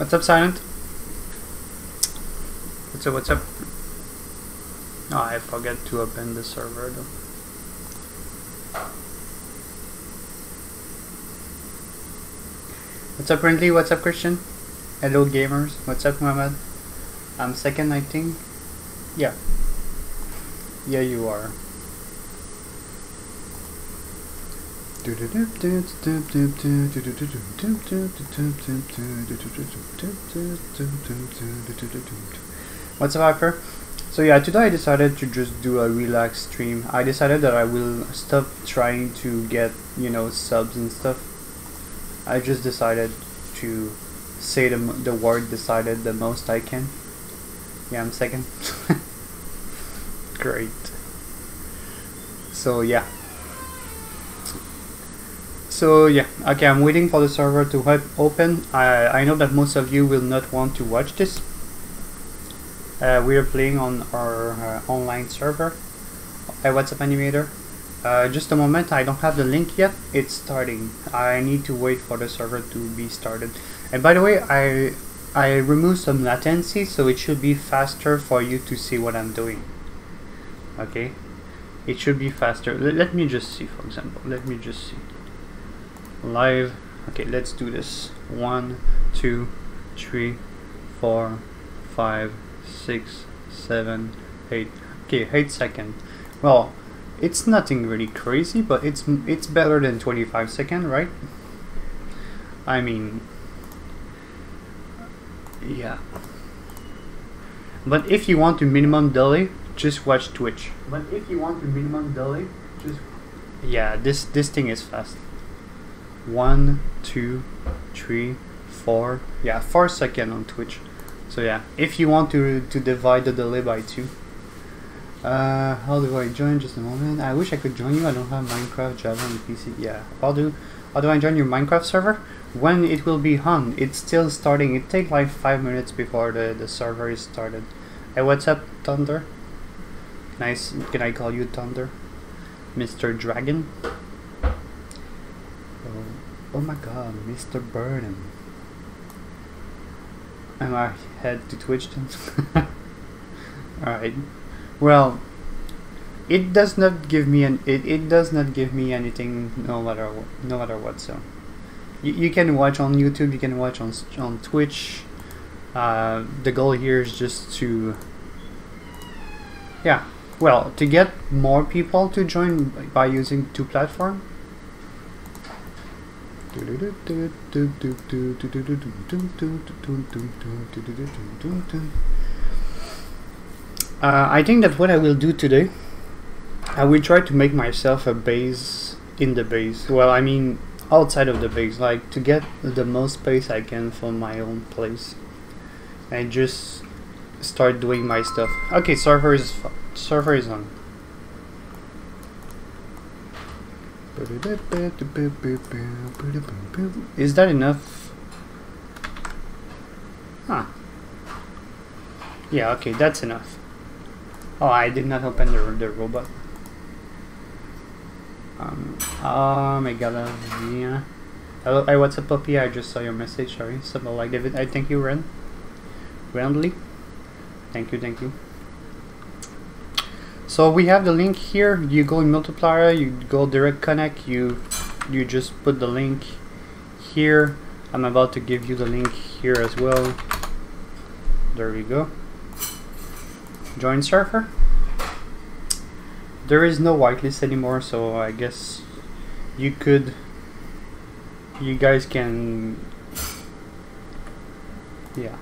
What's up, Silent? What's up, what's up? Oh, I forgot to open the server though. What's up, Brindley? What's up, Christian? Hello, gamers. What's up, Muhammad? I'm second, I think. Yeah. Yeah, you are. What's up, Hyper? So yeah, today I decided to just do a relaxed stream. I decided that I will stop trying to get, you know, subs and stuff. I just decided to say the, the word decided the most I can. Yeah, I'm second. Great. So yeah. So yeah, okay, I'm waiting for the server to open. I, I know that most of you will not want to watch this. Uh, we are playing on our uh, online server. Hey, what's up, animator? Uh, just a moment, I don't have the link yet. It's starting. I need to wait for the server to be started. And by the way, I I removed some latency, so it should be faster for you to see what I'm doing. Okay, it should be faster. L let me just see, for example. Let me just see. Live. Okay, let's do this. One, two, three, four, five six, seven, eight. Okay, eight second. Well, it's nothing really crazy, but it's it's better than 25 second, right? I mean, yeah. But if you want to minimum delay, just watch Twitch. But if you want to minimum delay, just yeah, this this thing is fast. One, two, three, four. Yeah, four second on Twitch. So yeah, if you want to to divide the delay by two. Uh, how do I join? Just a moment. I wish I could join you. I don't have Minecraft, Java, on the PC. Yeah, how do how do I join your Minecraft server? When it will be on? It's still starting. It takes like five minutes before the the server is started. Hey, what's up, Thunder? Nice. Can I call you Thunder, Mr. Dragon? Oh, my God, Mr. Burnham. Am I head to Twitch then? Alright. Well, it does not give me an it, it does not give me anything no matter no matter what so you, you can watch on YouTube you can watch on on Twitch uh, the goal here is just to yeah well to get more people to join by using two platform uh, I think that what I will do today, I will try to make myself a base in the base. Well, I mean outside of the base, like to get the most space I can for my own place, and just start doing my stuff. Okay, server is server is on. Is that enough? Huh. Yeah, okay, that's enough. Oh, I did not open the, the robot. Um, oh my god, yeah. Hello, hey, what's up, puppy? I just saw your message, sorry. Something like David. I thank you, Ren. Randly. Thank you, thank you. So we have the link here. You go in multiplayer, you go direct connect, you you just put the link here. I'm about to give you the link here as well. There we go. Join server. There is no whitelist anymore, so I guess you could you guys can yeah.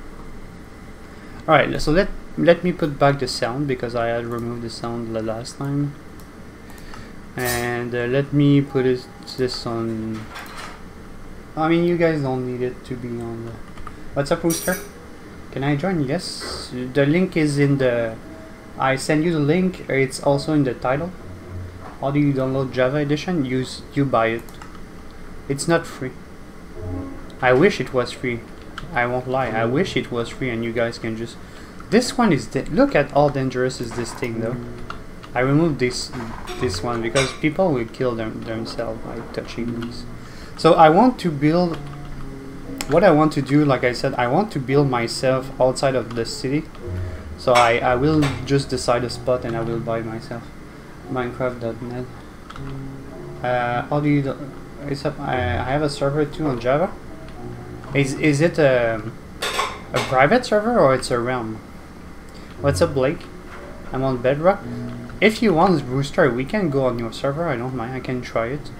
Alright, so let let me put back the sound because I had removed the sound the last time. And uh, let me put it, this on. I mean you guys don't need it to be on the what's up Rooster can I join? Yes. The link is in the I send you the link. It's also in the title. How do you download Java edition? Use you buy it. It's not free. I wish it was free. I won't lie. I wish it was free and you guys can just this one is look at how dangerous is this thing though. I removed this this one because people will kill them themselves by touching these. So I want to build what I want to do, like I said, I want to build myself outside of the city. So I, I will just decide a spot and I will buy myself. Minecraft.net. Uh, how do you it's have a server too on Java. Is is it a, a private server or it's a realm? What's up, Blake? I'm on Bedrock. If you want Rooster, we can go on your server. I don't mind. I can try it.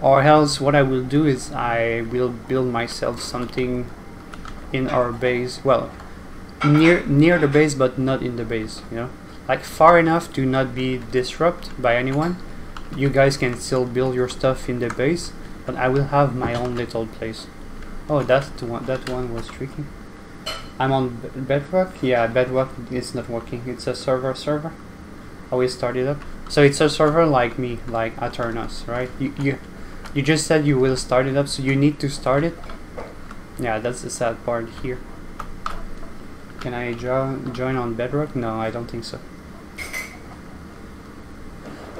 Or else, what I will do is I will build myself something in our base. Well, near near the base, but not in the base. You know, like far enough to not be disrupted by anyone. You guys can still build your stuff in the base, but I will have my own little place. Oh, that's the one. That one was tricky. I'm on Bedrock. Yeah, Bedrock is not working. It's a server server. I will start it up. So it's a server like me, like Aternos, right? You you you just said you will start it up, so you need to start it. Yeah, that's the sad part here. Can I jo join on Bedrock? No, I don't think so.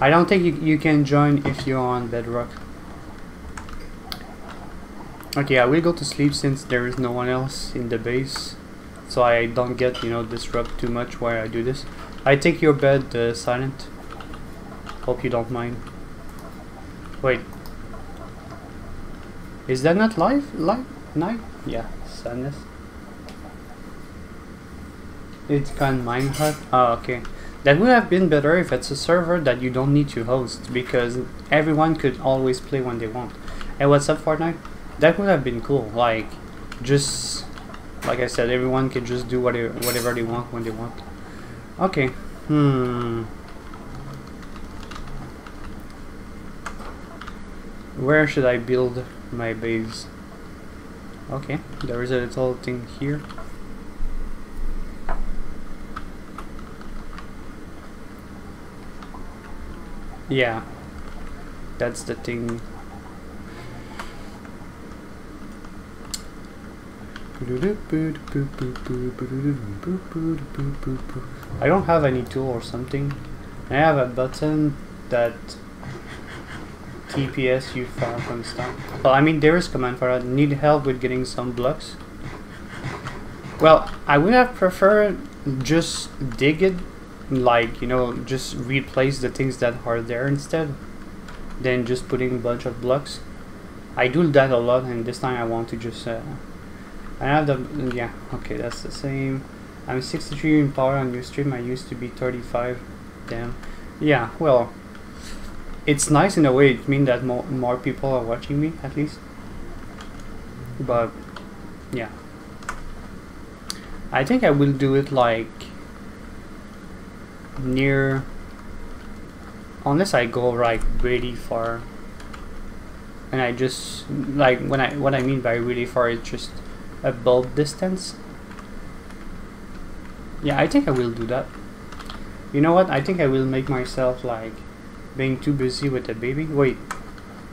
I don't think you, you can join if you're on Bedrock. Okay, I will go to sleep since there is no one else in the base. So I don't get, you know, disrupt too much while I do this. I take your bed uh, silent. Hope you don't mind. Wait. Is that not live? Live? Night? Yeah, sadness. It can Minehut? Oh, okay. That would have been better if it's a server that you don't need to host because everyone could always play when they want. Hey, what's up, Fortnite? That would have been cool. Like, just like I said, everyone can just do whatever whatever they want when they want. Okay. Hmm. Where should I build my base? Okay, there is a little thing here. Yeah, that's the thing. I don't have any tool or something. I have a button that TPS you file from stuff. Well, I mean, there is command for that. Need help with getting some blocks? Well, I would have preferred just dig it like you know just replace the things that are there instead than just putting a bunch of blocks I do that a lot and this time I want to just uh, I have the mm, yeah okay that's the same. I'm 63 in power on Ustream I used to be 35 damn. Yeah well it's nice in a way it means that more, more people are watching me at least. But yeah. I think I will do it like near unless I go like really far. And I just like when I what I mean by really far is just a bulb distance? Yeah I think I will do that. You know what? I think I will make myself like being too busy with the baby. Wait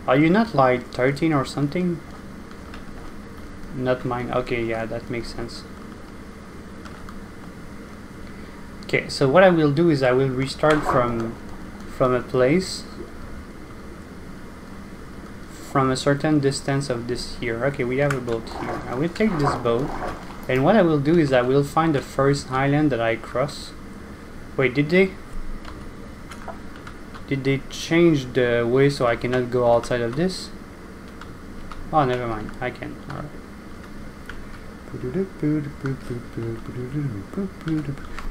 are you not like 13 or something? Not mine. Okay yeah that makes sense. Okay, so what I will do is I will restart from from a place from a certain distance of this here. Okay, we have a boat here. I will take this boat and what I will do is I will find the first island that I cross. Wait, did they did they change the way so I cannot go outside of this? Oh, never mind. I can. Alright.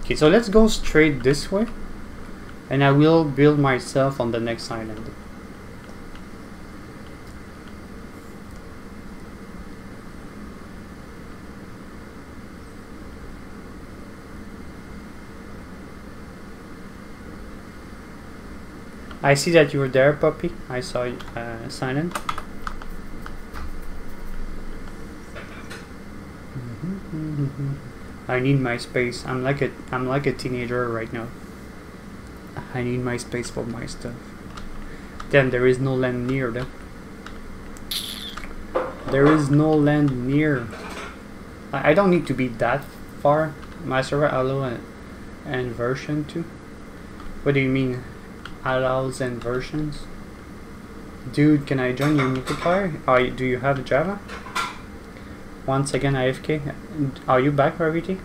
Okay, so let's go straight this way. And I will build myself on the next island. I see that you were there, puppy. I saw you uh, sign in. I need my space. I'm like a I'm like a teenager right now. I need my space for my stuff. Then there is no land near them. There is no land near. I, I don't need to be that far. My server allow and, and version too. What do you mean? Allows and versions? Dude, can I join your multiplayer? Oh, do you have Java? Once again AFK. Are you back, Rarity?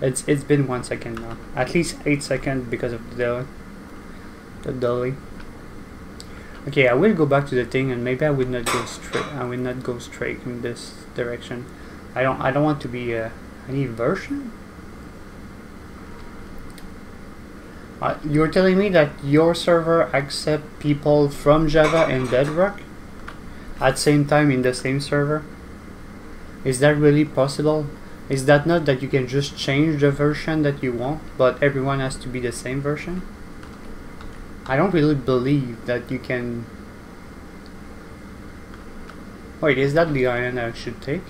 It's it's been one second now. At least eight seconds because of the delay. The delay. Okay, I will go back to the thing and maybe I will not go straight I will not go straight in this direction. I don't I don't want to be uh, any version. Uh, you're telling me that your server accept people from Java and Bedrock at the same time in the same server? Is that really possible? Is that not that you can just change the version that you want, but everyone has to be the same version? I don't really believe that you can... Wait, is that the iron I should take?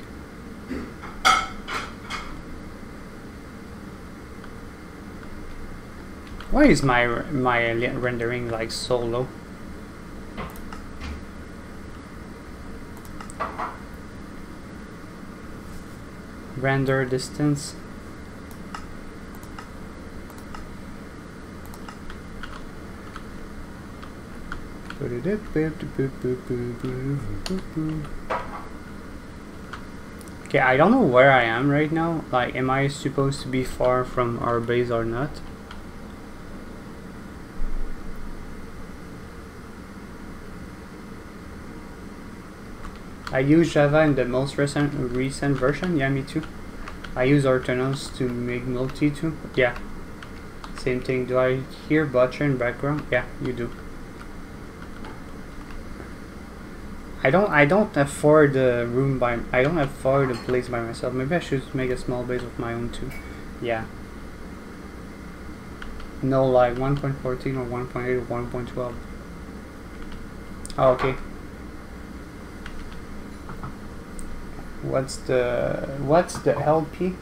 Why is my my rendering like so low? Render distance. Okay, I don't know where I am right now. Like, am I supposed to be far from our base or not? I use Java in the most recent recent version. Yeah, me too. I use Aternos to make multi too. Yeah. Same thing. Do I hear Butcher in background? Yeah, you do. I don't I don't afford the room by I don't afford a place by myself. Maybe I should make a small base of my own too. Yeah. No like 1.14 or 1.8 or 1.12. Oh, okay. What's the what's the LP?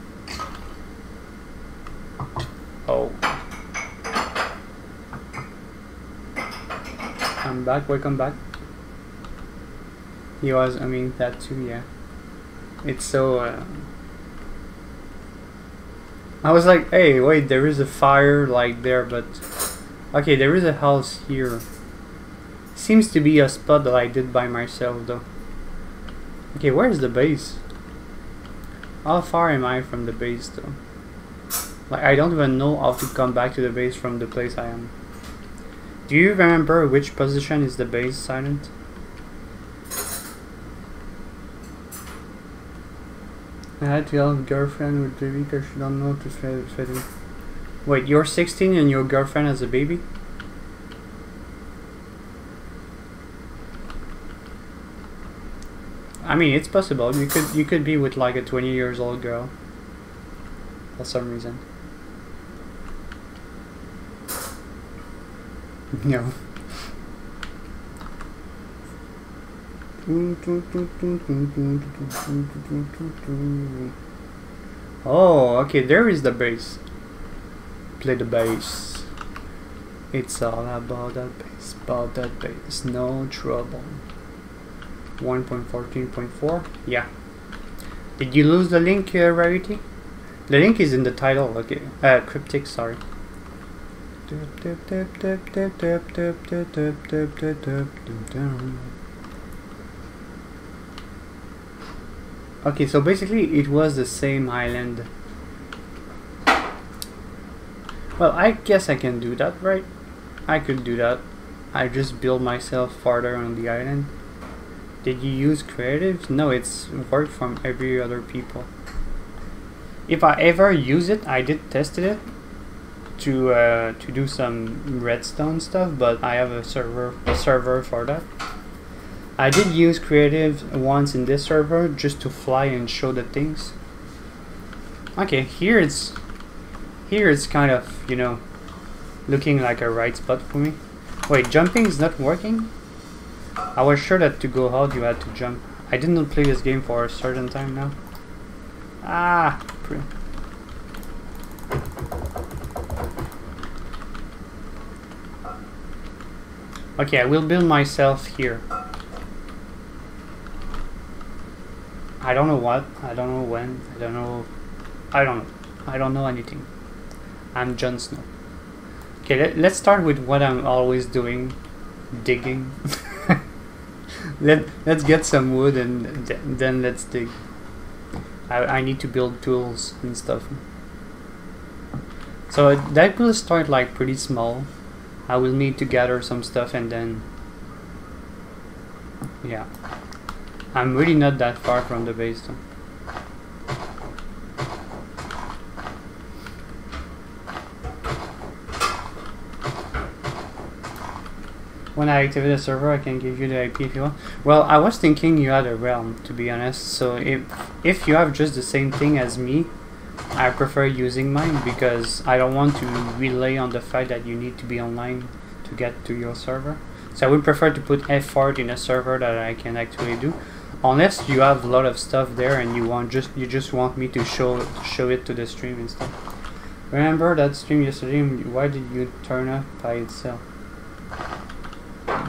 Oh. I'm back, welcome back. He was, I mean, that too, yeah. It's so, uh, I was like, hey, wait, there is a fire, like, there, but... Okay, there is a house here. Seems to be a spot that I did by myself, though. Okay, where's the base? How far am I from the base though? Like I don't even know how to come back to the base from the place I am. Do you remember which position is the base silent? I had to help girlfriend with baby because she don't know to feed, him. Wait, you're 16 and your girlfriend has a baby? I mean, it's possible. You could you could be with like a 20 years old girl for some reason. No. Oh, okay, there is the bass. Play the bass. It's all about that bass, about that bass, no trouble. 1.14.4 yeah. Did you lose the link uh, Rarity? the link is in the title okay. Uh, cryptic sorry. Okay so basically it was the same island. Well I guess I can do that right? I could do that. I just build myself farther on the island did you use creative? No, it's work from every other people. If I ever use it, I did test it to uh, to do some redstone stuff, but I have a server a server for that. I did use creative once in this server just to fly and show the things. Okay, here it's here it's kind of you know looking like a right spot for me. Wait, jumping is not working? I was sure that to go out you had to jump. I did not play this game for a certain time now. Ah! Okay, I will build myself here. I don't know what, I don't know when, I don't know, I don't know. I don't know anything. I'm Jon Snow. Okay, let, let's start with what I'm always doing. Digging. Let, let's get some wood and then let's dig. I, I need to build tools and stuff. So that will start like pretty small. I will need to gather some stuff and then yeah. I'm really not that far from the base though. When I activate the server, I can give you the IP if you want. Well, I was thinking you had a realm, to be honest. So if if you have just the same thing as me, I prefer using mine because I don't want to rely on the fact that you need to be online to get to your server. So I would prefer to put effort in a server that I can actually do, unless you have a lot of stuff there and you want just you just want me to show show it to the stream instead. Remember that stream yesterday? Why did you turn off by itself?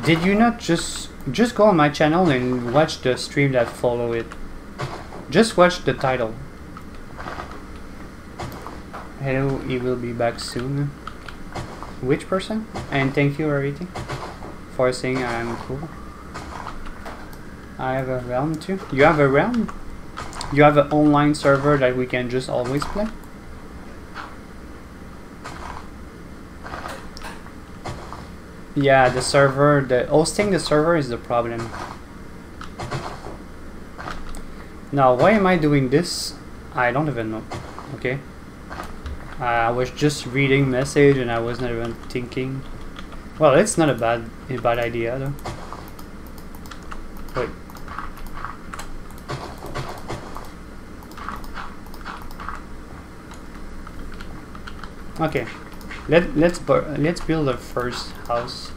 Did you not just just go on my channel and watch the stream that follow it? Just watch the title. Hello, he will be back soon. Which person? And thank you, everything, for saying I'm cool. I have a realm too. You have a realm? You have an online server that we can just always play? Yeah, the server, the hosting the server is the problem. Now, why am I doing this? I don't even know. Okay. I was just reading message and I was not even thinking. Well, it's not a bad, a bad idea though. Wait. Okay. Let let's let's build a first house.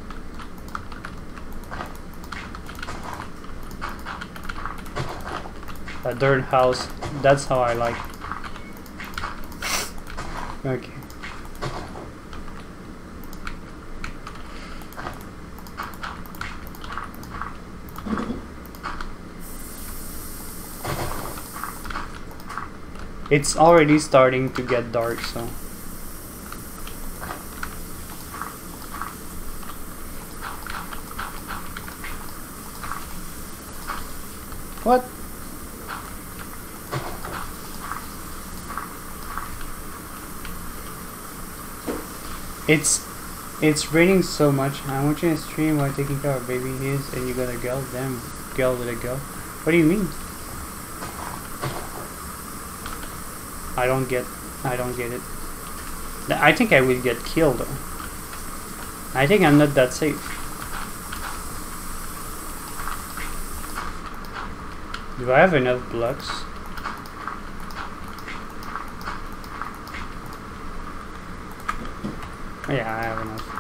A dirt house. That's how I like. Okay. It's already starting to get dark, so. What? It's it's raining so much. I'm watching a stream while taking care of baby his and you got a girl? Damn girl with a girl. What do you mean? I don't get I don't get it. I think I will get killed. I think I'm not that safe. Do I have enough blocks? Yeah, I have enough.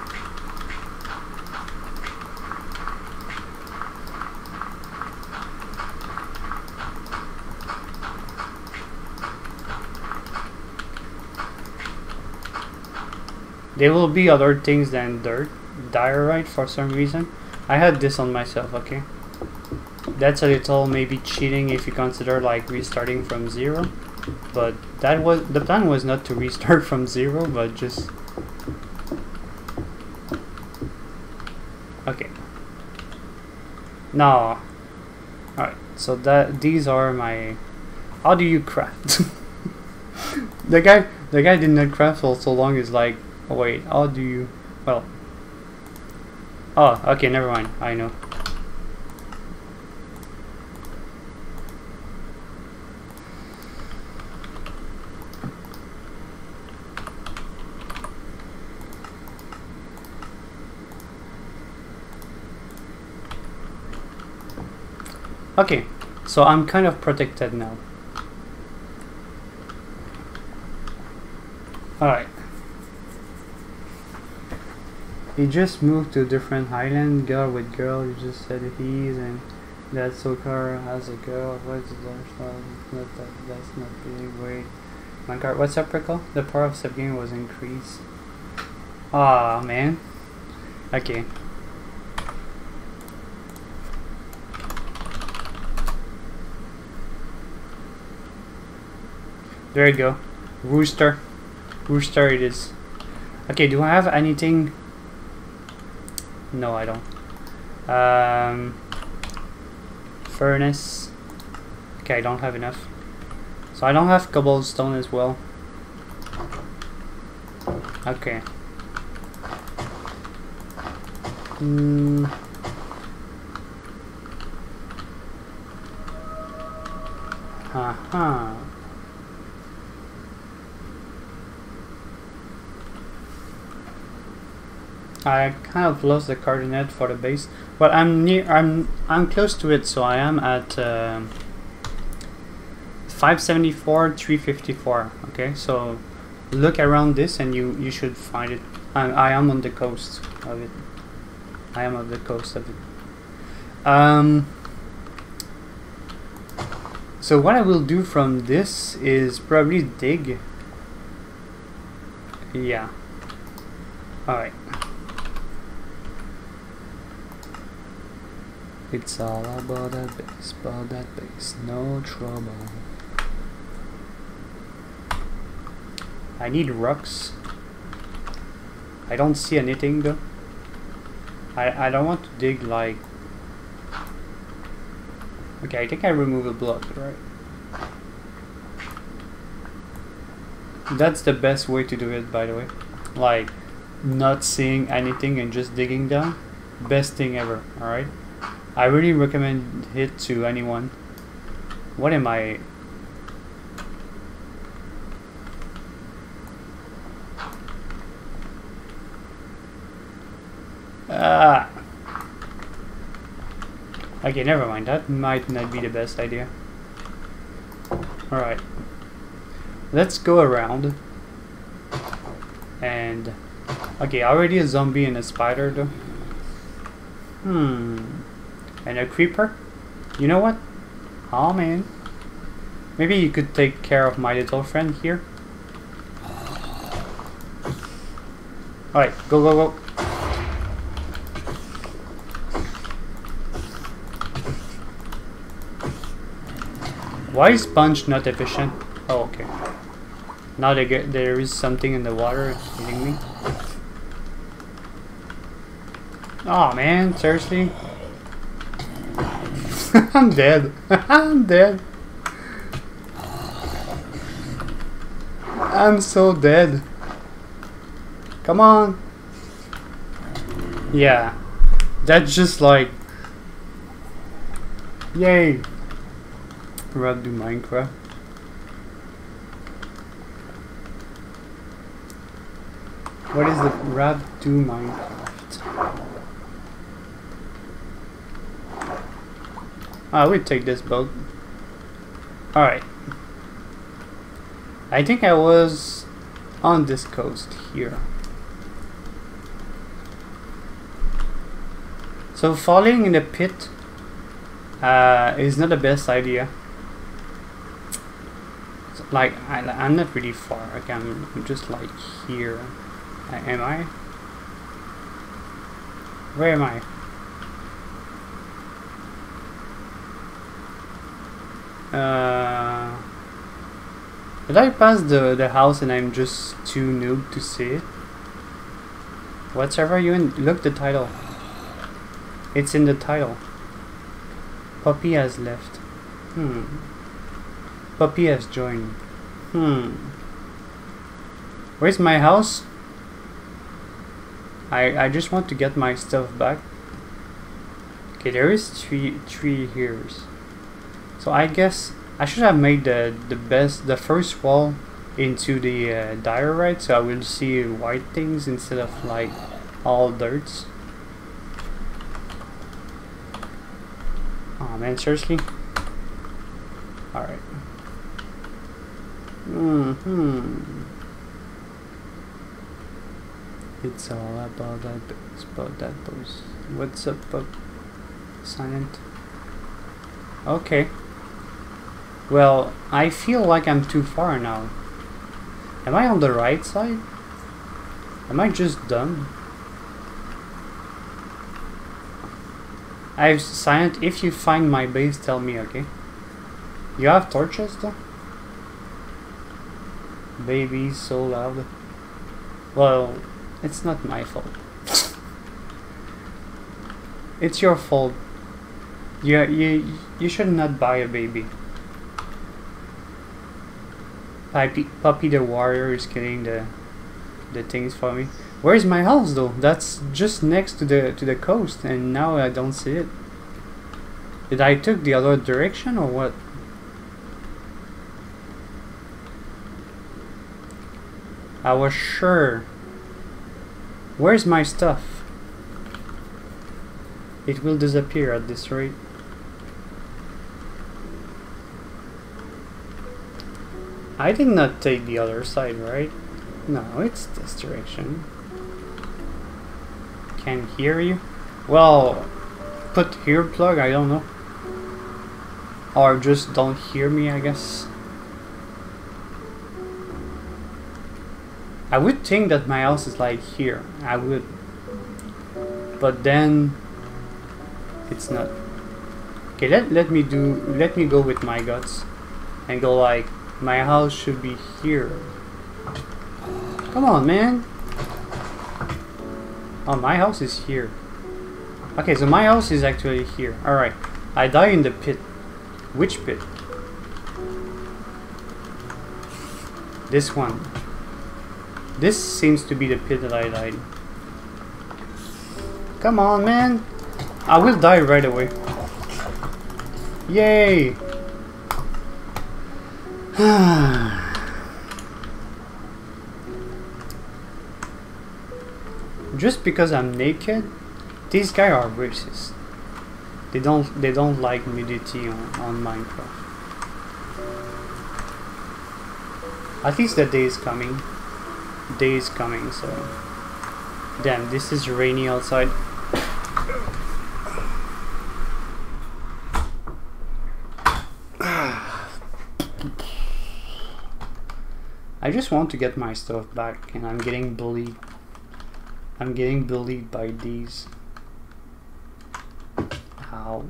There will be other things than dirt, diorite for some reason. I had this on myself, okay? That's a little maybe cheating if you consider like restarting from zero. But that was the plan was not to restart from zero but just okay. No alright so that these are my how do you craft? The guy the guy did not craft for so long is like oh wait how do you well. Oh okay never mind I know Okay, so I'm kind of protected now. Alright. He just moved to a different island, girl with girl, you just said he's and that Sokar has a girl, what's the not that that's not big, wait. My god, what's up Prickle? The power of subgame was increased. Ah man. Okay. There you go. Rooster. Rooster it is. Okay, do I have anything? No, I don't. Um, furnace. Okay, I don't have enough. So I don't have cobblestone as well. Okay. Hmm. Uh-huh. I kind of lost the coordinate for the base, but I'm near. I'm I'm close to it, so I am at uh, 574, 354. Okay, so look around this, and you you should find it. I, I am on the coast of it. I am on the coast of it. Um. So what I will do from this is probably dig. Yeah. Alright. It's all about that bass, about that bass, no trouble. I need rocks. I don't see anything though. I, I don't want to dig like... Okay, I think I remove a block, right? That's the best way to do it, by the way. Like, not seeing anything and just digging down. Best thing ever, alright? I really recommend it to anyone. What am I... Ah. Okay, never mind. That might not be the best idea. Alright. Let's go around. And... Okay, already a zombie and a spider though. Hmm. And a creeper? You know what? Oh man. Maybe you could take care of my little friend here. Alright, go, go, go. Why is sponge not efficient? Oh, okay. Now they get, there is something in the water hitting me. Oh man, seriously? I'm dead. I'm dead. I'm so dead. Come on. Yeah. That's just like... Yay. Rather do Minecraft. What is the Rab do Minecraft? I would take this boat. Alright. I think I was on this coast here. So falling in the pit uh, is not the best idea. Like, I, I'm not really far. Like, I'm, I'm just like here. Uh, am I? Where am I? Uh, did I pass the, the house and I'm just too noob to see it? What server are you in? Look the title. It's in the title. Puppy has left. Hmm. Puppy has joined. Hmm. Where's my house? I I just want to get my stuff back. Okay, there is three three here. So I guess I should have made the the best the first wall into the uh, diorite so I will see white things instead of like all dirts. Oh man, seriously? Alright. Mm hmm. It's all about that it's about that post. What's up, up silent? Okay. Well, I feel like I'm too far now. Am I on the right side? Am I just dumb? I've silent. If you find my base, tell me, okay? You have torches though? Baby, so loud. Well, it's not my fault. it's your fault. You, you, you should not buy a baby. Puppy, Puppy the Warrior is killing the the things for me. Where's my house though? That's just next to the to the coast and now I don't see it. Did I took the other direction or what? I was sure. Where's my stuff? It will disappear at this rate. I did not take the other side, right? No, it's this direction. Can hear you? Well, put earplug, I don't know. Or just don't hear me, I guess. I would think that my house is like here. I would. But then it's not. Okay, let, let me do let me go with my guts and go like my house should be here. Come on, man. Oh, my house is here. Okay, so my house is actually here. Alright. I die in the pit. Which pit? This one. This seems to be the pit that I died. Come on, man. I will die right away. Yay! Just because I'm naked, these guys are racist. They don't they don't like nudity on, on Minecraft. At least the day is coming. Day is coming, so damn this is rainy outside. Ah. I just want to get my stuff back and I'm getting bullied. I'm getting bullied by these. How?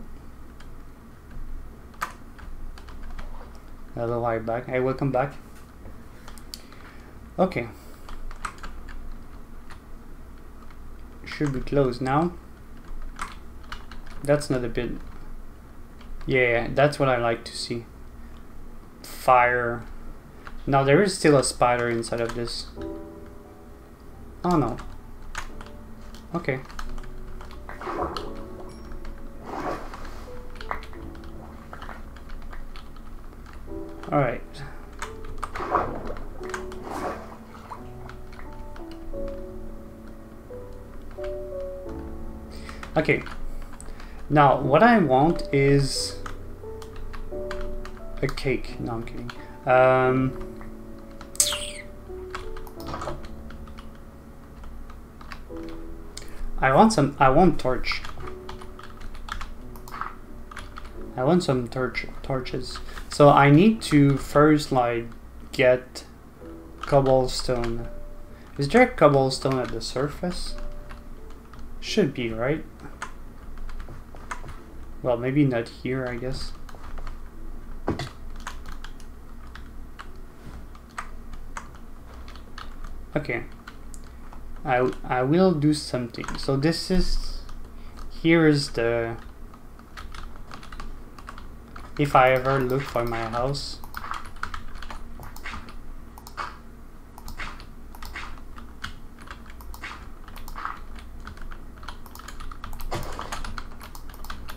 Hello, hi back. Hey, welcome back. Okay. Should be closed now. That's not a bit. Yeah, that's what I like to see. Fire now there is still a spider inside of this. Oh no. Okay. Alright. Okay. Now, what I want is a cake. No, I'm kidding. Um, I want some, I want torch. I want some torch, torches. So I need to first like get cobblestone. Is there cobblestone at the surface? Should be, right? Well, maybe not here, I guess. Okay. I, I will do something. So this is, here is the, if I ever look for my house.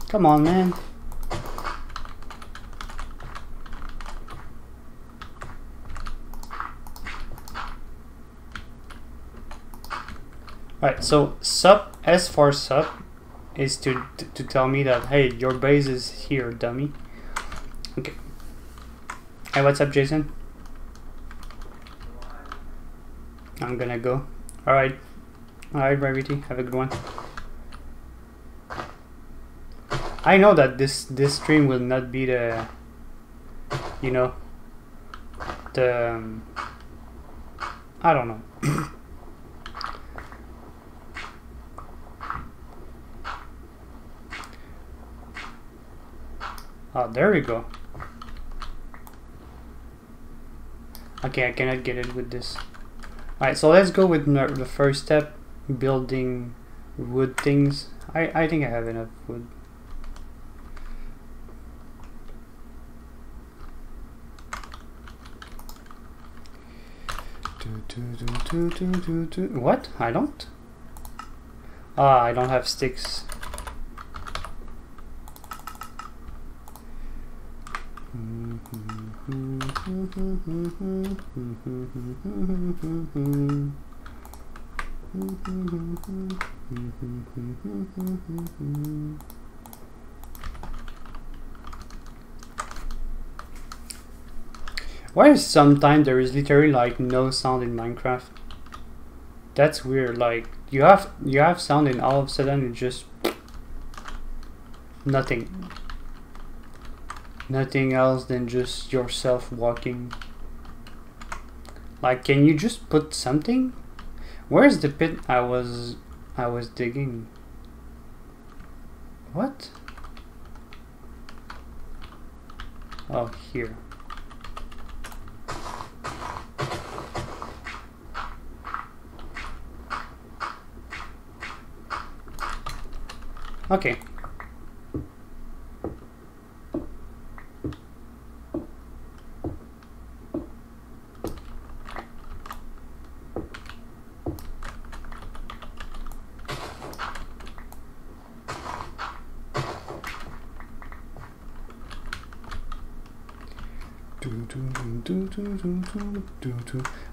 Come on, man. Right, so sub S for sub is to, to, to tell me that hey your base is here, dummy. Okay. Hey, what's up, Jason? I'm gonna go. Alright. Alright, Gravity, have a good one. I know that this this stream will not be the you know the um, I don't know Oh, there we go. Okay, I cannot get it with this. Alright, so let's go with the first step, building wood things. I, I think I have enough wood. What? I don't? Ah, I don't have sticks. Why is sometimes there is literally like no sound in Minecraft? That's weird. Like you have you have sound and all of a sudden it just nothing. Nothing else than just yourself walking. Like can you just put something? Where's the pit I was I was digging? What? Oh, here. Okay.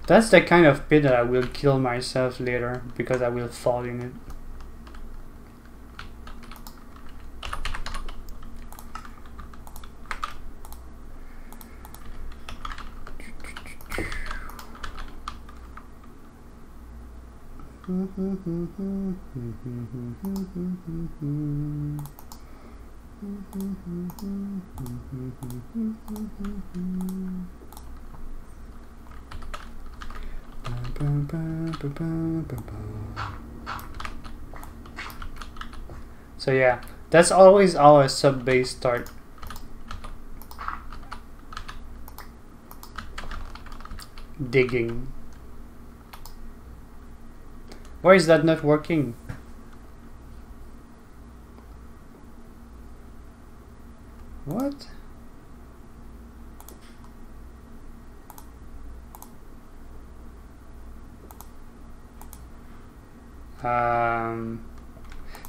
That's the kind of pit that I will kill myself later because I will fall in it. So yeah, that's always our sub base start. Digging. Why is that not working? What? Um,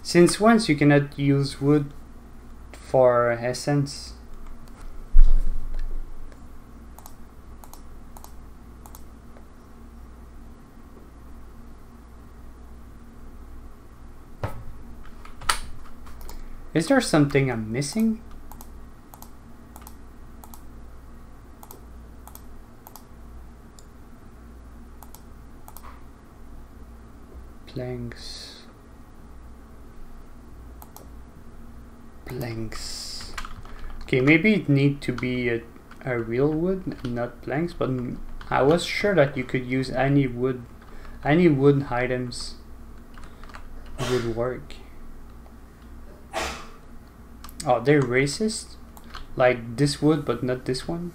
since once you cannot use wood for essence? Is there something I'm missing? Planks. Planks. Okay, maybe it need to be a, a real wood not planks, but I was sure that you could use any wood, any wood items would work. Oh, they're racist? Like this wood, but not this one?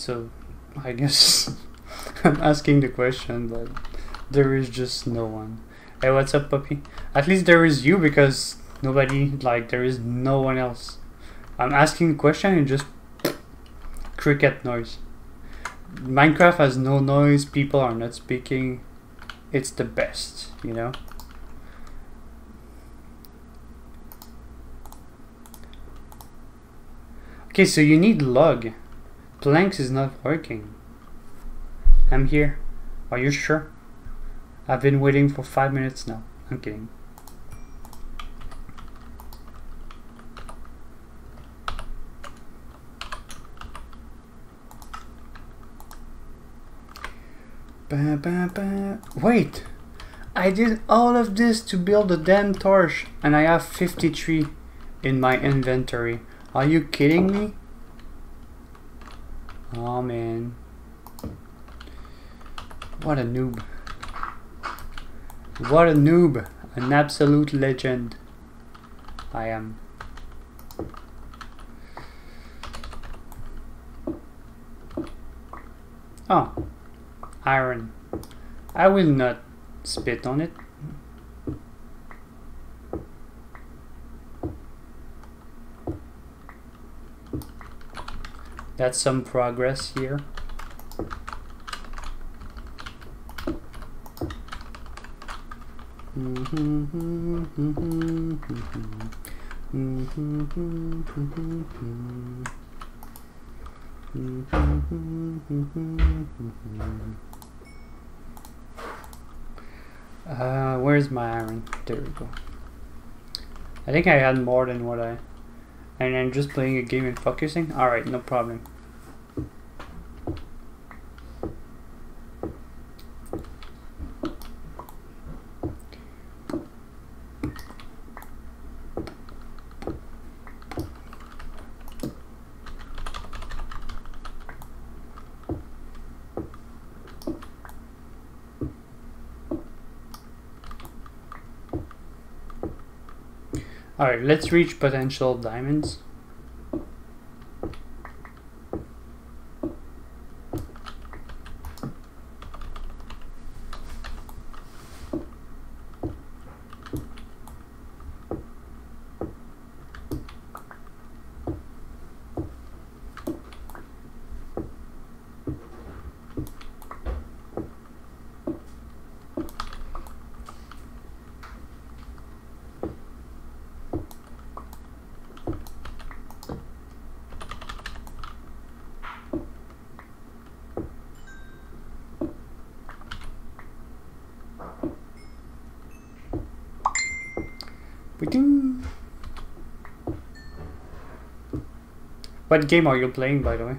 So I guess I'm asking the question, but there is just no one. Hey, what's up, puppy? At least there is you because nobody, like, there is no one else. I'm asking the question and just cricket noise. Minecraft has no noise, people are not speaking. It's the best, you know? Okay, so you need log. Planks is not working. I'm here. Are you sure? I've been waiting for five minutes now. I'm kidding. Ba, ba, ba. Wait! I did all of this to build a damn torch and I have 53 in my inventory. Are you kidding me? Oh man. What a noob. What a noob. An absolute legend. I am. Oh. Iron. I will not spit on it. That's some progress here. Uh, where's my iron? There we go. I think I had more than what I... And I'm just playing a game and focusing? Alright, no problem. Alright, let's reach potential diamonds. What game are you playing, by the way?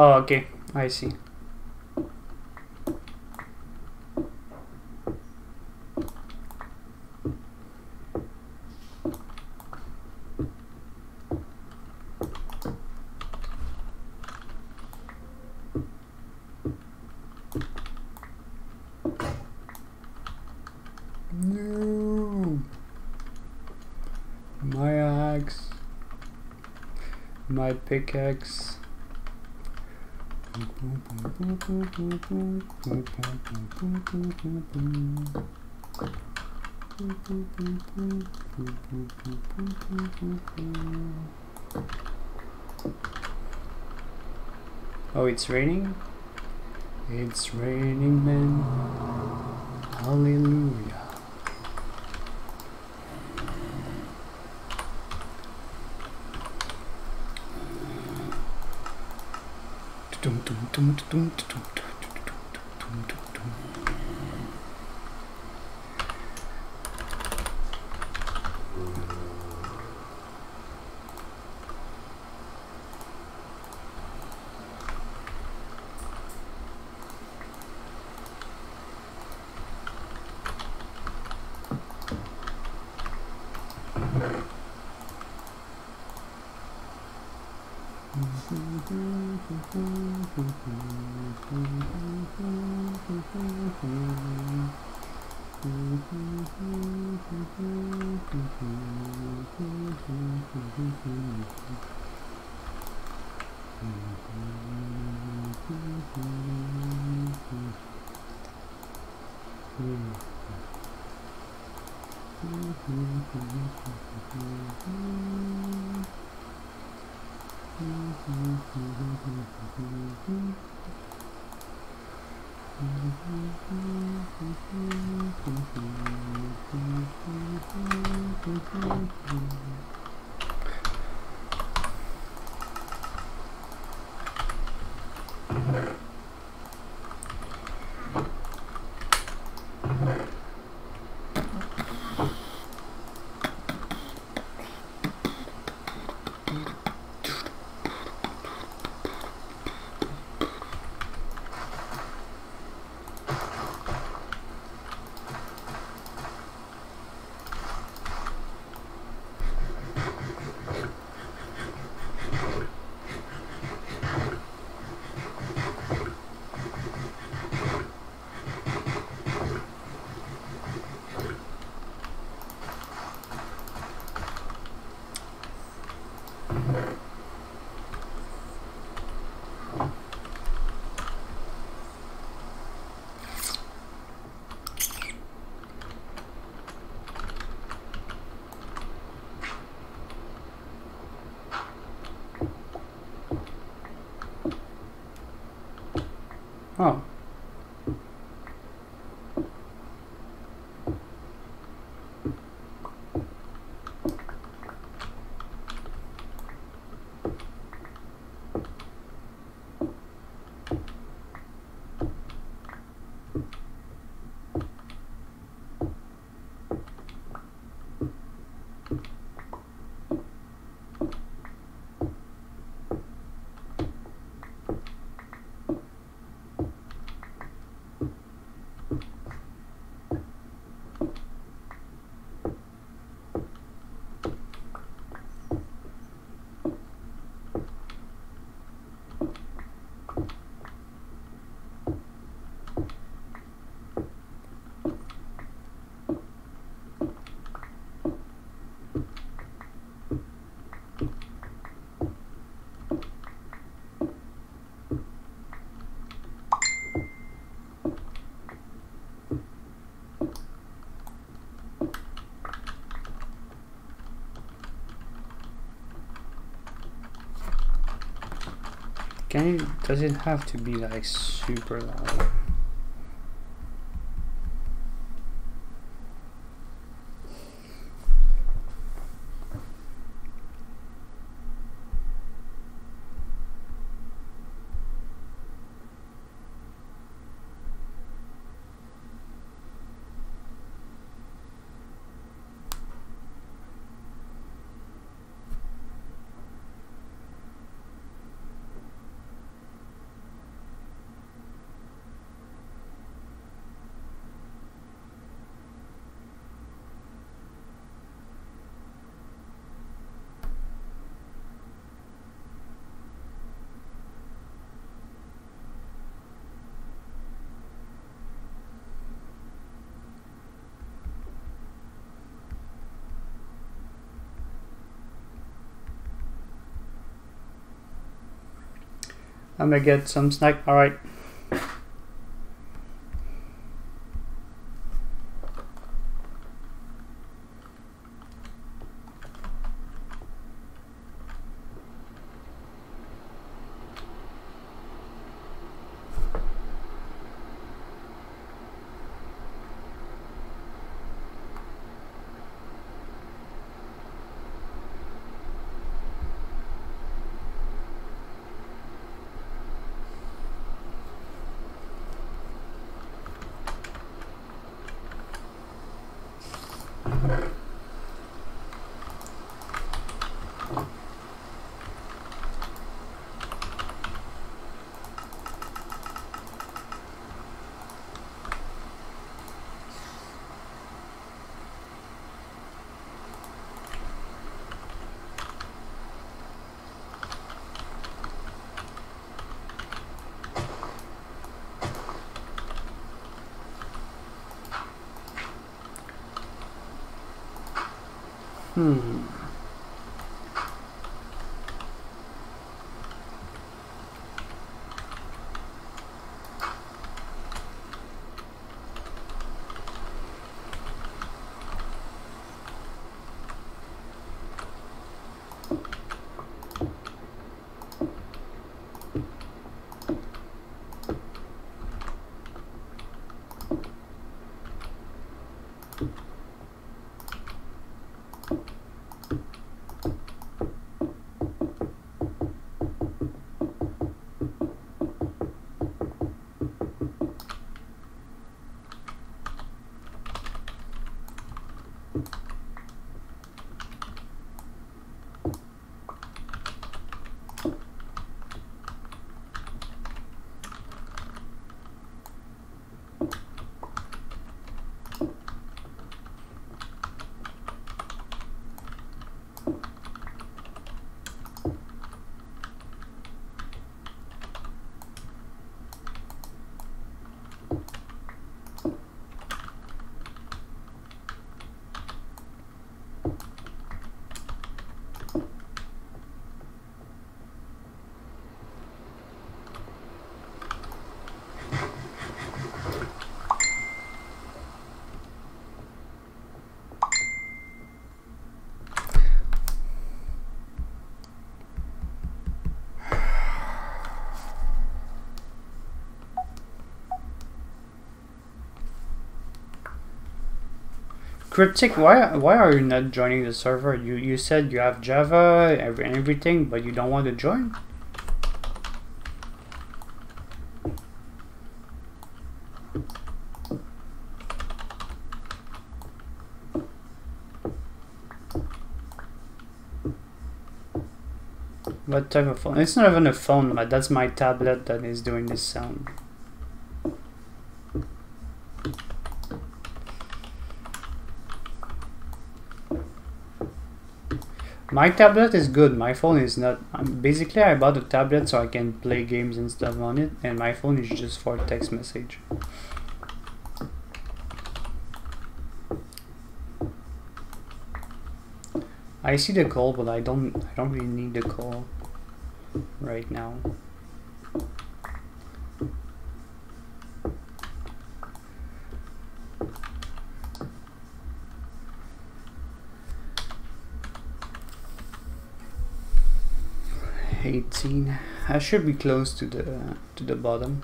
Oh, okay. I see. My pickaxe. Oh, it's raining? It's raining men. Hallelujah. tum, tum, tum, tum. Does it have to be like super loud? I'm gonna get some snack. All right. Hmm. Cryptic, why why are you not joining the server? You you said you have Java and everything, but you don't want to join. What type of phone? It's not even a phone, but that's my tablet that is doing this sound. My tablet is good. My phone is not. Um, basically, I bought a tablet so I can play games and stuff on it, and my phone is just for text message. I see the call, but I don't. I don't really need the call right now. 18 I should be close to the to the bottom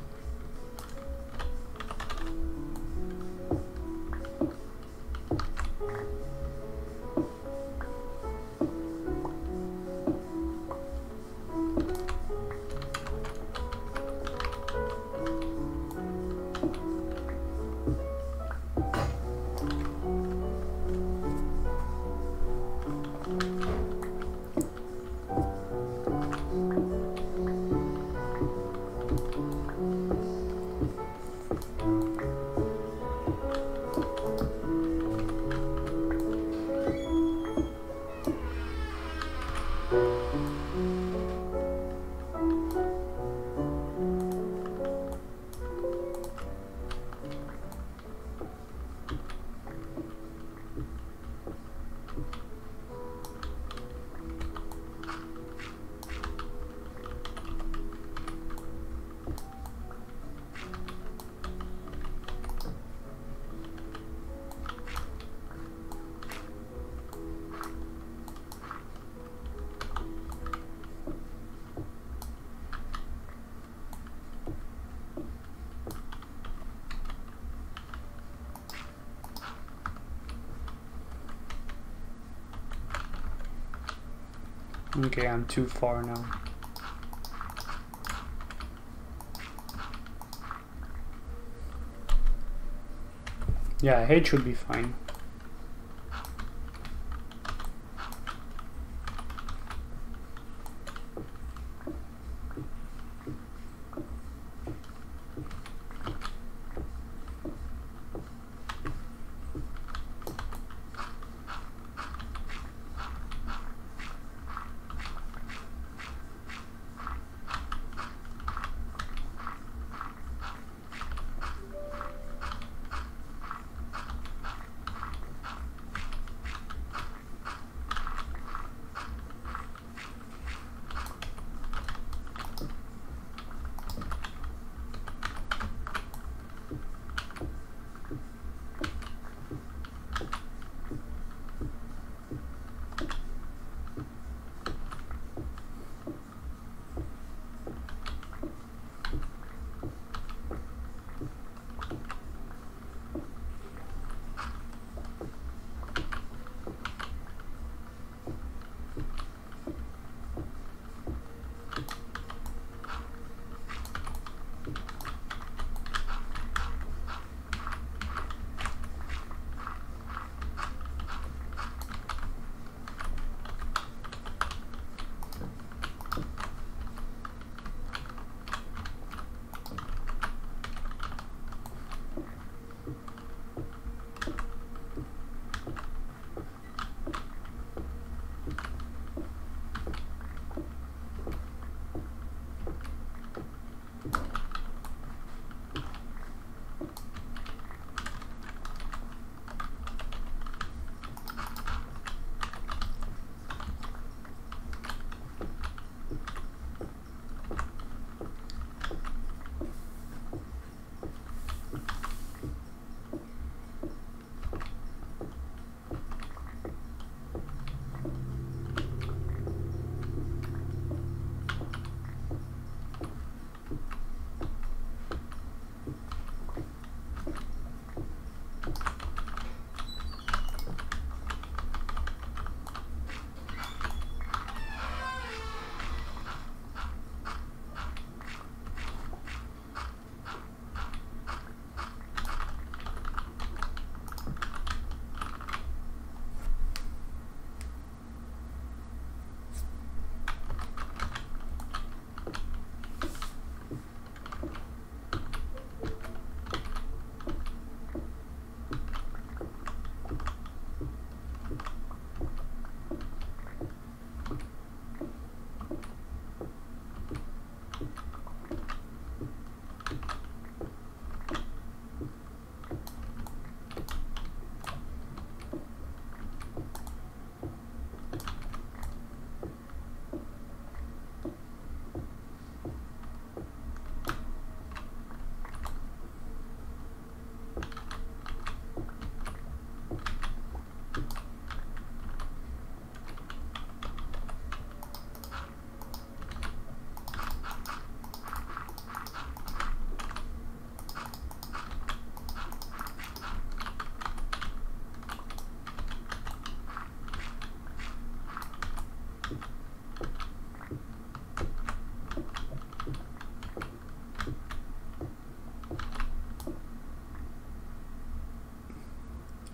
Okay, I'm too far now. Yeah, H should be fine.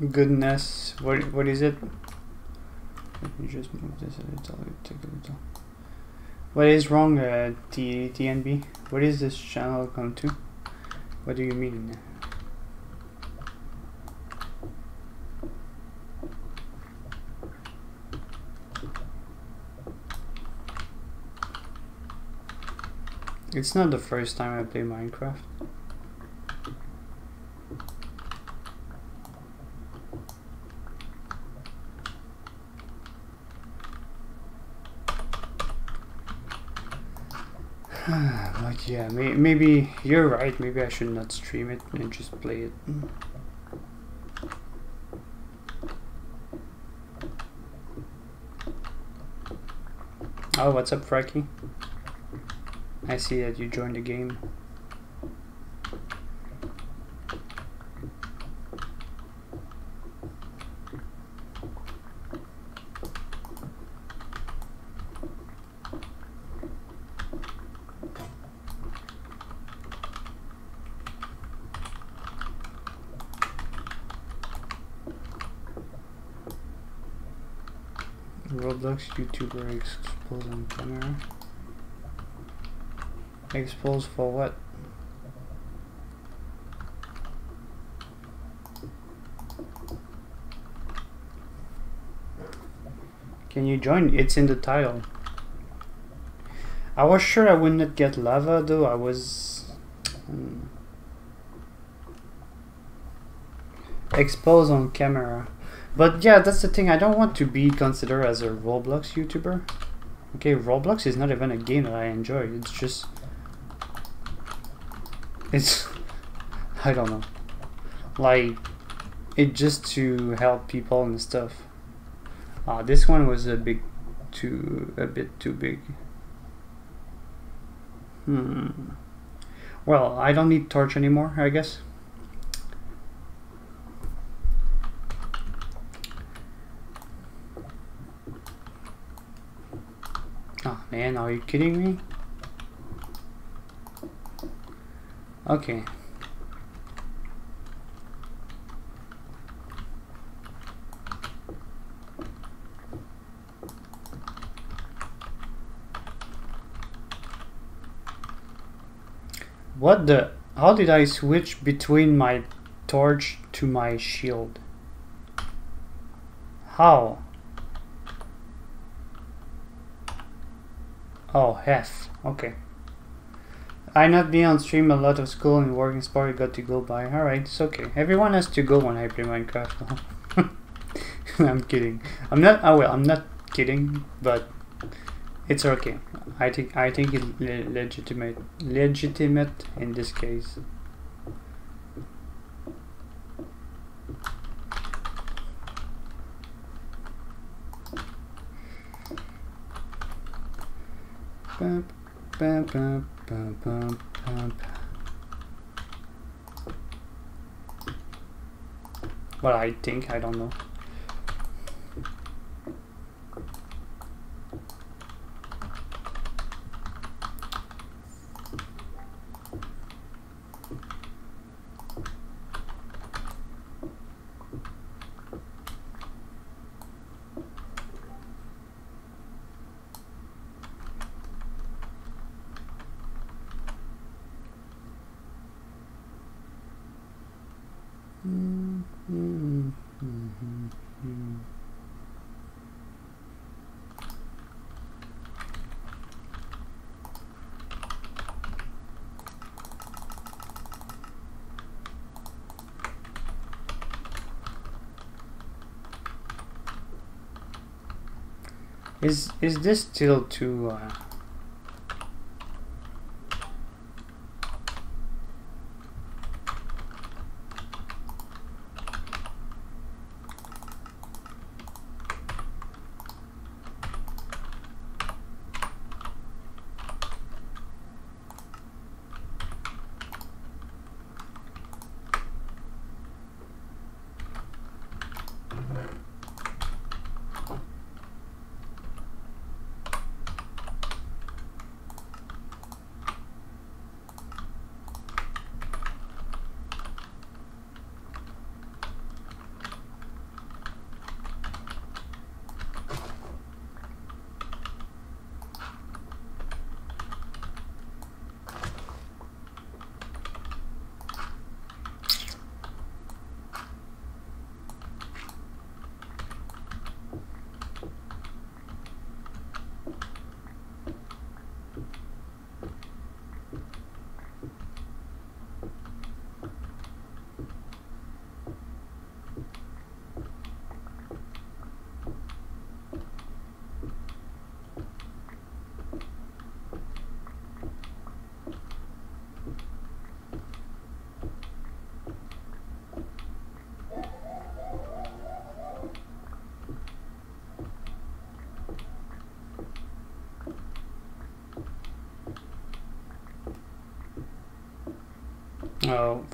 Goodness. What what is it? Let me just move this a little. Take a little. What is wrong, uh, T TNB? What is this channel come to? What do you mean? It's not the first time I play Minecraft. but yeah, may maybe you're right. Maybe I should not stream it and just play it. Oh, what's up, Frankie? I see that you joined the game. YouTuber exposed on camera. Exposed for what? Can you join? It's in the title. I was sure I would not get lava though. I was um, exposed on camera. But yeah, that's the thing. I don't want to be considered as a Roblox YouTuber. Okay, Roblox is not even a game that I enjoy. It's just it's I don't know. Like it just to help people and stuff. Uh, this one was a big too a bit too big. Hmm. Well, I don't need torch anymore, I guess. Oh man, are you kidding me? Okay. What the? How did I switch between my torch to my shield? How? Oh, F. Okay. I not be on stream a lot of school and working sport got to go by. Alright, it's okay. Everyone has to go when I play Minecraft. I'm kidding. I'm not oh well, I'm not kidding, but it's okay. I think I think it's legitimate legitimate in this case. Well, I think, I don't know. Is is this still too uh,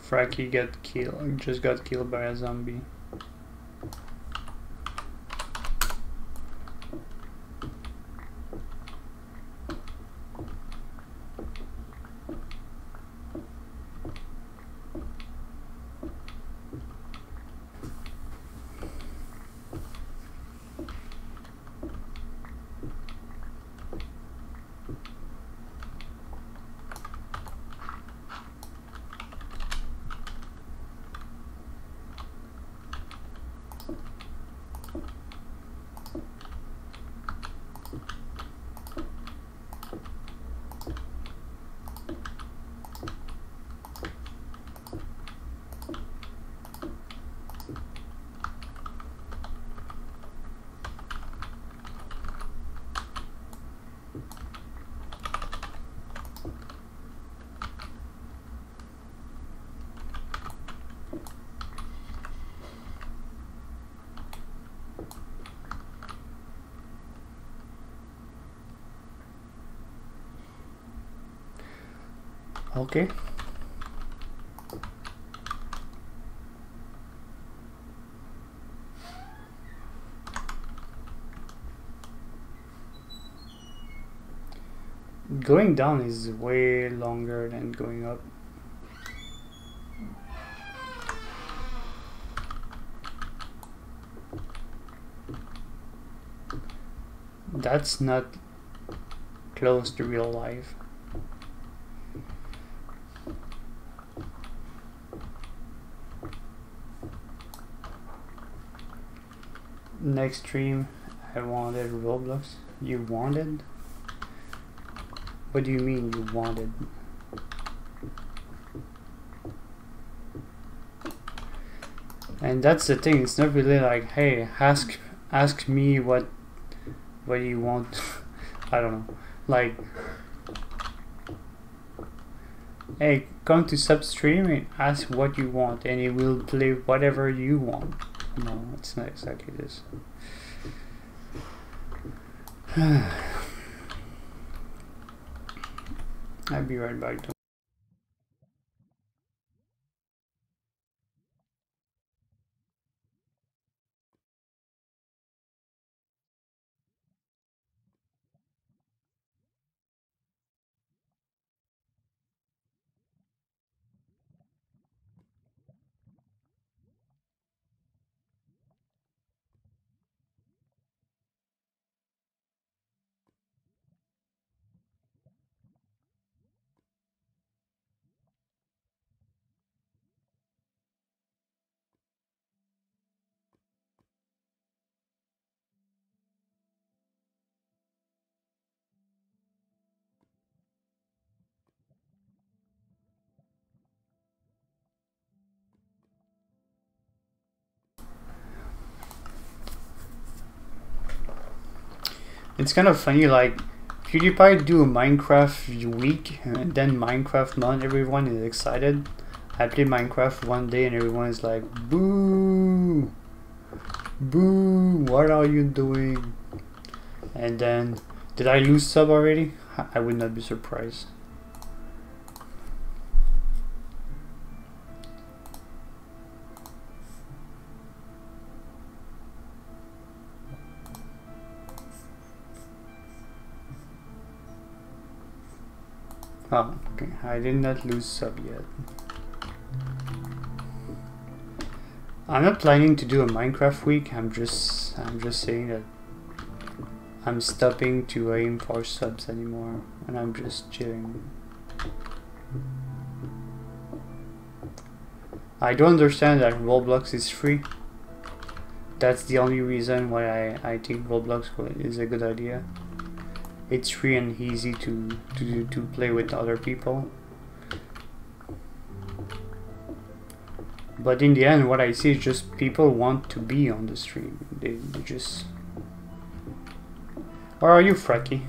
Frankie get killed. Just got killed by a zombie. Okay. Going down is way longer than going up. That's not close to real life. Next stream I wanted Roblox. You wanted? What do you mean you wanted? And that's the thing, it's not really like, hey, ask ask me what what you want. I don't know. Like Hey, come to substream and ask what you want and it will play whatever you want. No, it's not exactly this. I'll be right back. It's kind of funny, like, PewDiePie do a Minecraft week and then Minecraft month, everyone is excited. I play Minecraft one day and everyone is like, boo, boo, what are you doing? And then, did I lose sub already? I would not be surprised. Oh, okay. I did not lose sub yet. I'm not planning to do a Minecraft week. I'm just I'm just saying that I'm stopping to aim for subs anymore and I'm just chilling. I don't understand that Roblox is free. That's the only reason why I, I think Roblox is a good idea it's free and easy to, to, to play with other people. But in the end, what I see is just people want to be on the stream. They, they just... Or are you Frankie?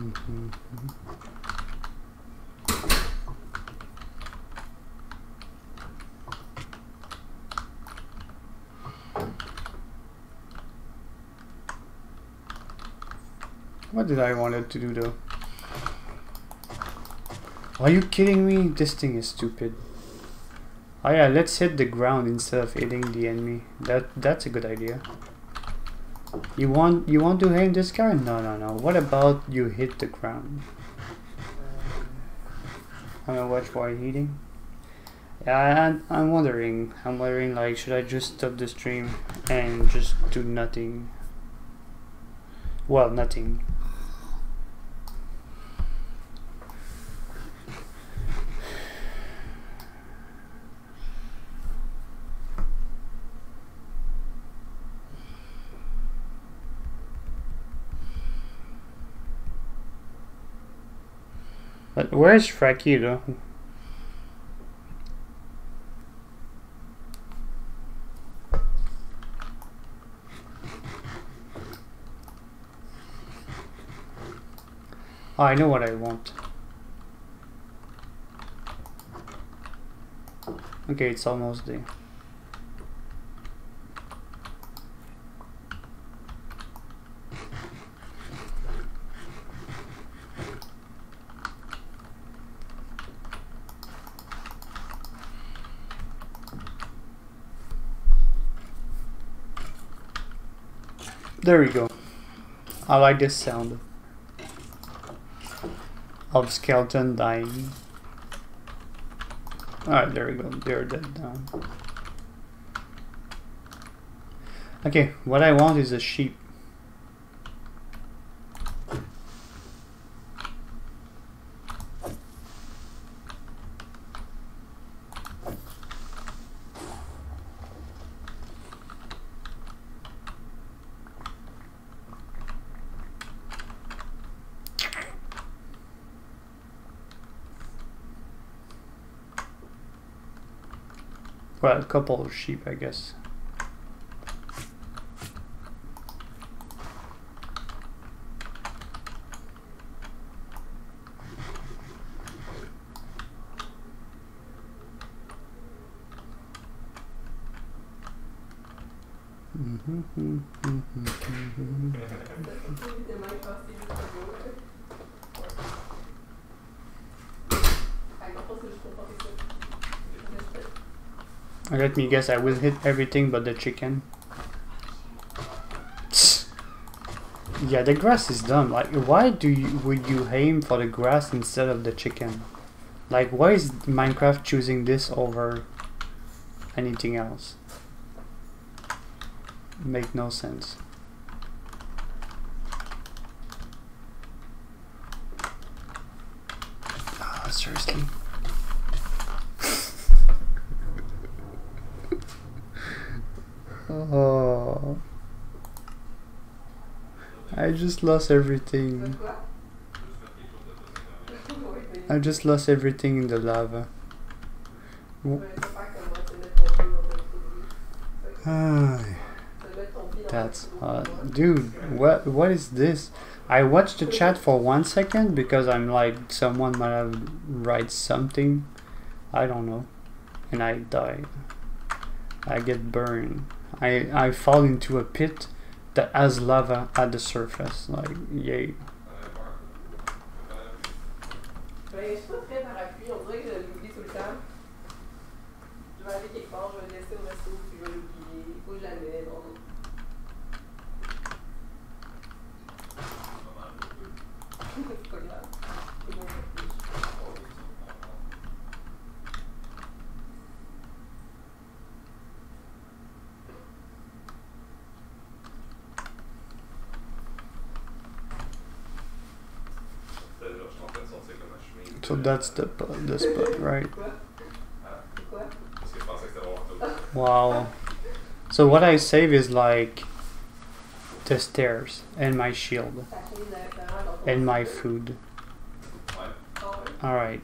Mm-hmm. What did I wanted to do though? Are you kidding me? This thing is stupid. Oh yeah, let's hit the ground instead of hitting the enemy. That that's a good idea. You want you want to aim this guy? No no no. What about you hit the ground? I'm gonna watch while eating. Yeah, I'm wondering. I'm wondering like should I just stop the stream and just do nothing? Well, nothing. Where's though? Oh, I know what I want. Okay, it's almost there. There we go. I like this sound of skeleton dying. Alright, there we go. They're dead now. Okay, what I want is a sheep. Well, a couple of sheep, I guess. Let me guess, I will hit everything but the chicken. Yeah, the grass is dumb. Like, why do you would you aim for the grass instead of the chicken? Like, why is Minecraft choosing this over anything else? Make no sense. Ah, seriously. Oh. I just lost everything. I just lost everything in the lava. That's hot. Dude, what what is this? I watched the chat for one second because I'm like someone might have write something. I don't know. And I die. I get burned. I, I fall into a pit that has lava at the surface. Like, yay. That's the the spot, right? Wow. So what I save is like the stairs and my shield and my food. All right.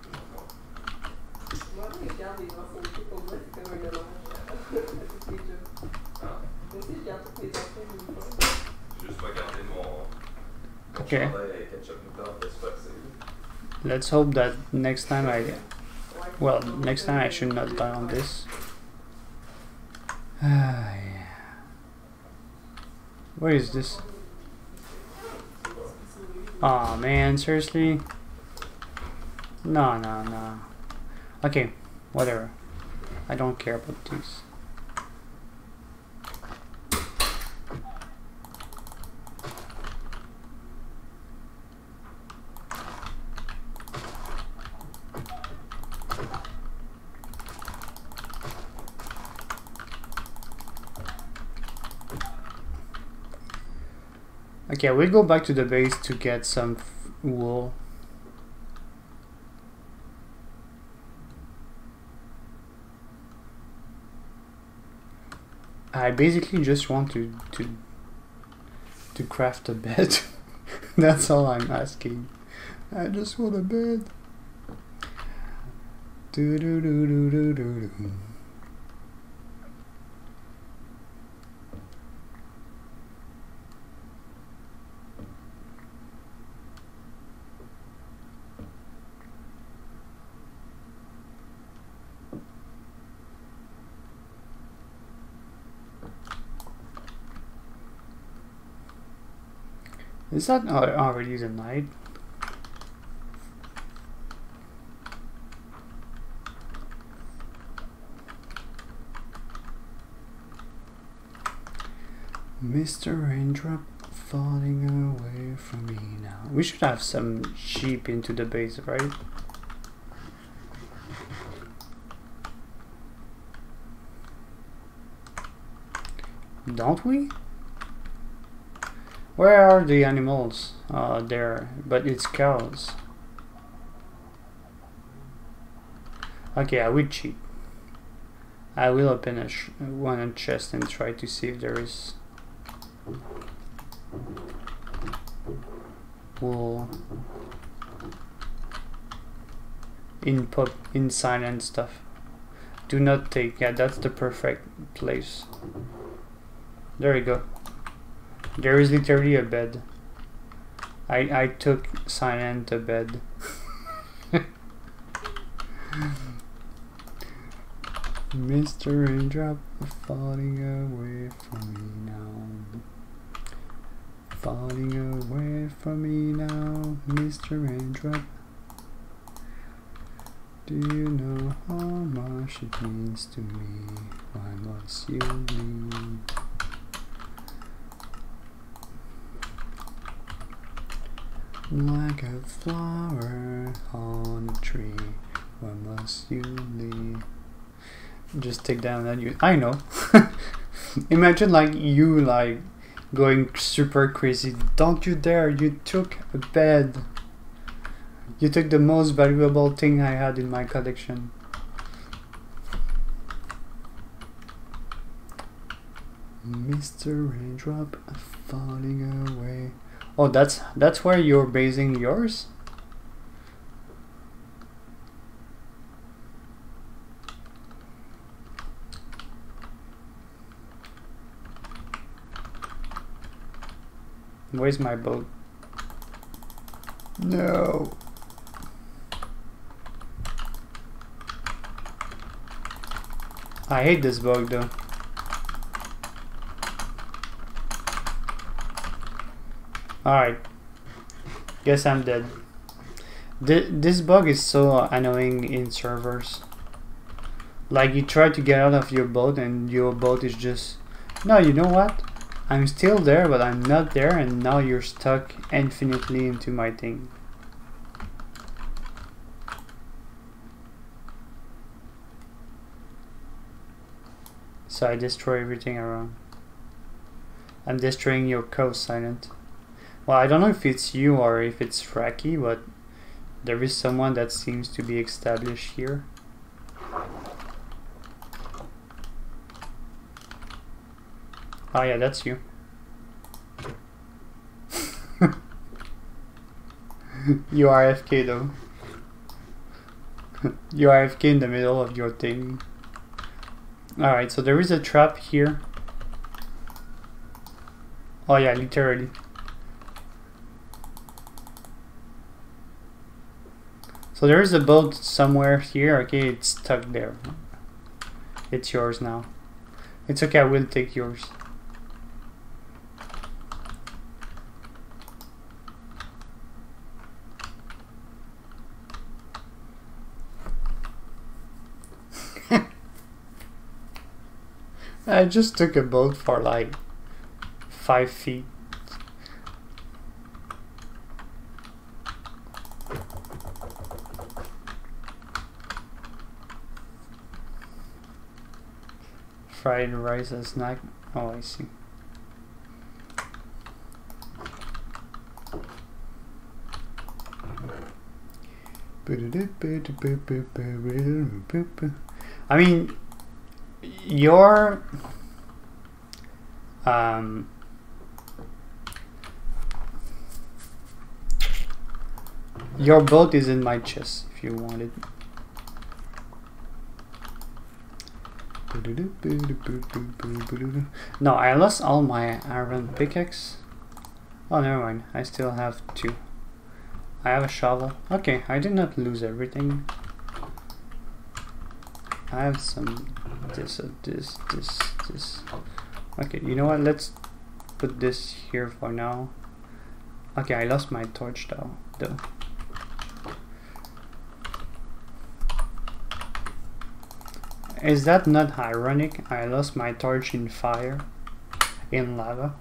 Okay. Let's hope that next time I... Well, next time I should not die on this. Ah, yeah. What is this? Aw man, seriously? No, no, no. Okay, whatever. I don't care about these. Okay, we'll go back to the base to get some wool. I basically just want to to to craft a bed. That's all I'm asking. I just want a bed. Do do do do do do do. Is that al- already the night? Mr. Raindrop falling away from me now. We should have some sheep into the base, right? Don't we? Where are the animals? Uh, there, but it's cows. Okay, I will cheat. I will open a one chest and try to see if there is wool in pop inside and stuff. Do not take. Yeah, that's the perfect place. There you go. There is literally a bed. I I took silent to bed. Mr. Raindrop falling away from me now. Falling away from me now, Mr. Raindrop. Do you know how much it means to me? Why must you leave? Like a flower on a tree, why must you leave? Just take down that you. I know. Imagine like you like going super crazy. Don't you dare! You took a bed. You took the most valuable thing I had in my collection. Mr. Raindrop falling away. Oh, that's that's where you're basing yours. Where's my boat? No. I hate this bug though. Alright. Guess I'm dead. Th this bug is so annoying in servers. Like you try to get out of your boat and your boat is just... No, you know what? I'm still there, but I'm not there and now you're stuck infinitely into my thing. So I destroy everything around. I'm destroying your coast, Silent. Well, I don't know if it's you or if it's Frankie, but there is someone that seems to be established here. Oh yeah, that's you. you are AFK though. you are AFK in the middle of your thing. Alright, so there is a trap here. Oh yeah, literally. So there is a boat somewhere here. Okay, it's stuck there. It's yours now. It's okay, I will take yours. I just took a boat for like five feet. Fried rice as snack. Oh, I see. I mean, your um, your boat is in my chest if you want it. No, I lost all my iron pickaxe. Oh, never mind. I still have two. I have a shovel. Okay, I did not lose everything. I have some this, uh, this, this, this. Okay, you know what? Let's put this here for now. Okay, I lost my torch though. Though. Is that not ironic? I lost my torch in fire, in lava.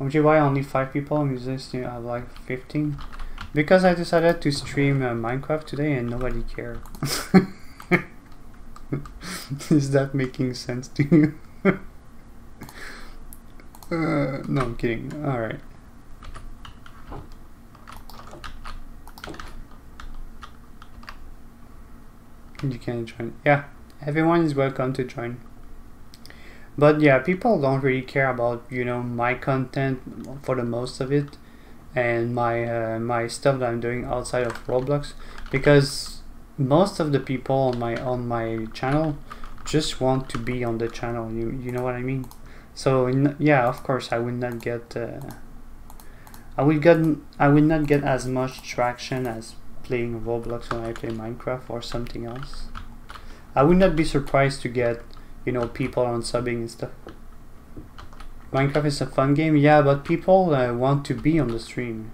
Is why only 5 people, I'm using have like 15. Because I decided to stream uh, Minecraft today and nobody cared. Is that making sense to you? uh, no, I'm kidding. Alright. You can join. Yeah, everyone is welcome to join. But yeah, people don't really care about, you know, my content for the most of it and my uh, my stuff that I'm doing outside of Roblox because most of the people on my on my channel just want to be on the channel you you know what I mean so in, yeah of course I will not get uh, I will get I will not get as much traction as playing Roblox when I play Minecraft or something else I would not be surprised to get you know people on subbing and stuff Minecraft is a fun game yeah but people uh, want to be on the stream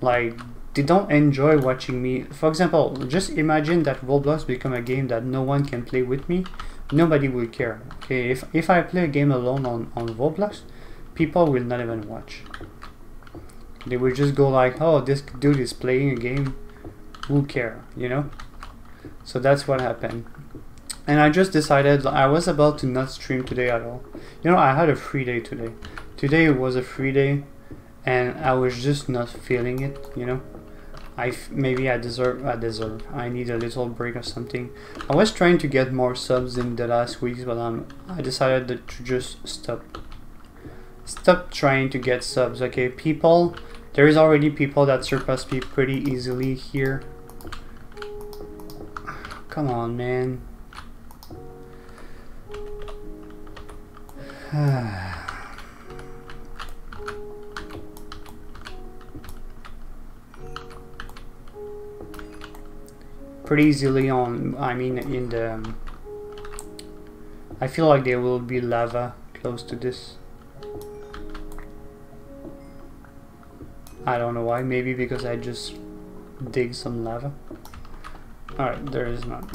like they don't enjoy watching me. For example, just imagine that Roblox become a game that no one can play with me. Nobody will care. Okay, if if I play a game alone on on Roblox, people will not even watch. They will just go like, "Oh, this dude is playing a game. Who care?" You know. So that's what happened. And I just decided I was about to not stream today at all. You know, I had a free day today. Today was a free day and I was just not feeling it, you know. I maybe I deserve I deserve I need a little break or something. I was trying to get more subs in the last weeks, but um I decided to just stop. Stop trying to get subs. Okay, people. There is already people that surpass me pretty easily here. Come on, man. pretty easily on I mean in the um, I feel like there will be lava close to this. I don't know why maybe because I just dig some lava. Alright there is none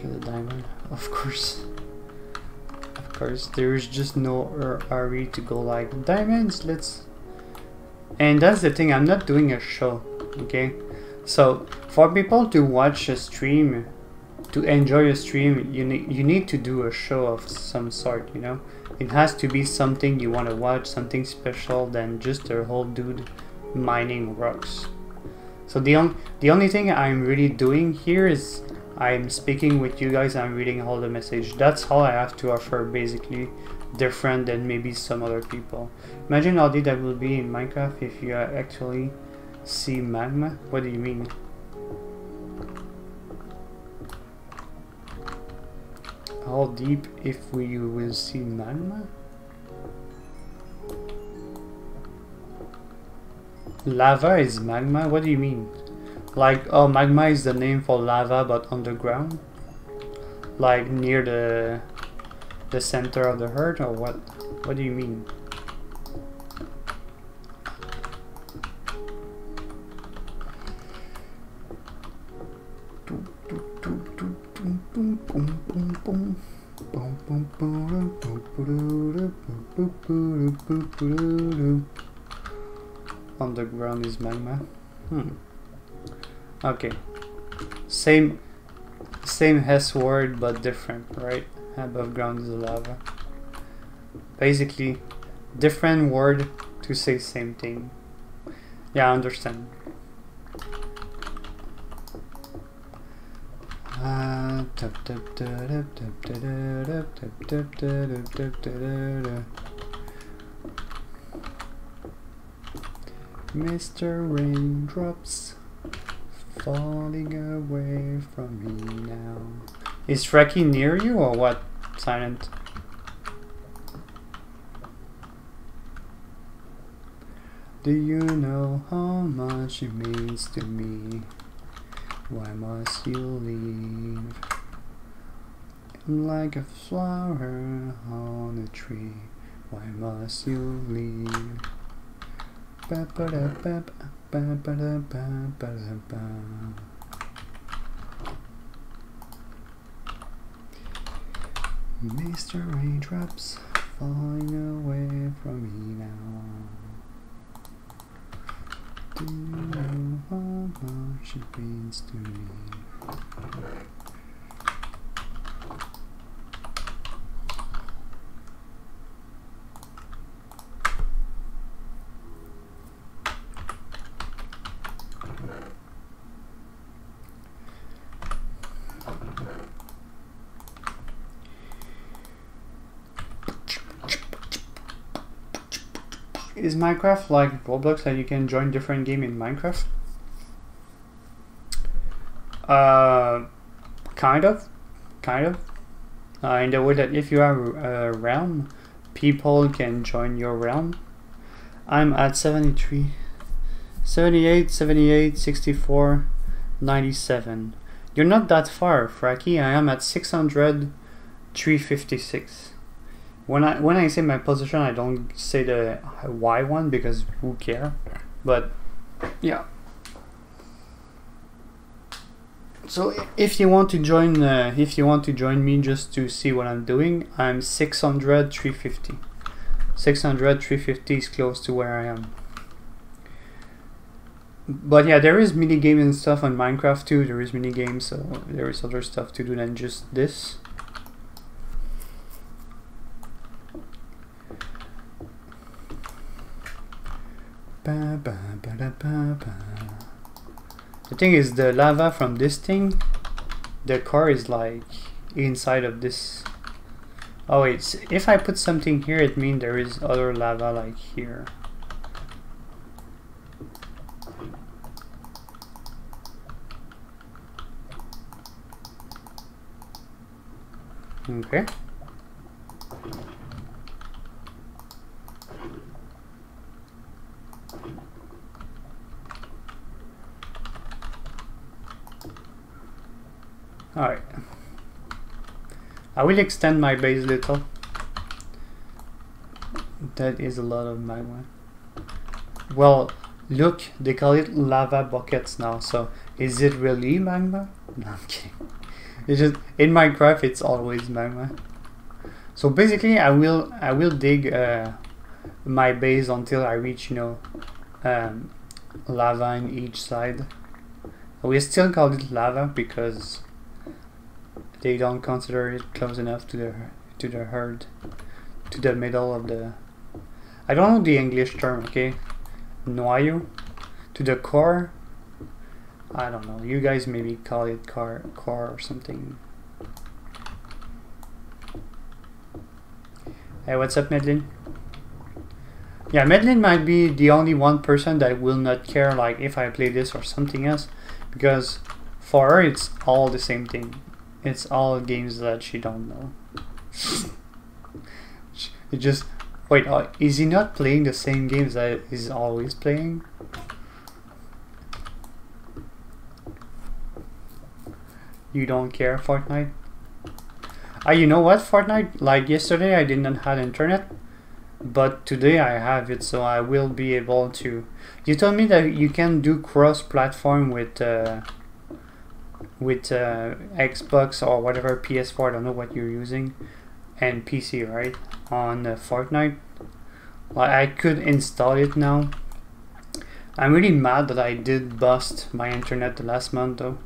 get the diamond? Of course. Of course. There's just no hurry to go like diamonds let's and that's the thing I'm not doing a show okay? So for people to watch a stream to enjoy a stream you need you need to do a show of some sort you know? It has to be something you want to watch something special than just a whole dude mining rocks. So the, on the only thing I'm really doing here is I'm speaking with you guys, I'm reading all the message. That's all I have to offer basically different than maybe some other people. Imagine how deep that will be in Minecraft if you actually see magma. What do you mean? How deep if we will see magma? Lava is magma? What do you mean? Like, oh, magma is the name for lava, but underground? Like near the the center of the earth, or what? What do you mean? Underground is magma. Hmm. Okay. Same same S word but different, right? Above ground is lava. Basically, different word to say same thing. Yeah, I understand. Uh, Mr. Raindrops falling away from me now. Is Frankie near you or what? Silent. Do you know how much it means to me? Why must you leave? I'm like a flower on a tree. Why must you leave? Ba -ba -da -ba -ba ba -ba -da -ba -ba -da -ba. Mr. Raindrops falling away from me now. Do you know how much it means to me? Is Minecraft like Roblox that you can join different game in Minecraft? Uh, kind of, kind of. Uh, in the way that if you have a realm, people can join your realm. I'm at 73, 78, 78, 64, 97. You're not that far, Frankie. I am at 600, 356. When I when I say my position, I don't say the Y one because who care? But yeah. So if you want to join, uh, if you want to join me just to see what I'm doing, I'm 600, 350. 600, 350 is close to where I am. But yeah, there is mini game and stuff on Minecraft too. There is mini games, so there is other stuff to do than just this. Ba, ba, ba. The thing is, the lava from this thing, the car is like inside of this. Oh wait, if I put something here, it means there is other lava like here. Okay. Alright. I will extend my base little. That is a lot of magma. Well, look, they call it lava buckets now, so is it really magma? No, I'm kidding. It's just, in Minecraft, it's always magma. So basically, I will I will dig uh, my base until I reach, you know, um, lava in each side. We still call it lava because they don't consider it close enough to the to the herd to the middle of the I don't know the English term okay noyau to the core I don't know you guys maybe call it car core or something hey what's up Medlin yeah Medlin might be the only one person that will not care like if I play this or something else because for her it's all the same thing it's all games that she don't know. it just wait. Uh, is he not playing the same games that he's always playing? You don't care, Fortnite? Ah, you know what, Fortnite? Like yesterday I did not have internet, but today I have it, so I will be able to. You told me that you can do cross-platform with uh, with uh, Xbox or whatever PS4. I don't know what you're using, and PC, right? On uh, Fortnite. Like I could install it now. I'm really mad that I did bust my internet the last month though.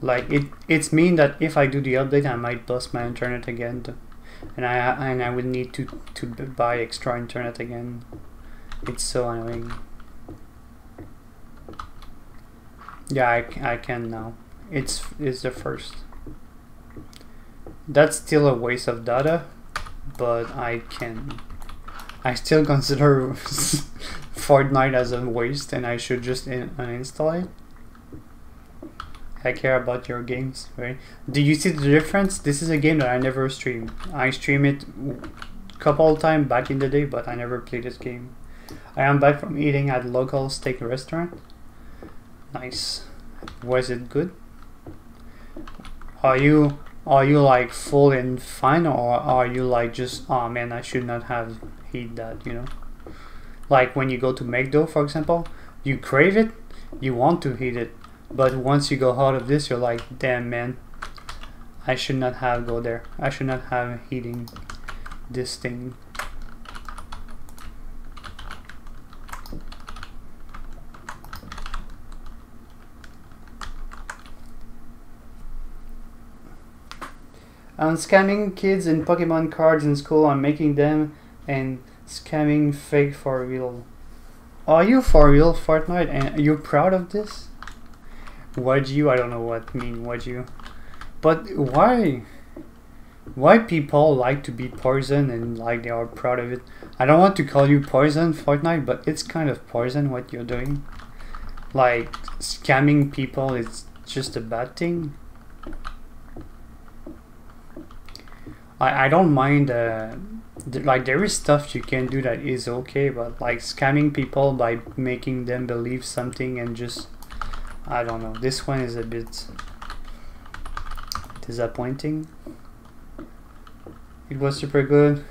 Like it, it's mean that if I do the update, I might bust my internet again, though. and I and I would need to to buy extra internet again. It's so annoying. Yeah, I, I can now. It's it's the first. That's still a waste of data, but I can. I still consider Fortnite as a waste, and I should just in, uninstall it. I care about your games, right? Do you see the difference? This is a game that I never stream. I stream it a couple of time back in the day, but I never played this game. I am back from eating at local steak restaurant. Nice. Was it good? Are you are you like full and fine or are you like just oh man I should not have eat that, you know? Like when you go to McDo for example, you crave it, you want to eat it, but once you go out of this, you're like, damn man, I should not have go there. I should not have eating this thing. I'm scamming kids in Pokemon cards in school. I'm making them and scamming fake for real. Are you for real, Fortnite? And are you proud of this? You? I don't know what mean you. But why? Why people like to be poison and like they are proud of it? I don't want to call you poison, Fortnite, but it's kind of poison what you're doing. Like scamming people is just a bad thing. I I don't mind. Uh, th like there is stuff you can do that is okay, but like scamming people by making them believe something and just I don't know. This one is a bit disappointing. It was super good.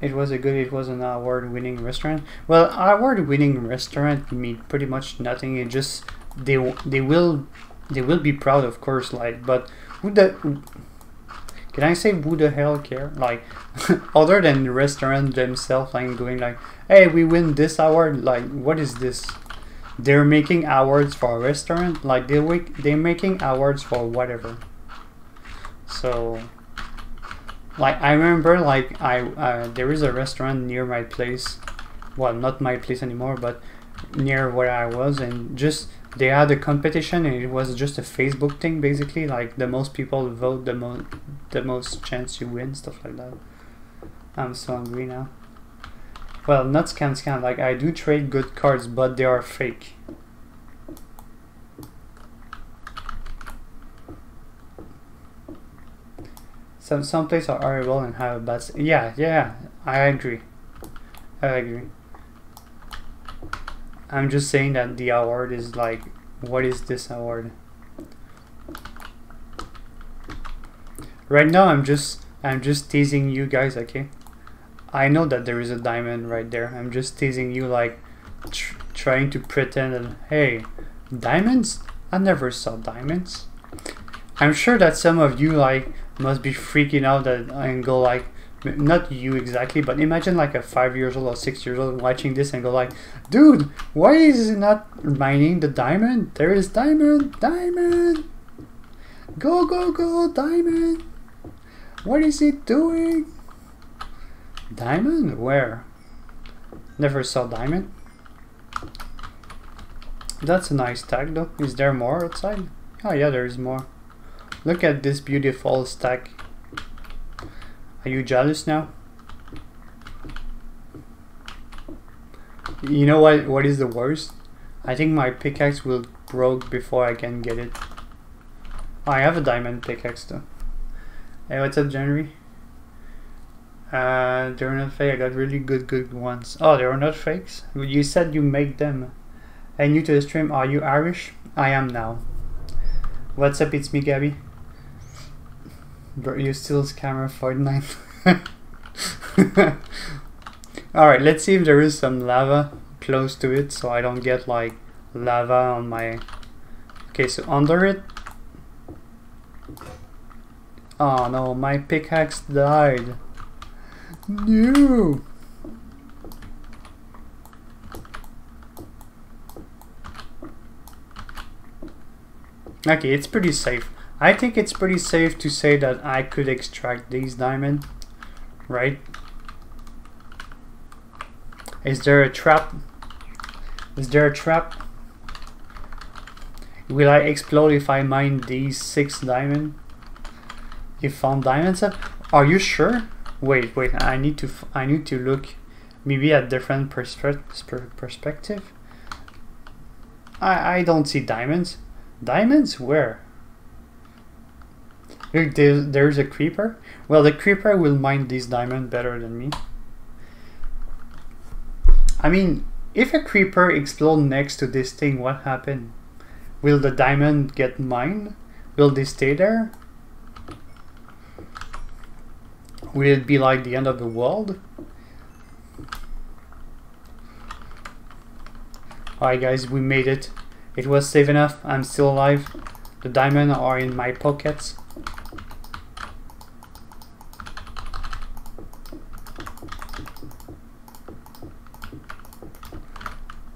It was a good, it was an award-winning restaurant. Well, award-winning restaurant mean pretty much nothing. It just they they will they will be proud, of course. Like, but who the can I say who the hell care? Like, other than the restaurant themselves, like going like, hey, we win this award. Like, what is this? They're making awards for a restaurant like they they're making awards for whatever. So like I remember like I uh, there is a restaurant near my place. Well not my place anymore but near where I was and just they had a competition and it was just a Facebook thing basically. Like the most people vote the most the most chance you win stuff like that. I'm so hungry now well, not scam scam, like I do trade good cards, but they are fake. Some some places are horrible and have a bad. Yeah, yeah, I agree. I agree. I'm just saying that the award is like, what is this award? Right now, I'm just I'm just teasing you guys, okay? I know that there is a diamond right there. I'm just teasing you like tr trying to pretend that, hey, diamonds? I never saw diamonds. I'm sure that some of you like must be freaking out that and go like, not you exactly, but imagine like a five years old or six years old watching this and go like, dude, why is it not mining the diamond? There is diamond, diamond. Go, go, go, diamond. What is it doing? Diamond? Where? Never saw diamond. That's a nice tag though. Is there more outside? Oh yeah, there is more. Look at this beautiful stack. Are you jealous now? You know what what is the worst? I think my pickaxe will broke before I can get it. Oh, I have a diamond pickaxe though. Hey, what's up, January? Uh, they're not fake. I got really good, good ones. Oh, they are not fakes. You said you make them. And new to the stream, are you Irish? I am now. What's up? It's me, Gabby. You still scammer Fortnite. Alright, let's see if there is some lava close to it so I don't get like lava on my... Okay, so under it... Oh no, my pickaxe died. No! Okay, it's pretty safe. I think it's pretty safe to say that I could extract these diamonds, right? Is there a trap? Is there a trap? Will I explode if I mine these six diamond? You found diamonds up? Are you sure? Wait, wait. I need to. I need to look, maybe at different perspe perspective. I I don't see diamonds. Diamonds? Where? Here, there's, there's a creeper. Well, the creeper will mine this diamond better than me. I mean, if a creeper explodes next to this thing, what happened? Will the diamond get mined? Will they stay there? Will it be like the end of the world? Alright guys, we made it. It was safe enough. I'm still alive. The diamonds are in my pockets.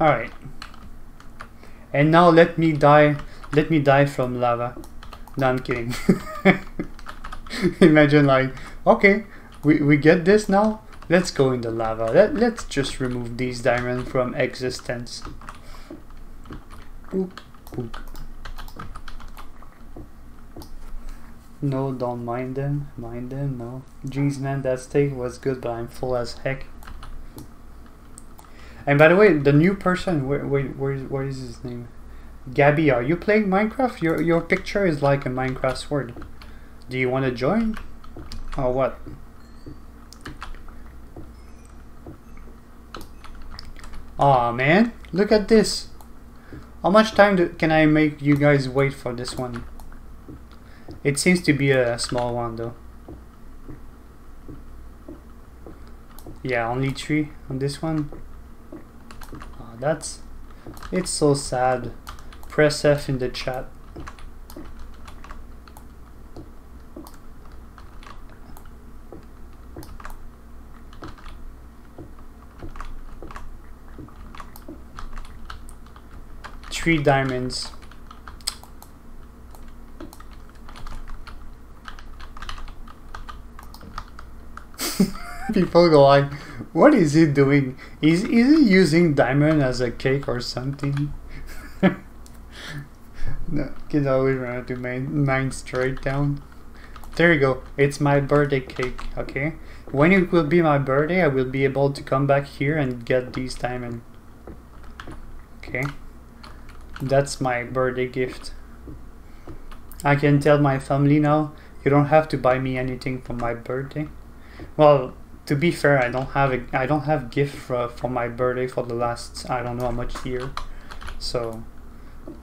Alright. And now let me die. Let me die from lava. No, I'm kidding. Imagine like, okay, we, we get this now. Let's go in the lava. Let, let's just remove these diamonds from existence. Boop, boop. No, don't mind them. Mind them, no. Jeez, man, that steak was good, but I'm full as heck. And by the way, the new person, where, where, where, is, what is his name? Gabby, are you playing Minecraft? Your, your picture is like a Minecraft sword. Do you want to join? Or what? Aw, oh, man. Look at this. How much time do, can I make you guys wait for this one? It seems to be a small one though. Yeah, only three on this one. Oh, that's... It's so sad. Press F in the chat. Three diamonds. People go like, what is he doing? Is, is he using diamond as a cake or something? no, kids always run to mine, mine straight down. There you go. It's my birthday cake, okay? When it will be my birthday, I will be able to come back here and get these diamond. Okay? That's my birthday gift. I can tell my family now, you don't have to buy me anything for my birthday. Well, to be fair, I don't have a I don't have gift for, for my birthday for the last I don't know how much year. So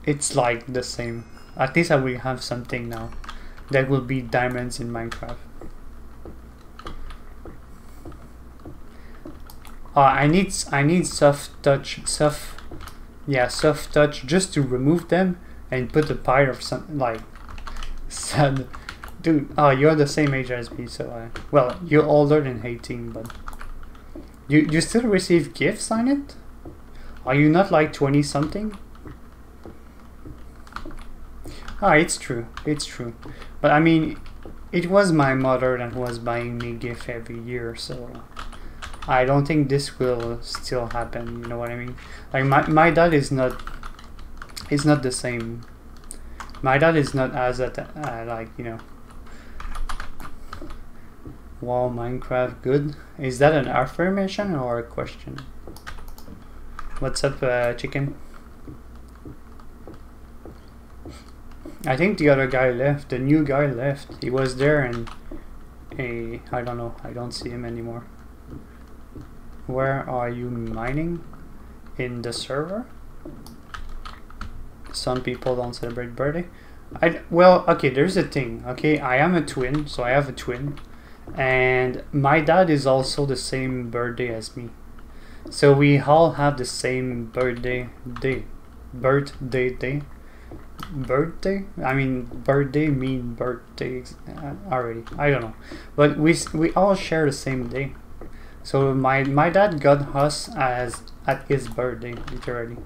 it's like the same. At least I will have something now. That will be diamonds in Minecraft. Uh, I need I need soft touch soft yeah, soft touch just to remove them and put a pile of some like sad dude. Oh, you're the same age as me, so I well, you're older than 18, but you you still receive gifts on it. Are you not like 20 something? Ah, it's true. It's true. But I mean, it was my mother that was buying me gift every year, so uh, I don't think this will still happen. You know what I mean? Like my my dad is not is not the same. My dad is not as at uh, like you know. Wow, Minecraft good. Is that an affirmation or a question? What's up, uh, chicken? I think the other guy left. The new guy left. He was there and hey, I don't know. I don't see him anymore. Where are you mining? In the server? Some people don't celebrate birthday. I well, okay. There's a thing. Okay, I am a twin, so I have a twin, and my dad is also the same birthday as me. So we all have the same birthday day, birthday day, birthday. I mean, birthday mean birthdays uh, already. I don't know, but we we all share the same day. So my my dad got us as at his birthday, literally.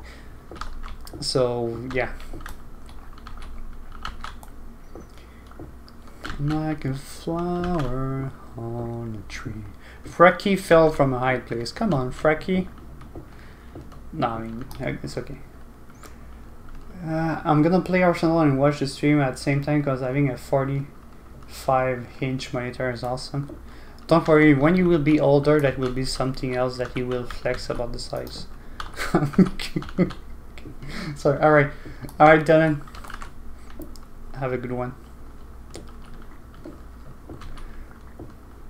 So yeah. Like a flower on a tree. Frecky fell from a high place. Come on, Frecky. No, I mean, it's okay. Uh, I'm gonna play Arsenal and watch the stream at the same time because having a 45 inch monitor is awesome. Don't worry, when you will be older, that will be something else that you will flex about the size. Sorry, alright. Alright, Dylan. Have a good one.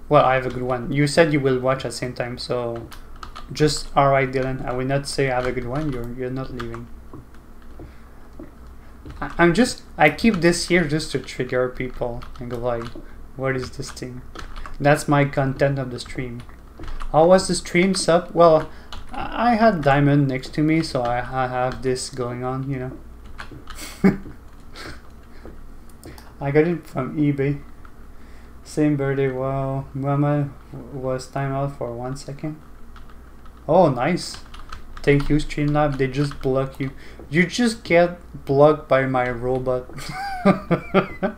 Well, I have a good one. You said you will watch at the same time, so just alright, Dylan. I will not say have a good one. You're you're not leaving. I, I'm just I keep this here just to trigger people and go like, what is this thing? That's my content of the stream. How was the stream sub? Well, I had Diamond next to me, so I, have this going on, you know. I got it from eBay. Same birthday. Wow, Muhammad was time out for one second. Oh, nice. Thank you, Streamlab. They just block you. You just get blocked by my robot.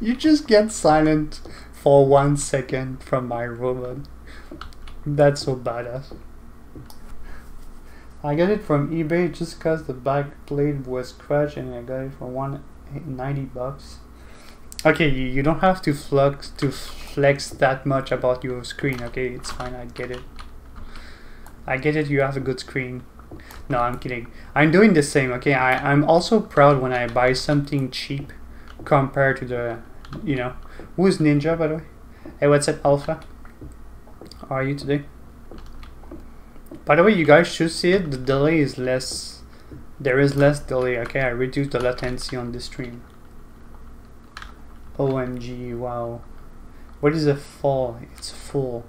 you just get silent for one second from my robot. That's so badass. I got it from eBay just cause the back plate was scratched and I got it for one ninety bucks. Okay, you, you don't have to flux to flex that much about your screen. Okay, it's fine. I get it. I get it. You have a good screen. No, I'm kidding. I'm doing the same. Okay, I I'm also proud when I buy something cheap compared to the, you know, who's Ninja by the way. Hey, what's up, Alpha? How are you today? By the way, you guys should see it. The delay is less. There is less delay. Okay, I reduced the latency on this stream. OMG, wow. What is a fall? It's a full.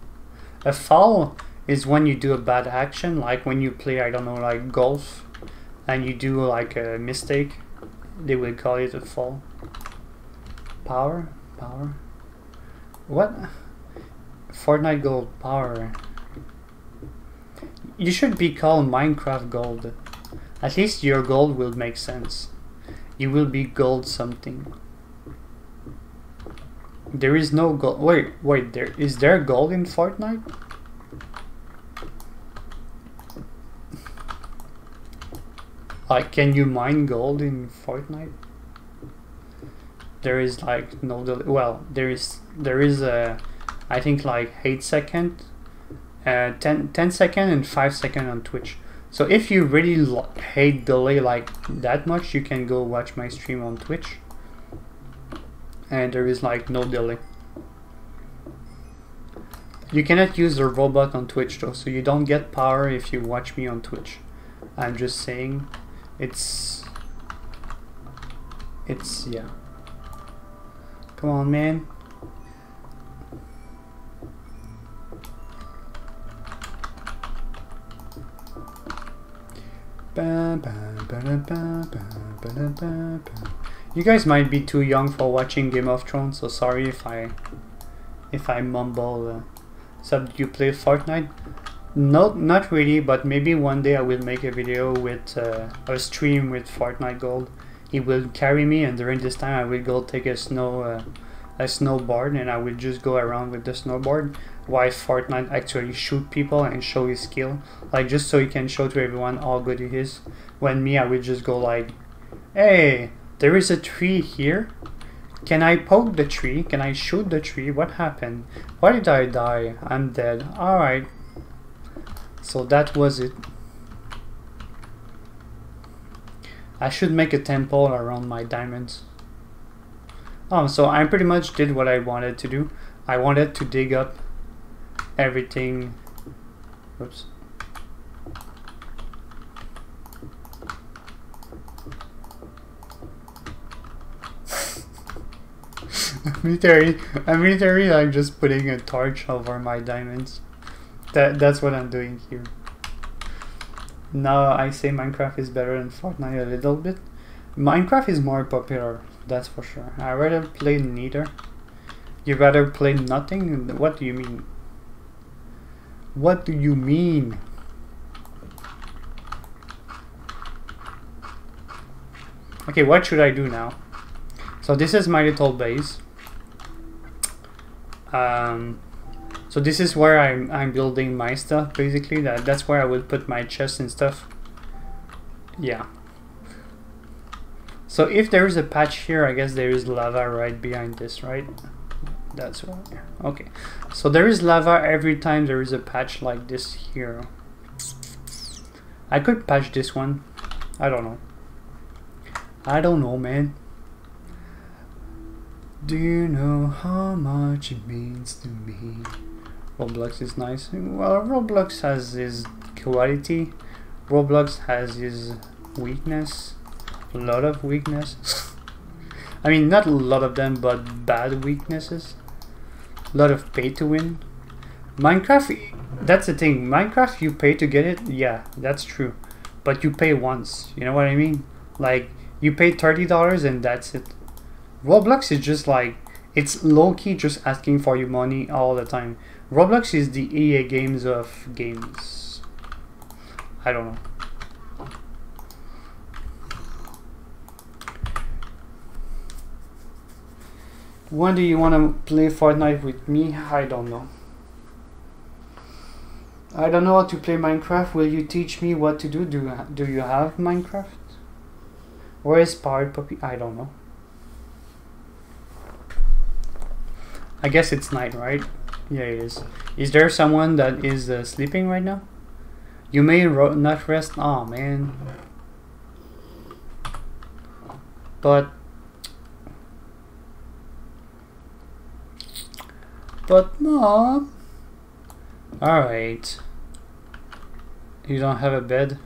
A foul is when you do a bad action, like when you play, I don't know, like golf, and you do like a mistake. They will call it a fall. Power? Power? What? Fortnite Gold Power. You should be called Minecraft Gold. At least your gold will make sense. You will be gold something. There is no gold. Wait, wait. There is there gold in Fortnite? Like, can you mine gold in Fortnite? There is like no. del- Well, there is there is a, I think like eight second, uh, 10, 10 second and five second on Twitch. So if you really hate delay like that much, you can go watch my stream on Twitch and there is like no delay. You cannot use the robot on Twitch though, so you don't get power if you watch me on Twitch. I'm just saying, it's, it's yeah. Come on, man. You guys might be too young for watching Game of Thrones, so sorry if I if I mumble. Uh, so do you play Fortnite? No, not really, but maybe one day I will make a video with uh, a stream with Fortnite Gold. He will carry me, and during this time I will go take a snow uh, a snowboard, and I will just go around with the snowboard. Why Fortnite actually shoot people and show his skill, like just so he can show to everyone how good he is. When me, I will just go like, "Hey, there is a tree here. Can I poke the tree? Can I shoot the tree? What happened? Why did I die? I'm dead. Alright. So that was it. I should make a temple around my diamonds. Oh, so I pretty much did what I wanted to do. I wanted to dig up everything. Oops. military, I'm military like just putting a torch over my diamonds. That that's what I'm doing here. Now I say Minecraft is better than Fortnite a little bit. Minecraft is more popular, that's for sure. I rather play neither. You rather play nothing? What do you mean? What do you mean? Okay, what should I do now? So this is my little base. Um, so this is where I'm, I'm building my stuff, basically. That That's where I will put my chest and stuff. Yeah. So if there is a patch here, I guess there is lava right behind this, right? That's why. Okay. So there is lava every time there is a patch like this here. I could patch this one. I don't know. I don't know, man. Do you know how much it means to me? Roblox is nice. Well, Roblox has his quality. Roblox has his weakness. A lot of weakness. I mean, not a lot of them, but bad weaknesses. A lot of pay to win. Minecraft, that's the thing. Minecraft, you pay to get it. Yeah, that's true. But you pay once. You know what I mean? Like, you pay $30 and that's it. Roblox is just like, it's low-key just asking for your money all the time. Roblox is the EA games of games. I don't know. When do you want to play Fortnite with me? I don't know. I don't know how to play Minecraft. Will you teach me what to do? Do, do you have Minecraft? Where is Powered Puppy? I don't know. I guess it's night, right? Yeah, it is. Is there someone that is uh, sleeping right now? You may not rest. Oh man. But. But mom. Alright. You don't have a bed?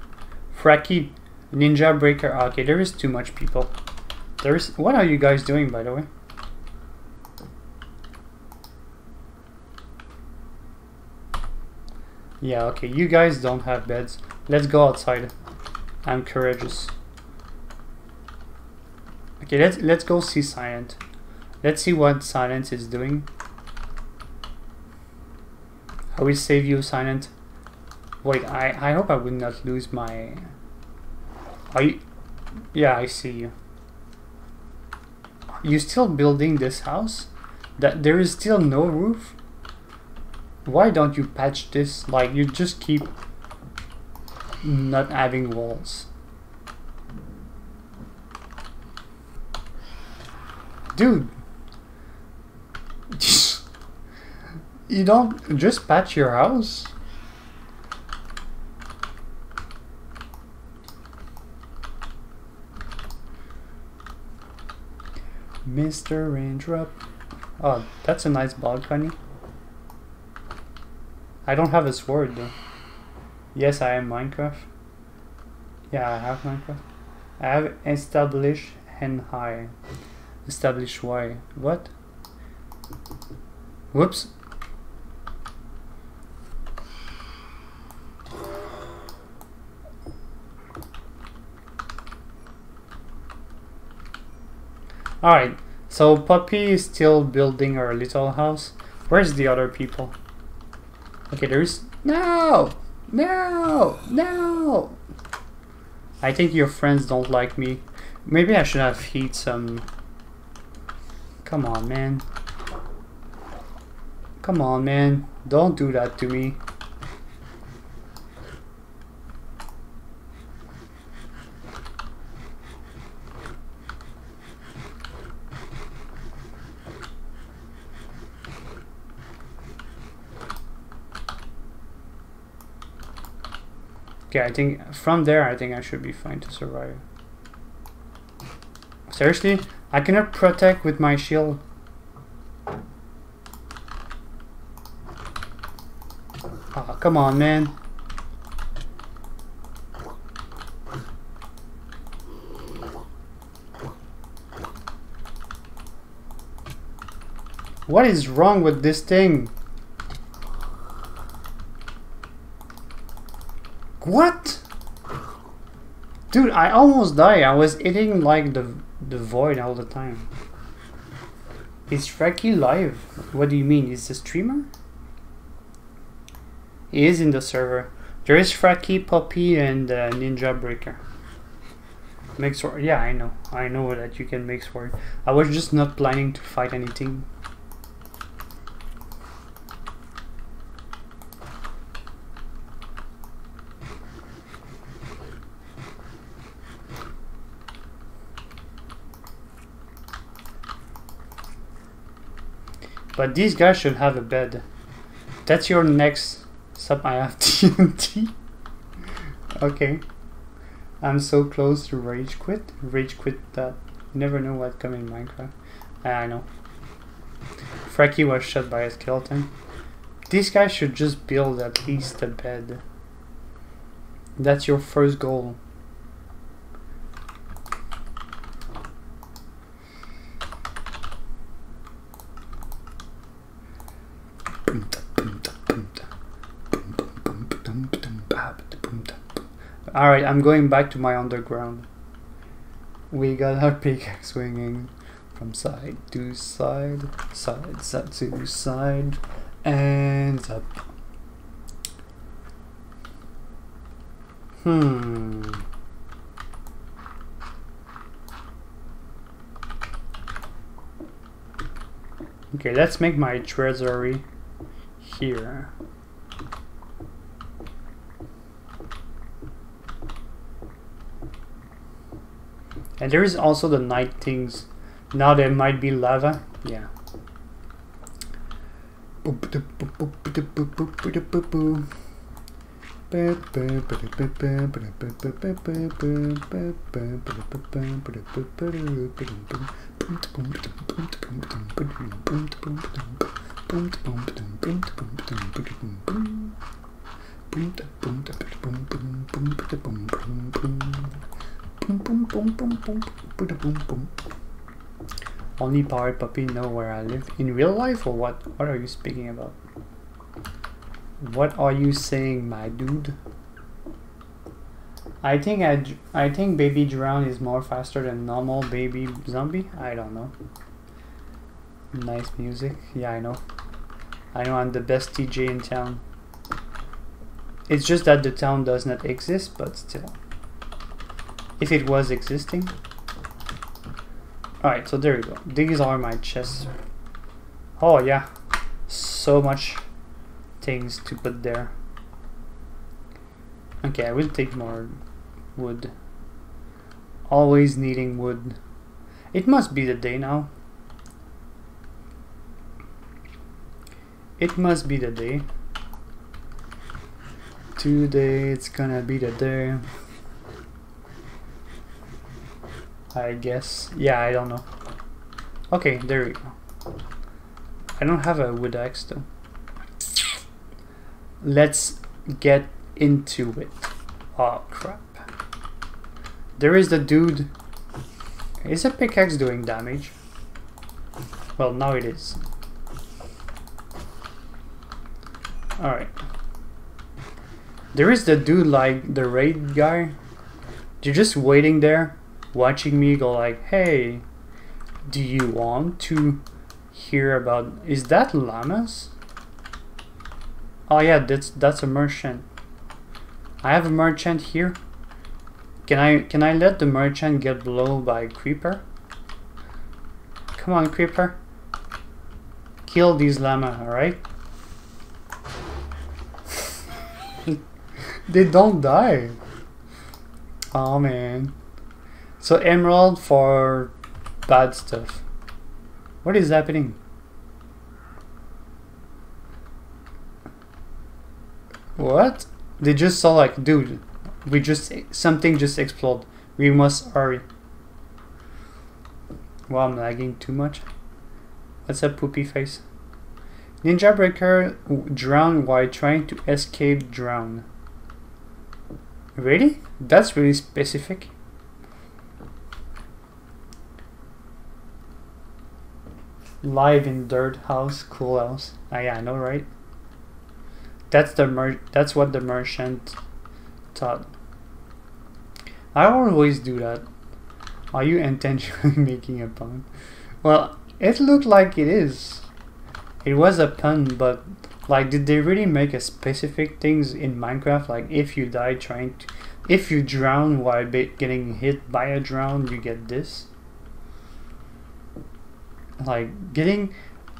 Fracky Ninja Breaker. Okay, there is too much people. There's. What are you guys doing, by the way? Yeah, okay, you guys don't have beds. Let's go outside. I'm courageous. Okay, let's let's go see Silent. Let's see what Silent is doing. I will save you, Silent. Wait, I, I hope I will not lose my... You... Yeah, I see you. You still building this house? That There is still no roof? Why don't you patch this? Like, you just keep not having walls. Dude. you don't just patch your house? Mr. Raindrop. Oh, that's a nice bug balcony. I don't have a sword though. Yes, I am Minecraft. Yeah, I have Minecraft. I have establish and high. Establish why? What? Whoops. Alright, so Puppy is still building our little house. Where's the other people? Okay, there's... No! No! No! I think your friends don't like me. Maybe I should have heat some... Come on, man. Come on, man. Don't do that to me. Okay, I think from there, I think I should be fine to survive. Seriously? I cannot protect with my shield. Oh, come on, man. What is wrong with this thing? What? Dude, I almost died. I was hitting like the the void all the time. Is Frankie live? What do you mean? Is the streamer? He is in the server. There is Fracky, Poppy, and uh, Ninja Breaker. Make sword. Yeah, I know. I know that you can make sword. I was just not planning to fight anything. But these guys should have a bed. That's your next sub. I have TNT. okay. I'm so close to rage quit. Rage quit that. You never know what coming in Minecraft. Ah, I know. Frankie was shot by a skeleton. These guys should just build at least a bed. That's your first goal. Alright, I'm going back to my underground. We got our pickaxe swinging from side to side, side, side to side, and up. Hmm. Okay, let's make my treasury here. And there is also the night things. Now there might be lava. Yeah. Boom, boom, boom, boom, boom, boom, boom, boom. Only Power Puppy know where I live. In real life or what? What are you speaking about? What are you saying, my dude? I think I, I think Baby Drown is more faster than normal Baby Zombie. I don't know. Nice music. Yeah, I know. I know I'm the best TJ in town. It's just that the town does not exist, but still if it was existing. Alright, so there we go. These are my chests. Oh yeah, so much things to put there. Okay, I will take more wood. Always needing wood. It must be the day now. It must be the day. Today it's gonna be the day. I guess. Yeah, I don't know. Okay, there we go. I don't have a wood axe though. Let's get into it. Oh crap. There is the dude. Is a pickaxe doing damage? Well, now it is. Alright. There is the dude like the raid guy. You're just waiting there watching me go like, hey, do you want to hear about, is that llamas? Oh yeah, that's, that's a merchant. I have a merchant here. Can I, can I let the merchant get blown by creeper? Come on, creeper. Kill these llama, alright? they don't die. Oh man. So emerald for bad stuff. What is happening? What? They just saw like, dude, we just, something just exploded. We must hurry. Wow, I'm lagging too much. What's up, poopy face? Ninja Breaker drown while trying to escape drown. Really? That's really specific. Live in dirt house, cool house. Ah, yeah, I know, right? That's the mer. That's what the merchant thought. I always do that. Are you intentionally making a pun? Well, it looked like it is. It was a pun, but like, did they really make a specific things in Minecraft? Like, if you die trying to, if you drown while getting hit by a drown, you get this. Like, getting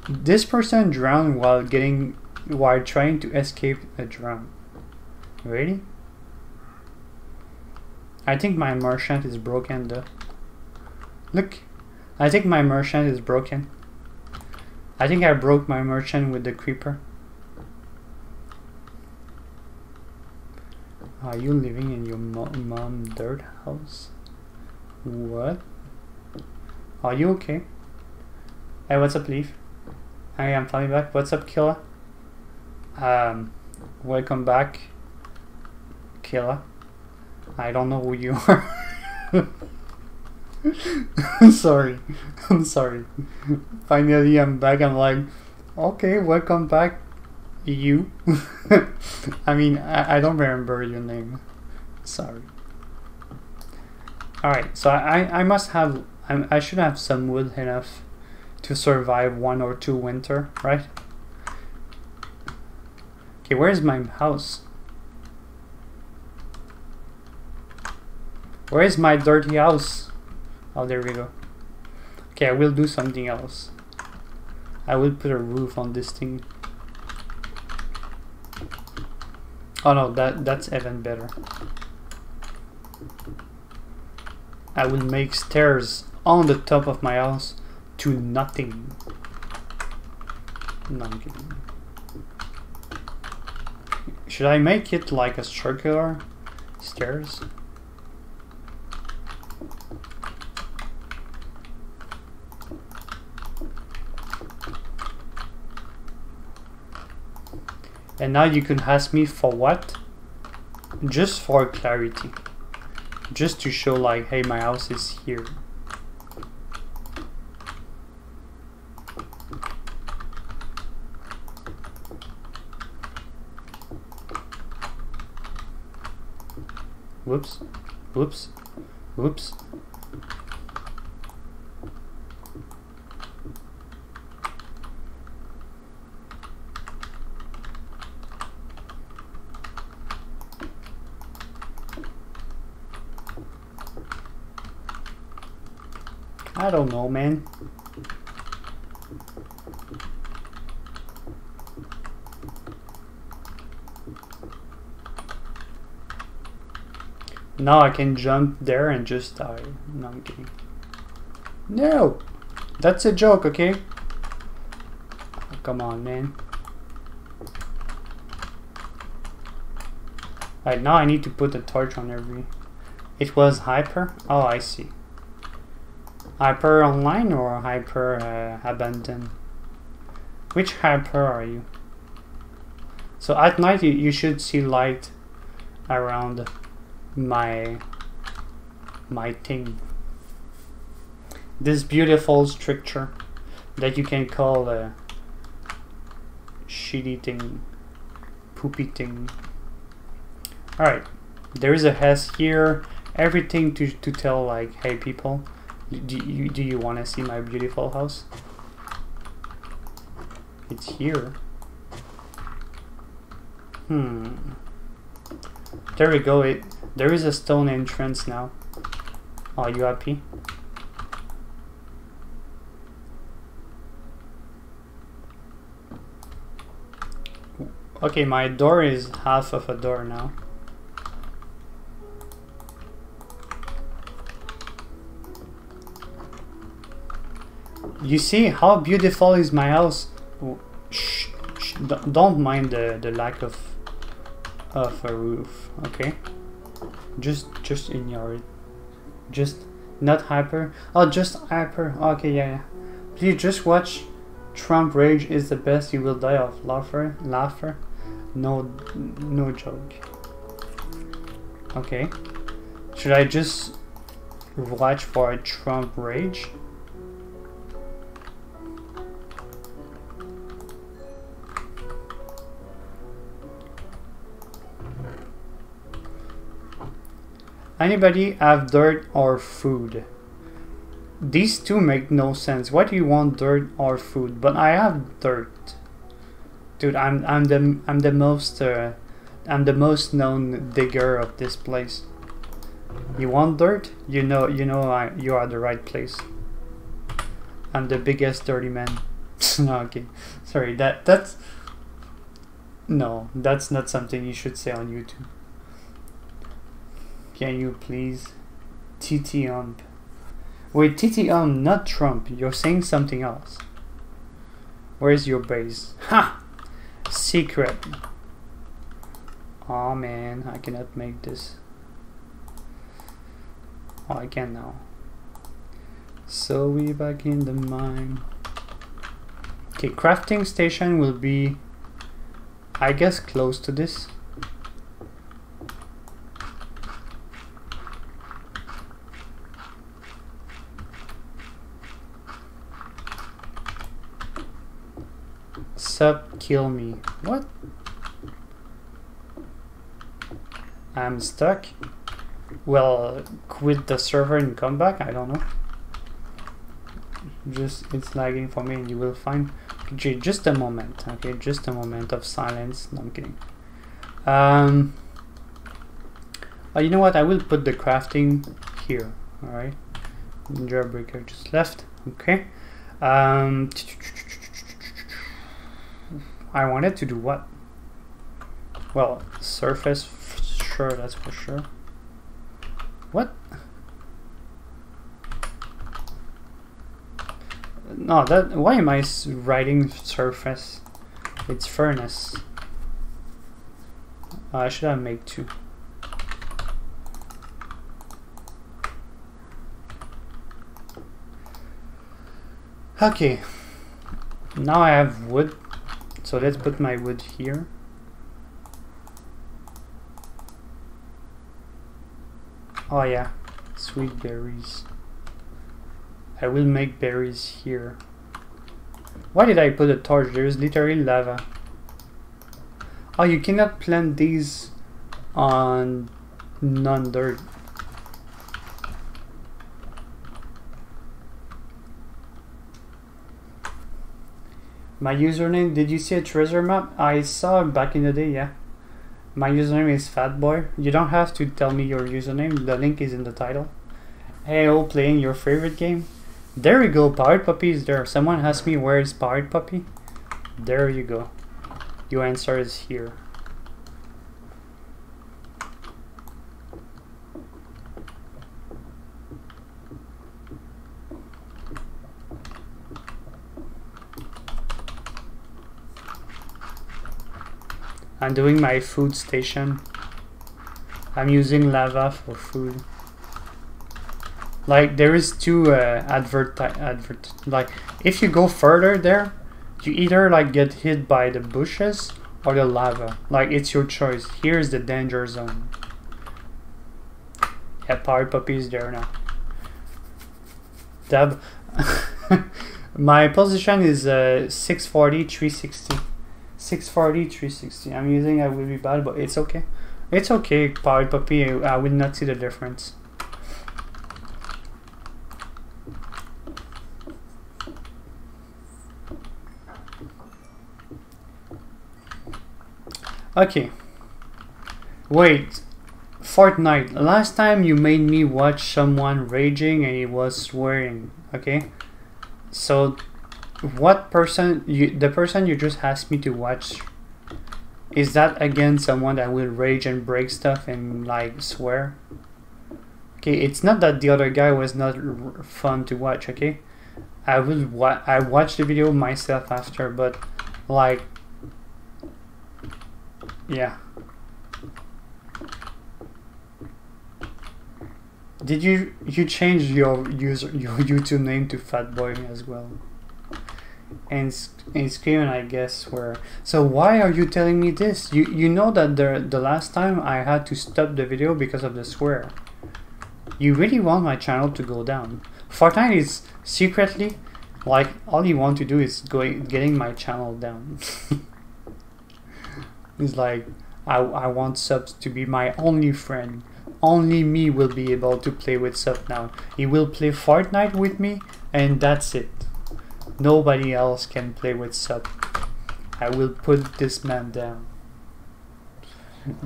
this person drowned while getting while trying to escape a drown. Really? I think my merchant is broken though. Look, I think my merchant is broken. I think I broke my merchant with the creeper. Are you living in your mo- mom dirt house? What? Are you okay? Hey, what's up, Leaf? Hey, I'm coming back. What's up, Killer? Um, welcome back, Killer. I don't know who you are. I'm sorry. I'm sorry. Finally, I'm back. I'm like, okay, welcome back, you. I mean, I, I don't remember your name. Sorry. Alright, so I, I must have, I, I should have some wood enough to survive one or two winter, right? Okay, where's my house? Where is my dirty house? Oh, there we go. Okay, I will do something else. I will put a roof on this thing. Oh no, that that's even better. I will make stairs on the top of my house to nothing. No. Should I make it like a circular stairs? And now you can ask me for what? Just for clarity. Just to show like, hey, my house is here. Whoops. Whoops. Whoops. I don't know, man. Now I can jump there and just die. No, I'm kidding. No! That's a joke, okay? Oh, come on, man. Right, now I need to put a torch on every... It was hyper? Oh, I see. Hyper online or hyper uh, abandoned? Which hyper are you? So at night you, you should see light around my my thing. This beautiful structure that you can call a shitty thing, poopy thing. Alright, there is a S here. Everything to, to tell like, hey people, do you, do you want to see my beautiful house? It's here. Hmm. There we go. It there is a stone entrance now. Are you happy? Okay, my door is half of a door now. You see how beautiful is my house? Shh, shh, don't mind the, the lack of of a roof, okay? Just just ignore it. Just not hyper. Oh, just hyper. Okay, yeah, yeah. Please just watch. Trump rage is the best. You will die of laughter. Laughter. No, no joke. Okay. Should I just watch for Trump rage? Anybody have dirt or food? These two make no sense. Why do you want dirt or food? But I have dirt. Dude, I'm I'm the I'm the most uh, I'm the most known digger of this place. You want dirt? You know you know I, you are the right place. I'm the biggest dirty man. no, okay, sorry. That that's no, that's not something you should say on YouTube. Can you please TT ump? Wait, TT ump, not Trump. You're saying something else. Where's your base? Ha! Secret. Oh man, I cannot make this. Oh, I can now. So we back in the mine. Okay, crafting station will be, I guess, close to this. Sub kill me. What? I'm stuck. Well, quit the server and come back? I don't know. Just, it's lagging for me and you will find... Okay, just a moment, okay? Just a moment of silence. No, I'm kidding. Um... Oh, you know what? I will put the crafting here, alright? Jawbreaker just left, okay? Um... I wanted to do what? Well, surface, sure, that's for sure. What? No, that. Why am I writing surface? It's furnace. Uh, I should have made two. Okay. Now I have wood. So let's put my wood here. Oh yeah, sweet berries. I will make berries here. Why did I put a torch? There is literally lava. Oh, you cannot plant these on non-dirt. My username, did you see a treasure map? I saw it back in the day, yeah. My username is Fatboy. You don't have to tell me your username, the link is in the title. Hey, all playing your favorite game? There you go, Pirate Puppy is there. Someone asked me where is Pirate Puppy? There you go. Your answer is here. I'm doing my food station. I'm using lava for food. Like there is two uh, advert advert like if you go further there, you either like get hit by the bushes or the lava. Like it's your choice. Here's the danger zone. Yeah, power puppy is there now. Dab. My position is uh, 640, 360. 640, 360. I'm using I will be bad, but it's okay. It's okay, Powered Puppy. I will not see the difference. Okay. Wait. Fortnite. Last time you made me watch someone raging and he was swearing. Okay. So what person you the person you just asked me to watch is that again someone that will rage and break stuff and like swear? Okay it's not that the other guy was not fun to watch okay? I will wa i watched the video myself after but like yeah. Did you you change your user your youtube name to fatboy as well and and screaming I guess were so why are you telling me this? You you know that the the last time I had to stop the video because of the swear you really want my channel to go down. Fortnite is secretly like all you want to do is going getting my channel down. It's like I, I want subs to be my only friend. Only me will be able to play with Sup now. He will play Fortnite with me, and that's it. Nobody else can play with Sup. I will put this man down.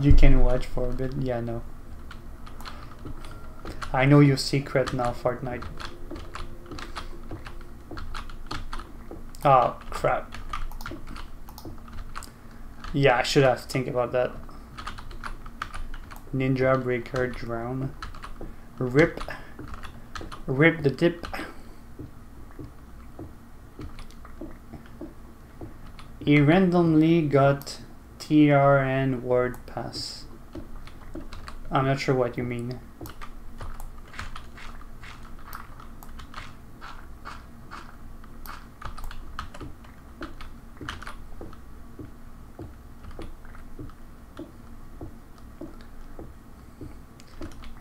You can watch for a bit. Yeah, no. I know your secret now, Fortnite. Oh, crap. Yeah, I should have think about that. Ninja Breaker Drown. Rip. Rip the dip. He randomly got TRN word pass. I'm not sure what you mean.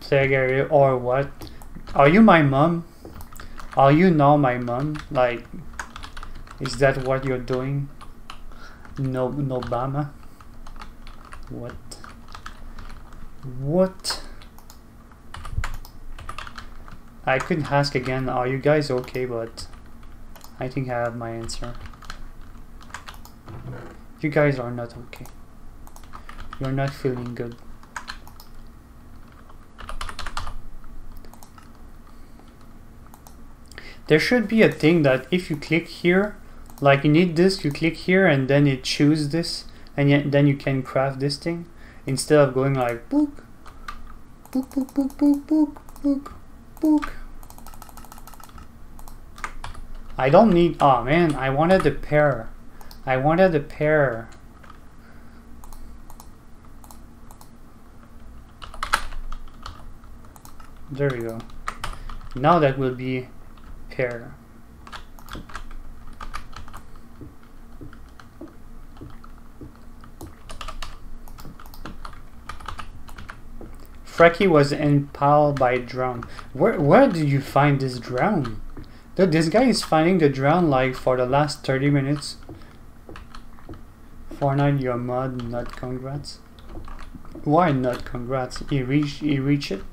Gary or what? Are you my mom? Are you now my mom? Like, is that what you're doing? No, no Obama. What? What? I couldn't ask again. Are you guys okay? But I think I have my answer. You guys are not okay. You're not feeling good. there should be a thing that if you click here like you need this you click here and then it choose this and yet then you can craft this thing instead of going like book book book book book book book book I don't need oh man I wanted the pair. I wanted the pair. There we go. Now that will be here. Frecky was impaled by drone. Where where did you find this drone? Dude, this guy is finding the drone like for the last 30 minutes. Fortnite, your mod, not congrats. Why not congrats? He reached he reached it.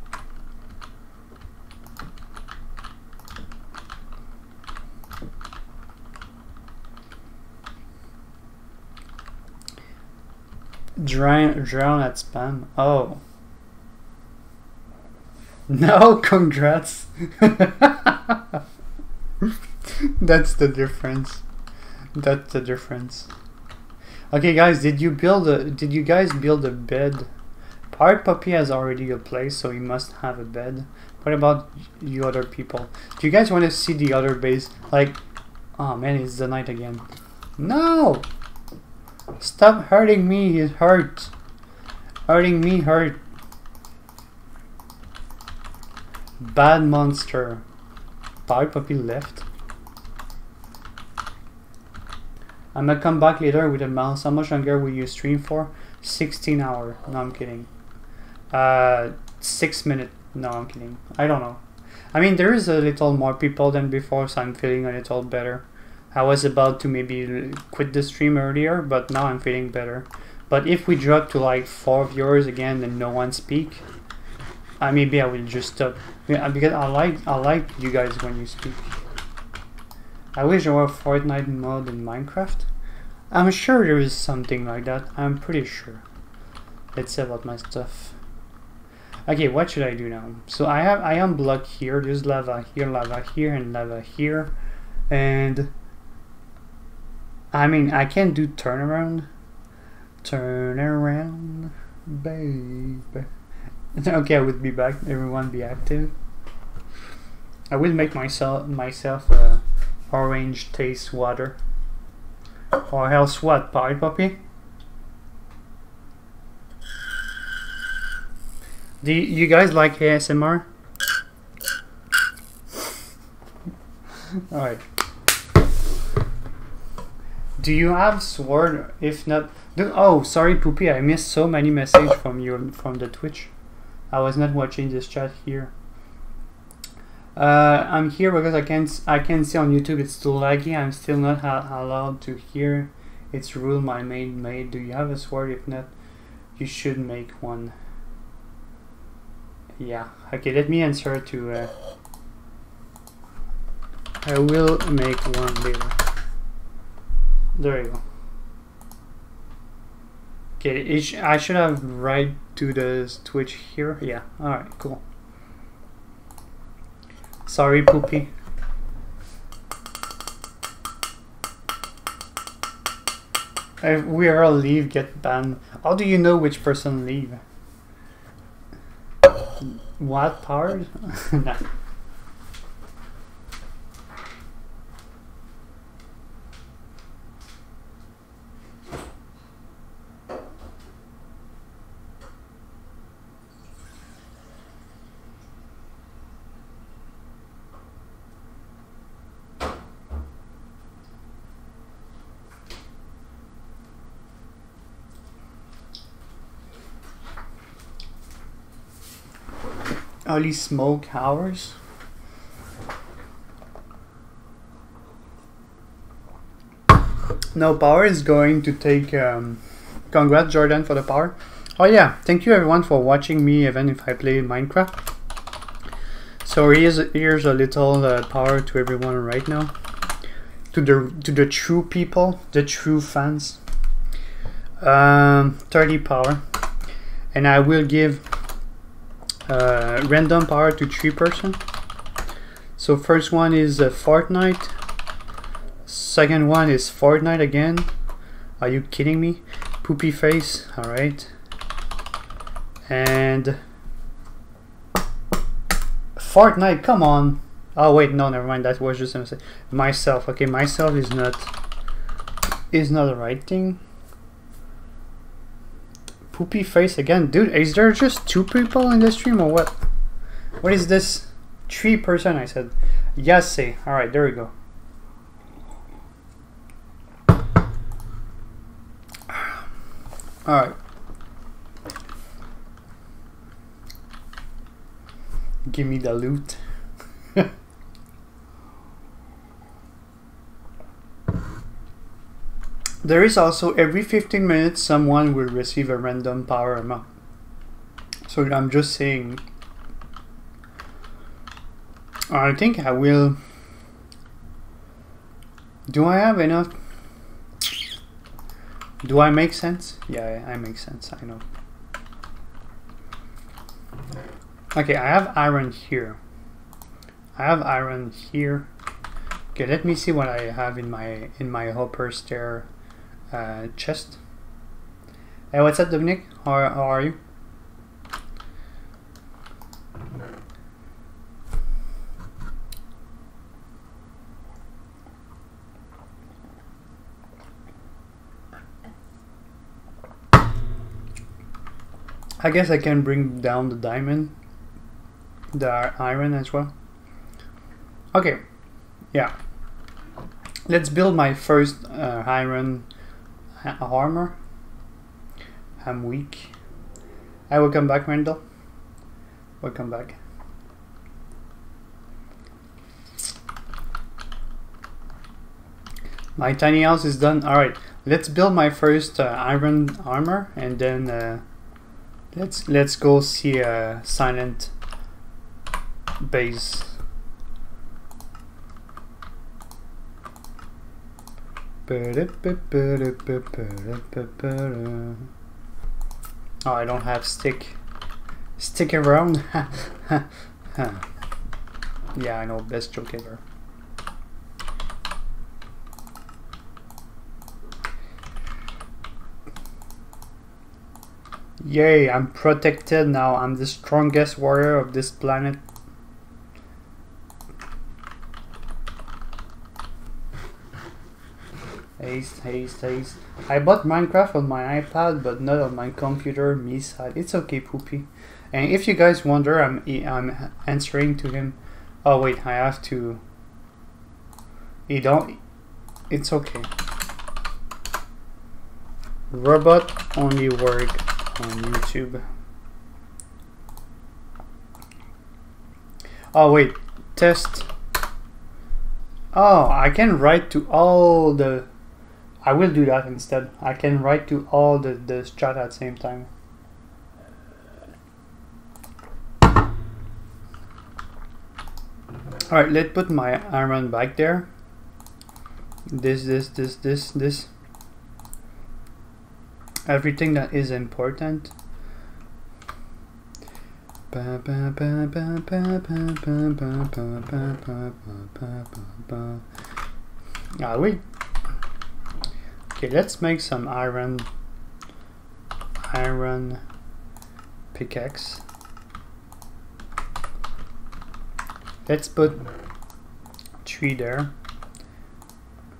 Drown, drown at spam. Oh. No, congrats. That's the difference. That's the difference. Okay, guys, did you build a? Did you guys build a bed? Pirate Puppy has already a place, so he must have a bed. What about you other people? Do you guys want to see the other base? Like, oh man, it's the night again. No! Stop hurting me, it hurts. Hurting me hurt. Bad monster. Pirate Puppy left. I'm gonna come back later with a mouse. How much longer will you stream for? 16 hour. No, I'm kidding. Uh, 6 minute. No, I'm kidding. I don't know. I mean, there is a little more people than before, so I'm feeling a little better. I was about to maybe quit the stream earlier, but now I'm feeling better. But if we drop to like 4 viewers again and no one speak, uh, maybe I will just stop. Yeah, because I like I like you guys when you speak. I wish there were Fortnite mode in Minecraft. I'm sure there is something like that. I'm pretty sure. Let's see about my stuff. Okay, what should I do now? So I have I am blocked here. There's lava here, lava here, and lava here, and I mean, I can do turnaround. Turn around, baby. okay, I would be back. Everyone be active. I will make myself myself a orange taste water. Or else what, Pirate Puppy? Do you guys like ASMR? Alright. Do you have sword? If not, do, oh, sorry, Poopy. I missed so many messages from you from the Twitch. I was not watching this chat here. Uh, I'm here because I can't I can see on YouTube it's too laggy. I'm still not allowed to hear. It's rule my maid made. Do you have a sword? If not, you should make one. Yeah. Okay, let me answer to. Uh, I will make one later. There you go. Okay, sh I should have right to the Twitch here. Yeah. All right. Cool. Sorry, Poopy. If we are all leave, get banned. How do you know which person leave? What part? nah. Only smoke hours? No, power is going to take. Um, congrats, Jordan, for the power. Oh, yeah, thank you everyone for watching me, even if I play Minecraft. So here's here's a little uh, power to everyone right now, to the to the true people, the true fans. Um, 30 power, and I will give uh, random power to three person. So first one is uh, Fortnite. Second one is Fortnite again. Are you kidding me? Poopy face. All right. And Fortnite. Come on. Oh wait, no, never mind. That was just say myself. Okay, myself is not is not the right thing. Poopy face again. Dude, is there just two people in the stream or what? What is this? Three person, I said. Yes, say. Alright, there we go. Alright. Give me the loot. There is also every 15 minutes someone will receive a random power amount. So I'm just saying. I think I will. Do I have enough? Do I make sense? Yeah, I make sense. I know. Okay, I have iron here. I have iron here. Okay, let me see what I have in my in my hopper stair uh, chest. Hey, what's up, Dominic? How, how are you? I guess I can bring down the diamond, the iron as well. Okay, yeah. Let's build my first uh, iron armor. I'm weak. I will come back, Randall. Welcome back. My tiny house is done. Alright, let's build my first uh, iron armor and then uh, let's let's go see a silent base. Oh, I don't have stick. Stick around? yeah, I know, best joke ever. Yay, I'm protected now. I'm the strongest warrior of this planet. Haste, haste, haste. I bought Minecraft on my iPad, but not on my computer, me side. It's okay, Poopy. And if you guys wonder, I'm, I'm answering to him. Oh, wait, I have to... You don't... It's okay. Robot only work on YouTube. Oh, wait. Test. Oh, I can write to all the I will do that instead. I can write to all the, the chat at the same time. Alright, let's put my iron back there. This, this, this, this, this. Everything that is important. Ah, wait. Okay, let's make some iron iron pickaxe. Let's put three there.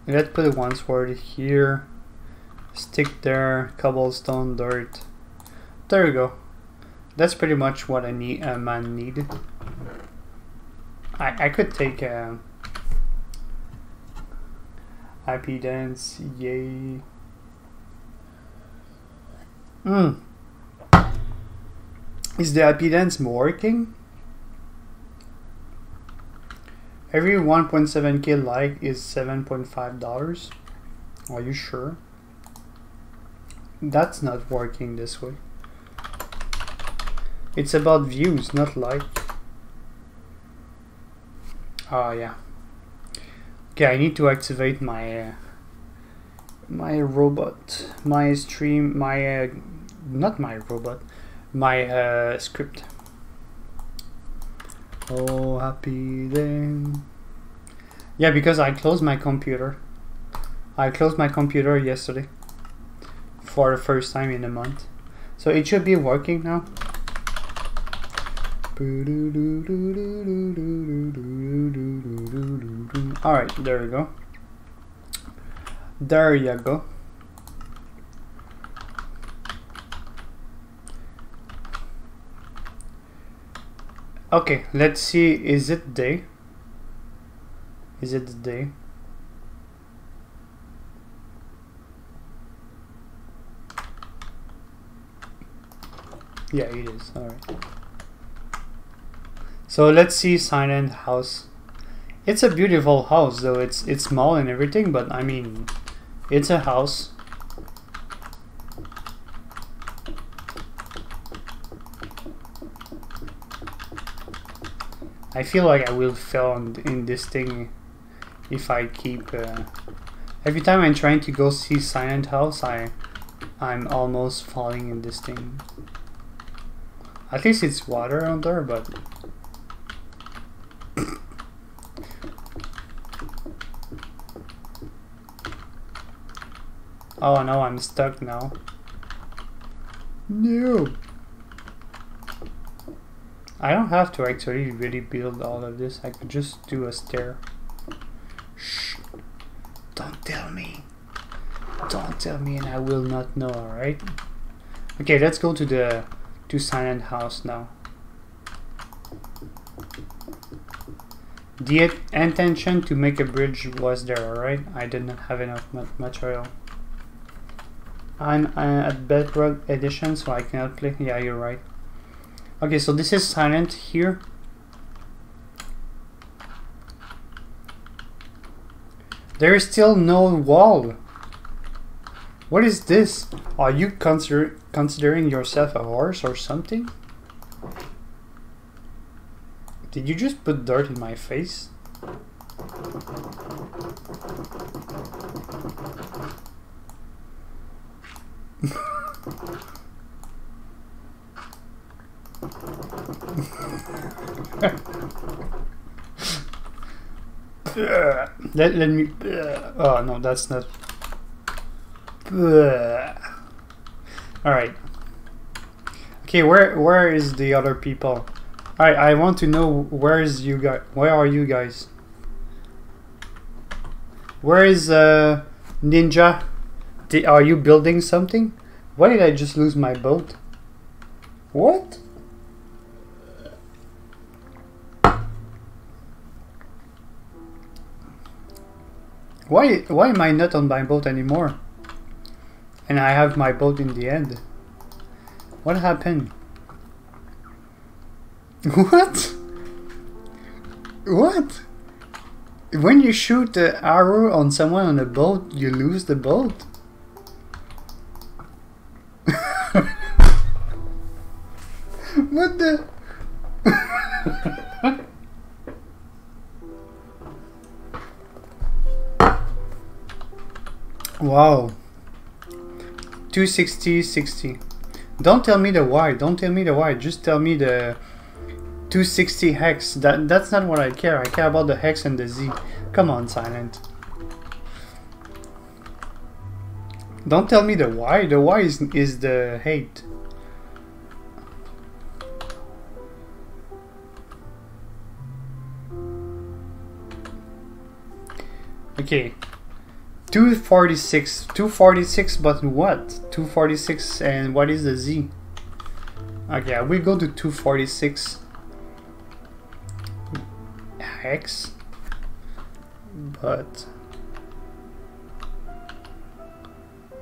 Let's put one sword here. Stick there, cobblestone, dirt. There we go. That's pretty much what I need. Uh, a man need. I I could take a happy dance. Yay. Hmm. Is the IP dance working? Every 1.7k like is $7.5. Are you sure? That's not working this way. It's about views, not like. Oh yeah. Okay, I need to activate my uh, my robot, my stream, my uh, not my robot, my uh, script. Oh, happy day. Yeah, because I closed my computer. I closed my computer yesterday for the first time in a month. So it should be working now. Alright, there we go. There you go. Okay, let's see. Is it day? Is it day? Yeah, it is. Alright. So let's see Silent House. It's a beautiful house though. It's it's small and everything, but I mean, it's a house. I feel like I will fail in, this thing if I keep. Uh, every time I'm trying to go see Silent House, I I'm almost falling in this thing. At least it's water under, but Oh no, I'm stuck now. No. I don't have to actually really build all of this. I could just do a stair. Shh. Don't tell me. Don't tell me and I will not know, alright? Okay, let's go to the to Silent House now. The intention to make a bridge was there, alright? I did not have enough material. I'm uh, at Bedrock Edition, so I cannot play. Yeah, you're right. Okay, so this is silent here. There is still no wall. What is this? Are you consider considering yourself a horse or something? Did you just put dirt in my face? Let, let me oh no that's not. All right. Okay where where is the other people? Right i want to know where is you guys where are you guys? Where is uh ninja did, are you building something why did i just lose my boat what Why why am I not on my boat anymore? And I have my boat in the end. What happened? What? What? When you shoot the arrow on someone on a boat, you lose the boat? what the? wow. 260, 60. Don't tell me the why, don't tell me the why, just tell me the 260 hex. That That's not what I care, I care about the hex and the Z. Come on, Silent. Don't tell me the why. The why is, is the hate. Okay. 246. 246, but what? 246 and what is the Z? Okay, we go to 246 X. but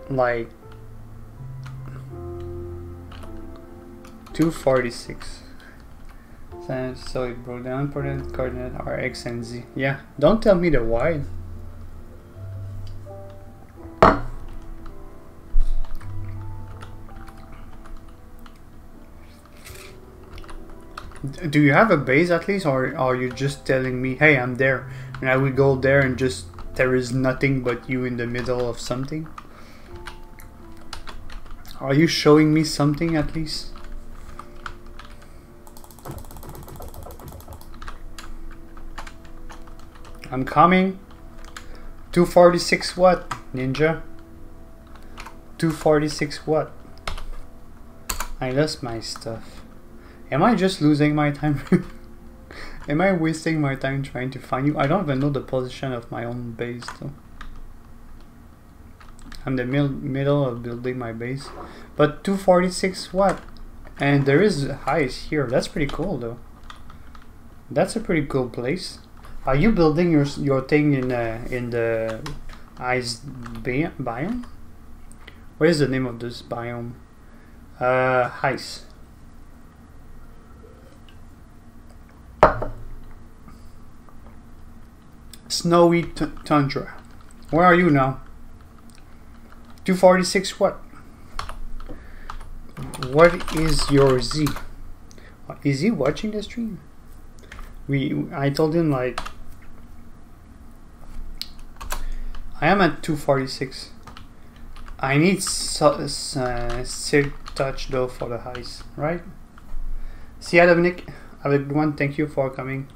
like 246. So it broke down the coordinate are x and z. Yeah, don't tell me the y. Do you have a base at least, or are you just telling me, hey, I'm there, and I will go there and just there is nothing but you in the middle of something? Are you showing me something at least? I'm coming. 246 what, ninja? 246 what? I lost my stuff. Am I just losing my time? Am I wasting my time trying to find you? I don't even know the position of my own base though. I'm the mil middle of building my base. But 246 what? And there is ice here. That's pretty cool though. That's a pretty cool place. Are you building your your thing in uh, in the ice bi biome? What is the name of this biome? Uh, ice. Snowy tundra. Where are you now? 246 what? What is your Z? Is he watching the stream? We I told him like I am at 246. I need uh, silk touch though for the highs, right? See ya Dominic. Have a good one. Thank you for coming.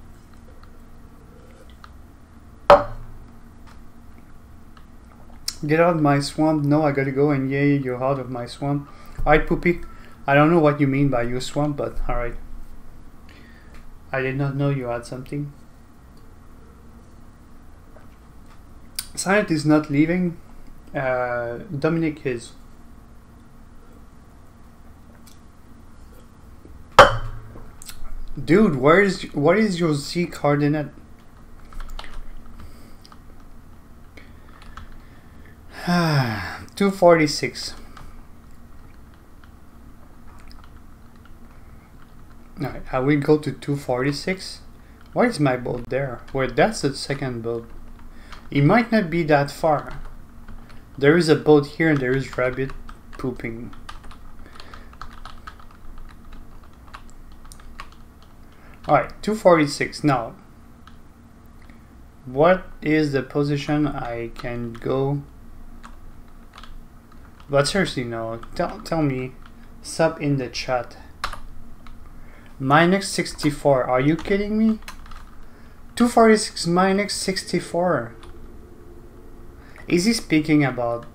Get out of my swamp. No, I gotta go and yay, you're out of my swamp. Alright, Poopy. I don't know what you mean by your swamp, but alright. I did not know you had something. Silent is not leaving. Uh, Dominic is. Dude, where is what is your Z coordinate? 246. Alright, I will go to 246. Why is my boat there? Where that's the second boat. It might not be that far. There is a boat here and there is rabbit pooping. Alright, 246. Now, what is the position I can go but seriously, no. Tell, tell me. Sub in the chat. Minus 64. Are you kidding me? 246 minus 64. Is he speaking about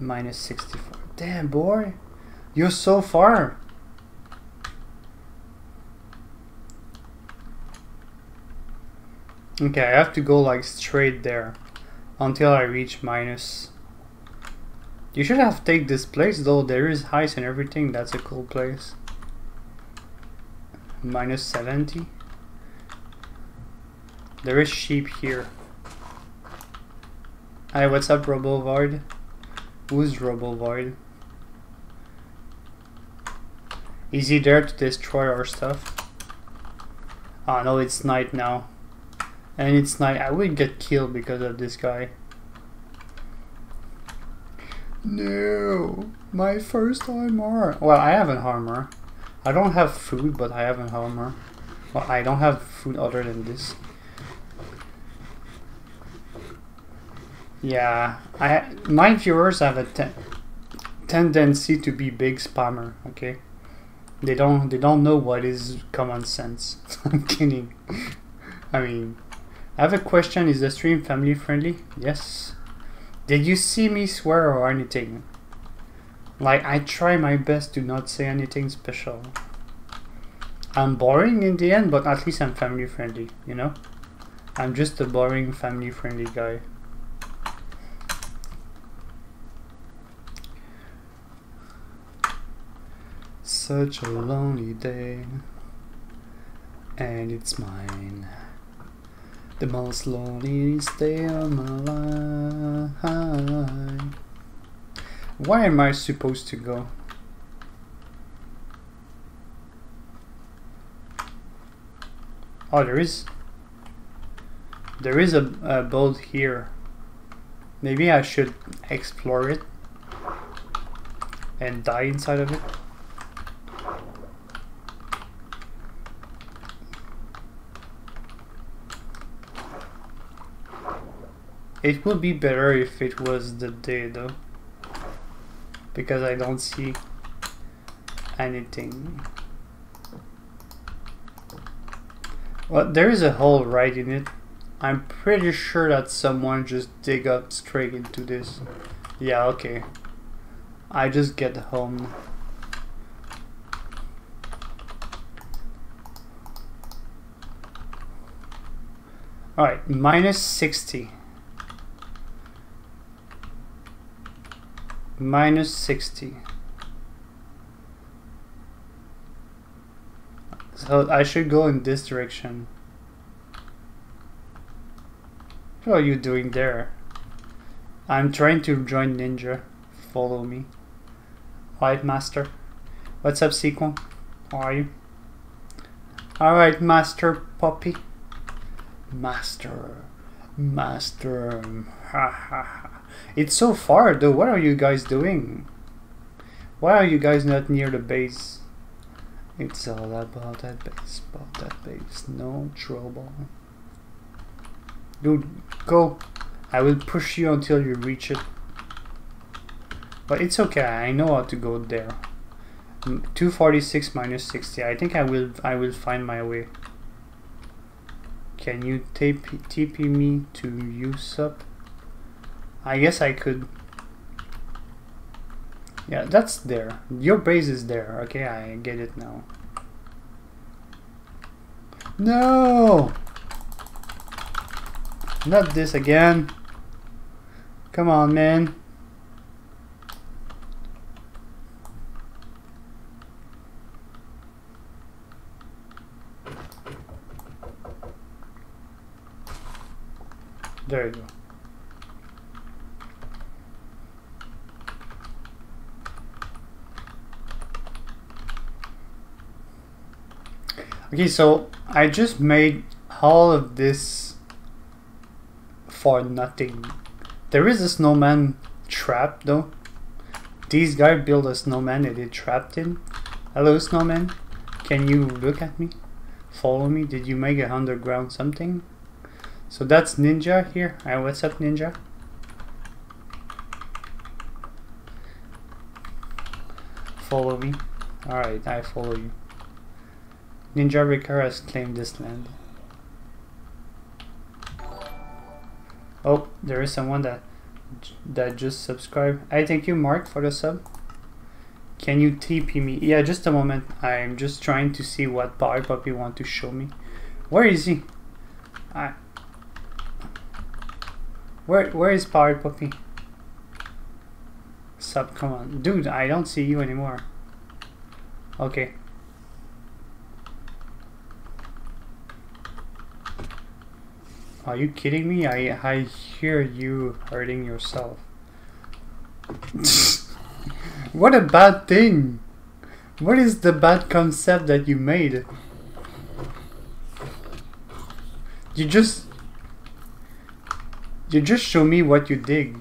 minus 64? Damn, boy. You're so far. Okay, I have to go like straight there until I reach minus you should have take this place though, there is ice and everything, that's a cool place. Minus 70. There is sheep here. Hi, what's up Robovoid? Who's Robovoid? Is he there to destroy our stuff? Oh no, it's night now. And it's night, I will get killed because of this guy. No, my first armor. Well, I have an armor. I don't have food, but I have an armor. Well, I don't have food other than this. Yeah, I my viewers have a ten tendency to be big spammer. Okay, they don't they don't know what is common sense. I'm kidding. I mean, I have a question. Is the stream family friendly? Yes. Did you see me swear or anything? Like I try my best to not say anything special. I'm boring in the end, but at least I'm family friendly. You know. I'm just a boring family friendly guy. Such a lonely day, and it's mine. The most loneliest day of my life. Where am I supposed to go? Oh, there is. There is a, a boat here. Maybe I should explore it and die inside of it. It would be better if it was the day though. Because I don't see anything. Well, there is a hole right in it. I'm pretty sure that someone just dig up straight into this. Yeah, okay. I just get home. Alright, minus 60. Minus 60. So I should go in this direction. What are you doing there? I'm trying to join Ninja. Follow me. White Master. What's up, Sequel? How are you? Alright, Master Puppy. Master. Master. Ha ha ha. It's so far though. What are you guys doing? Why are you guys not near the base? It's all about that base, about that base. No trouble. Dude, go. I will push you until you reach it. But it's okay. I know how to go there. Mm, 246 minus 60. I think I will I will find my way. Can you tape, TP me to Usopp? I guess I could. Yeah, that's there. Your base is there. Okay, I get it now. No! Not this again. Come on, man. There you go. Okay, so I just made all of this for nothing. There is a snowman trap though. These guys built a snowman and they trapped him. Hello snowman, can you look at me? Follow me? Did you make a underground something? So that's Ninja here. Hi, what's up Ninja? Follow me. Alright, I follow you. Ninja Ricker has claimed this land. Oh, there is someone that that just subscribed. I thank you, Mark, for the sub. Can you TP me? Yeah, just a moment. I'm just trying to see what Power Puppy want to show me. Where is he? I. Where Where is Power Puppy? Sub, come on, dude. I don't see you anymore. Okay. Are you kidding me? I, I hear you hurting yourself. what a bad thing! What is the bad concept that you made? You just... You just show me what you dig.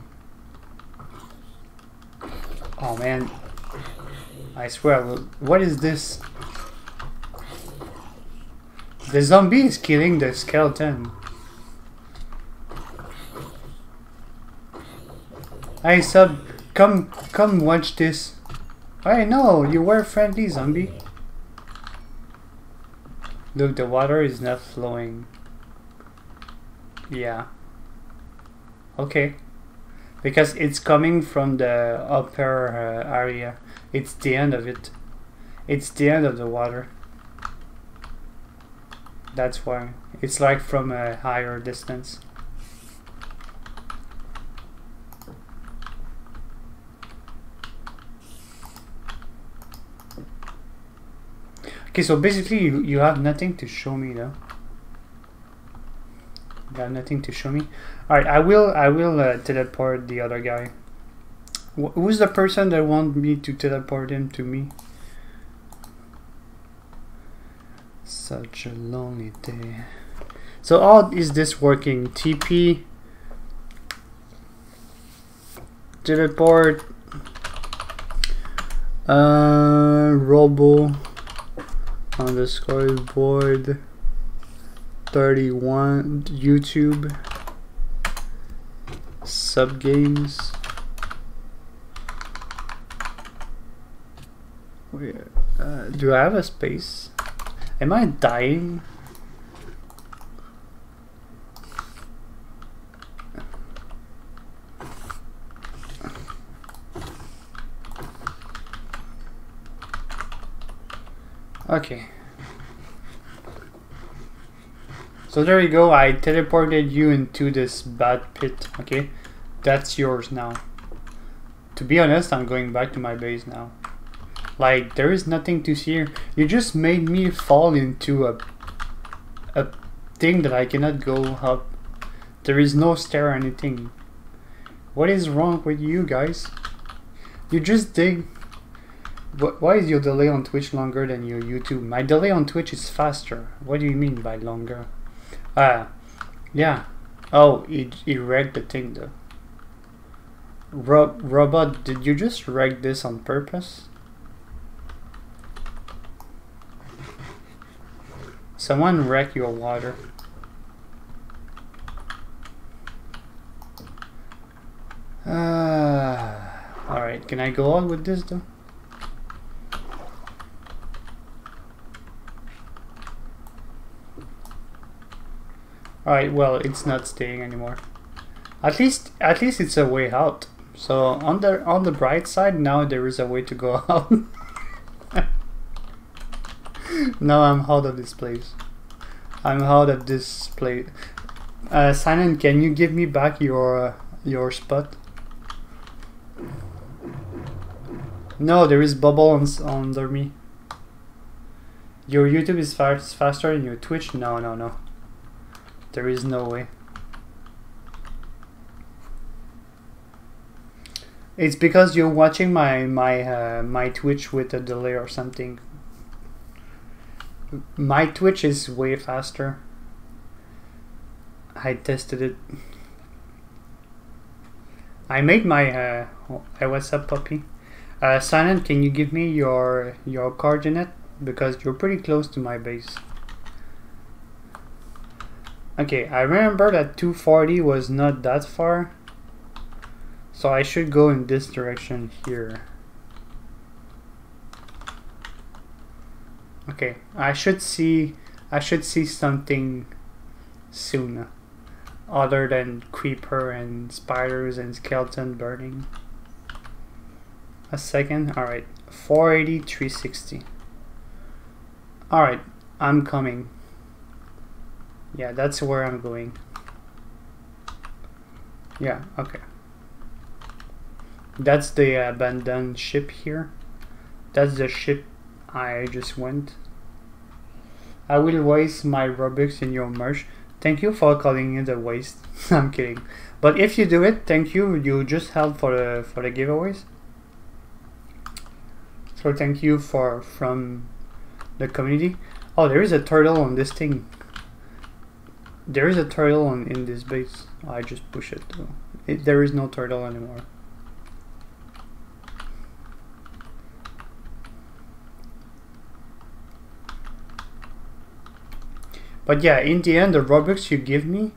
Oh man. I swear, what is this? The zombie is killing the skeleton. Hey sub, come come watch this. I know, you were friendly zombie. Look, the water is not flowing. Yeah. Okay. Because it's coming from the upper uh, area. It's the end of it. It's the end of the water. That's why. It's like from a higher distance. Okay, so basically you, you have nothing to show me though. You have nothing to show me. Alright, I will I will uh, teleport the other guy. Wh who's the person that want me to teleport him to me? Such a lonely day. So how is this working? TP teleport uh robo on the scoreboard 31 YouTube Sup Games Where, uh, do I have a space? Am I dying? Okay. So there you go, I teleported you into this bad pit, okay? That's yours now. To be honest, I'm going back to my base now. Like, there is nothing to see here. You just made me fall into a, a thing that I cannot go up. There is no stair or anything. What is wrong with you guys? You just dig why is your delay on Twitch longer than your YouTube? My delay on Twitch is faster. What do you mean by longer? Ah, uh, yeah. Oh, it, it wrecked the thing though. Ro robot, did you just wreck this on purpose? Someone wreck your water. Uh, Alright, can I go on with this though? Alright, well, it's not staying anymore. At least, at least it's a way out. So on the on the bright side, now there is a way to go out. now I'm out of this place. I'm out of this place. Uh, Simon, can you give me back your uh, your spot? No, there is bubbles under me. Your YouTube is fast, faster than your Twitch? No, no, no. There is no way. It's because you're watching my my uh, my Twitch with a delay or something. My Twitch is way faster. I tested it. I made my uh, what's up, puppy? Uh, Silent, can you give me your your coordinate because you're pretty close to my base. Okay, I remember that 240 was not that far. So I should go in this direction here. Okay, I should see I should see something soon other than creeper and spiders and skeleton burning. A second. All right. 480 360. All right, I'm coming. Yeah, that's where I'm going. Yeah, okay. That's the abandoned ship here. That's the ship I just went. I will waste my Robux in your merch. Thank you for calling it a waste. I'm kidding. But if you do it, thank you. You just help for the for the giveaways. So thank you for from the community. Oh, there is a turtle on this thing. There is a turtle on, in this base. I just push it, it. There is no turtle anymore. But yeah, in the end, the Robux you give me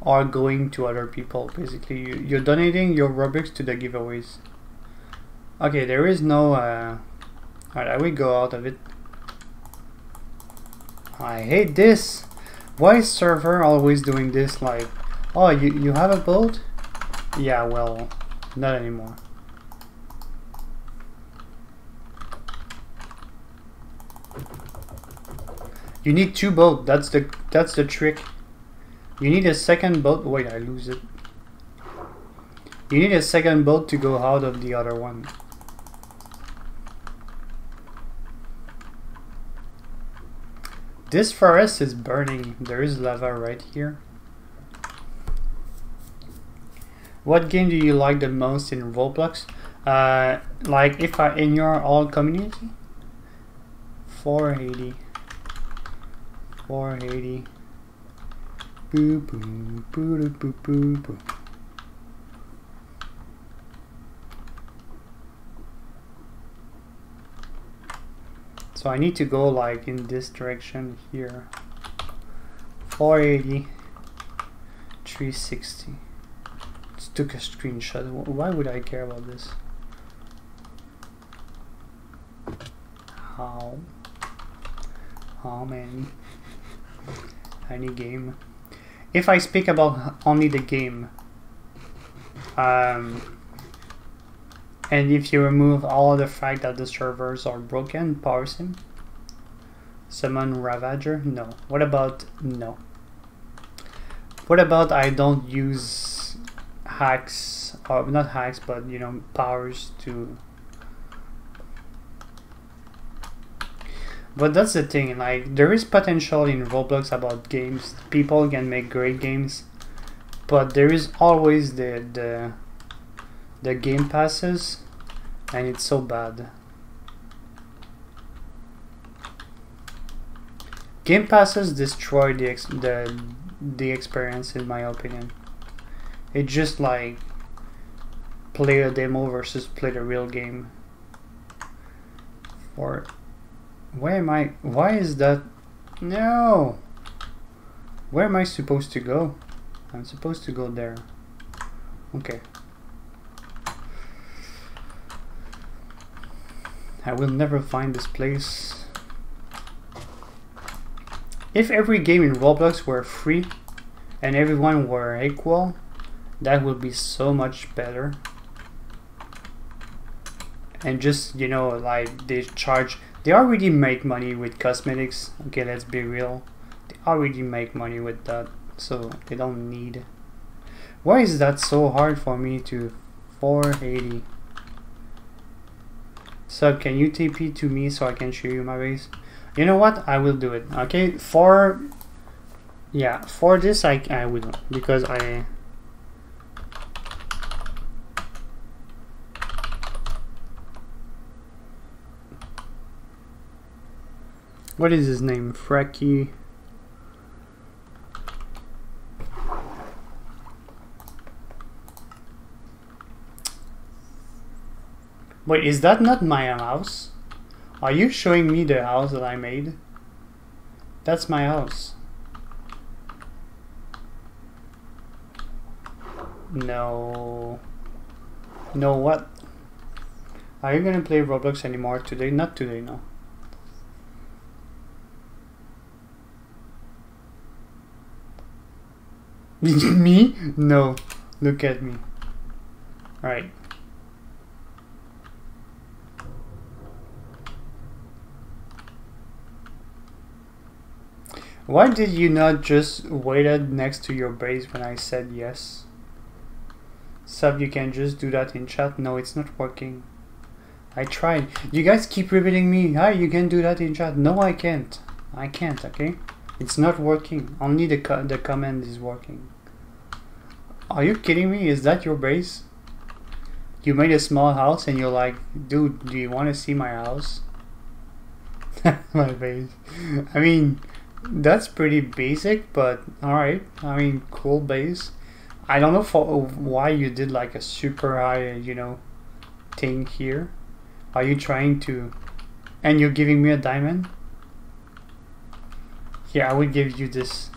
are going to other people. Basically, you, you're donating your Robux to the giveaways. Okay, there is no. Uh, Alright, I will go out of it. I hate this. Why is server always doing this? Like, oh, you you have a boat? Yeah, well, not anymore. You need two boat. That's the that's the trick. You need a second boat. Wait, I lose it. You need a second boat to go out of the other one. This forest is burning. There is lava right here. What game do you like the most in Roblox? Uh, like if I in your all community? 480. 480. Boo boo boo boo boo boo. So I need to go like in this direction here. 480, 360. Just took a screenshot. Why would I care about this? How? How many? Any game. If I speak about only the game, um, and if you remove all the fact that the servers are broken, power sim? Summon Ravager? No. What about no? What about I don't use hacks, or not hacks, but you know, powers to But that's the thing, like there is potential in Roblox about games. People can make great games, but there is always the the the game passes, and it's so bad. Game passes destroy the ex the the experience, in my opinion. It's just like play a demo versus play the real game. Or where am I? Why is that? No! Where am I supposed to go? I'm supposed to go there. Okay. I will never find this place. If every game in Roblox were free and everyone were equal, that would be so much better. And just, you know, like they charge they already make money with cosmetics. Okay, let's be real. They already make money with that, so they don't need. Why is that so hard for me to 480? Sup, can you TP to me so I can show you my base? You know what? I will do it. Okay, for yeah, for this I I will because I What is his name? Frecky. Wait, is that not my house? Are you showing me the house that I made? That's my house. No. No what? Are you gonna play Roblox anymore today? Not today, no. me? No. Look at me. Right. Why did you not just waited next to your base when I said yes? Sup, you can just do that in chat? No, it's not working. I tried. You guys keep repeating me, hi, you can do that in chat. No, I can't. I can't, okay? It's not working. Only the, co the command is working. Are you kidding me? Is that your base? You made a small house and you're like, dude, do you want to see my house? my base. I mean, that's pretty basic, but alright. I mean, cool base. I don't know for, why you did like a super high, you know, thing here. Are you trying to... And you're giving me a diamond? Here, I will give you this.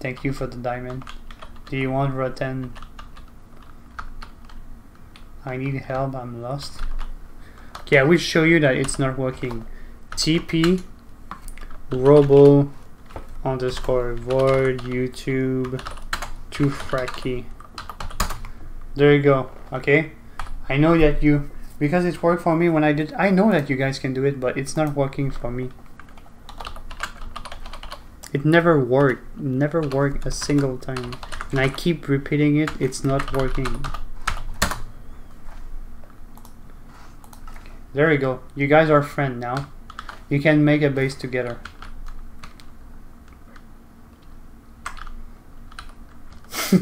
Thank you for the diamond. Do you want Rotten? I need help, I'm lost. Okay, I will show you that it's not working. TP robo underscore void YouTube to fracky. There you go. Okay. I know that you because it worked for me when I did I know that you guys can do it but it's not working for me. It never worked. Never worked a single time. And I keep repeating it, it's not working. There we go. You guys are friends now. You can make a base together.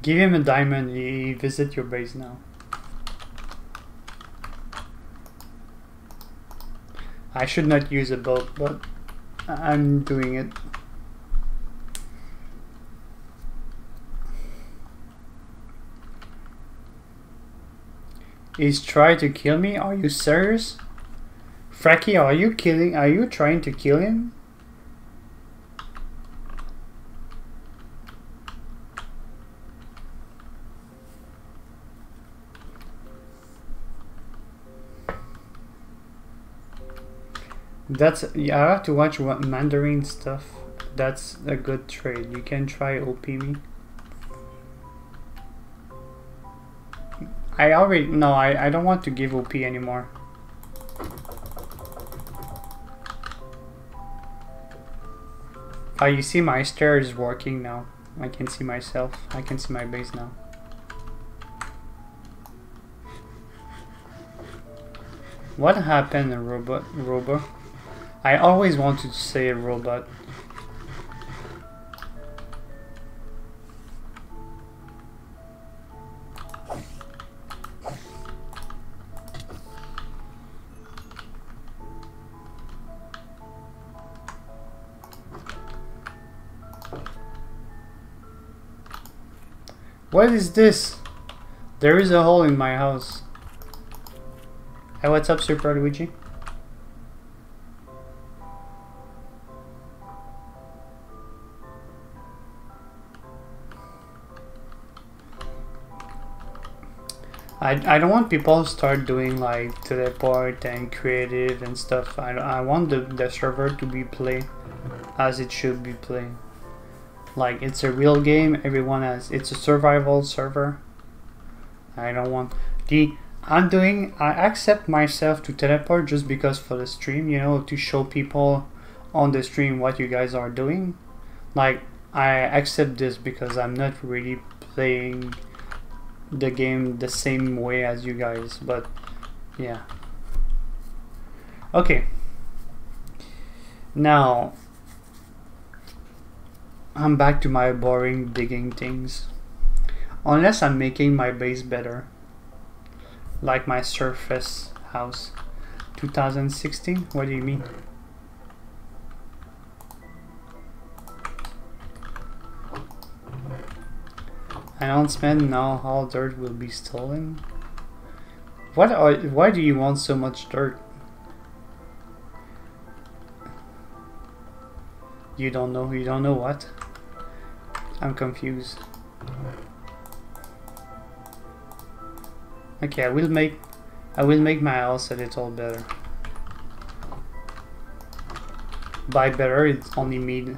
Give him a diamond, he visit your base now. I should not use a boat, but I'm doing it. He's trying to kill me? Are you serious? Fracky, are you killing? Are you trying to kill him? That's yeah. I have to watch what Mandarin stuff. That's a good trade. You can try OP me. I already no. I I don't want to give OP anymore. Oh, you see my stair is working now. I can see myself. I can see my base now. What happened, robot? Robot? I always wanted to say a robot. What is this? There is a hole in my house. Hey, what's up, Super Luigi? I, I don't want people to start doing like teleport and creative and stuff. I, I want the, the server to be played as it should be played. Like it's a real game, everyone has it's a survival server. I don't want the I'm doing I accept myself to teleport just because for the stream, you know, to show people on the stream what you guys are doing. Like I accept this because I'm not really playing the game the same way as you guys, but yeah. Okay. Now, I'm back to my boring digging things. Unless I'm making my base better. Like my surface house. 2016? What do you mean? Announcement now all dirt will be stolen. What are why do you want so much dirt? You don't know you don't know what? I'm confused. Okay, I will make I will make my house a little better. By better it's only me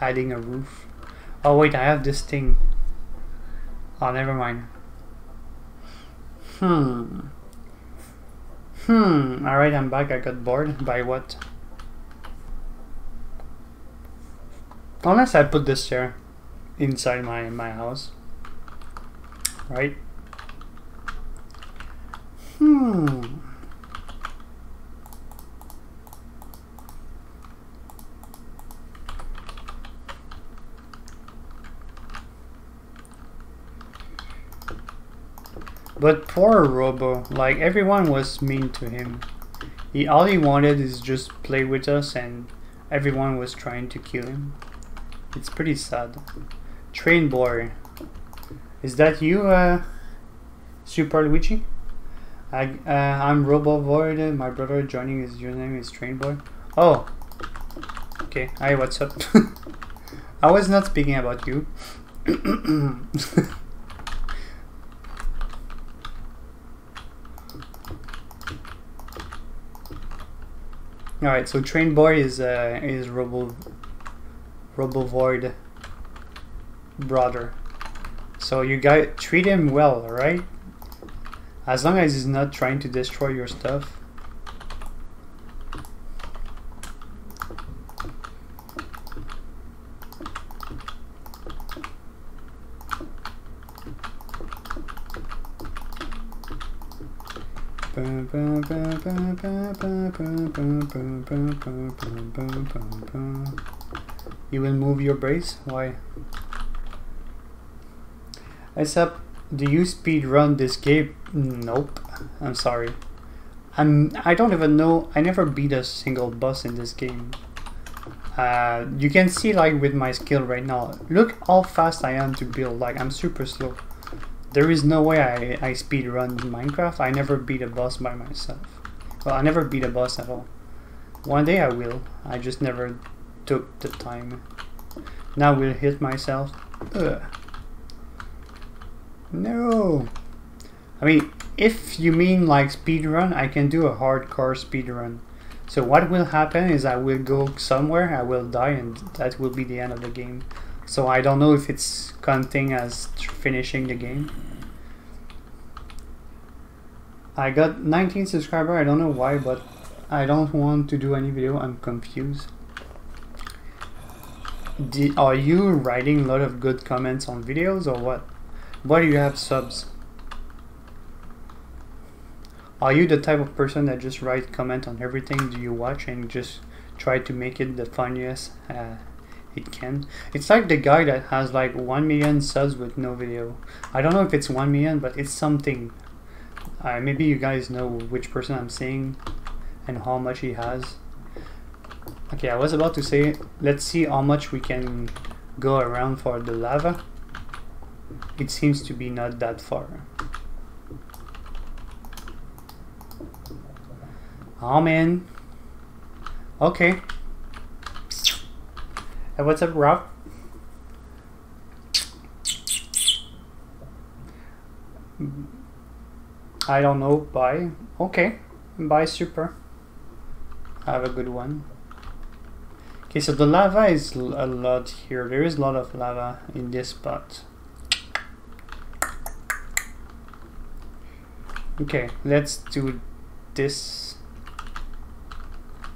adding a roof. Oh wait, I have this thing. Oh, never mind. Hmm. Hmm. Alright, I'm back. I got bored. By what? Unless I put this chair inside my, my house. Right? Hmm. But poor Robo, like everyone was mean to him. He all he wanted is just play with us and everyone was trying to kill him. It's pretty sad. Train boy. Is that you, uh, Super Luigi? I, uh, I'm Robo Void. My brother joining his username is Train Boy. Oh. Okay. Hi, what's up? I was not speaking about you. All right. So Trainboy is uh, is Robo Robo Void brother. So you guys treat him well, alright? As long as he's not trying to destroy your stuff. You will move your brace? Why? Except, do you speed run this game? Nope. I'm sorry. I'm. I don't even know. I never beat a single boss in this game. Uh, you can see like with my skill right now. Look how fast I am to build. Like I'm super slow. There is no way I, I speed run Minecraft. I never beat a boss by myself. Well, I never beat a boss at all. One day I will. I just never took the time. Now we'll hit myself. Ugh. No. I mean, if you mean like speed run, I can do a hardcore speed run. So what will happen is I will go somewhere, I will die, and that will be the end of the game. So I don't know if it's counting as finishing the game. I got 19 subscribers, I don't know why, but I don't want to do any video, I'm confused. Are you writing a lot of good comments on videos or what? Why do you have subs? Are you the type of person that just write comment on everything do you watch and just try to make it the funniest uh, it can? It's like the guy that has like 1 million subs with no video. I don't know if it's 1 million, but it's something. Uh, maybe you guys know which person I'm saying and how much he has. Okay, I was about to say, let's see how much we can go around for the lava it seems to be not that far. Oh man. Okay. Hey, what's up, Rob? I don't know. Bye. Okay. Bye, super. Have a good one. Okay, so the lava is a lot here. There is a lot of lava in this spot. Okay, let's do this.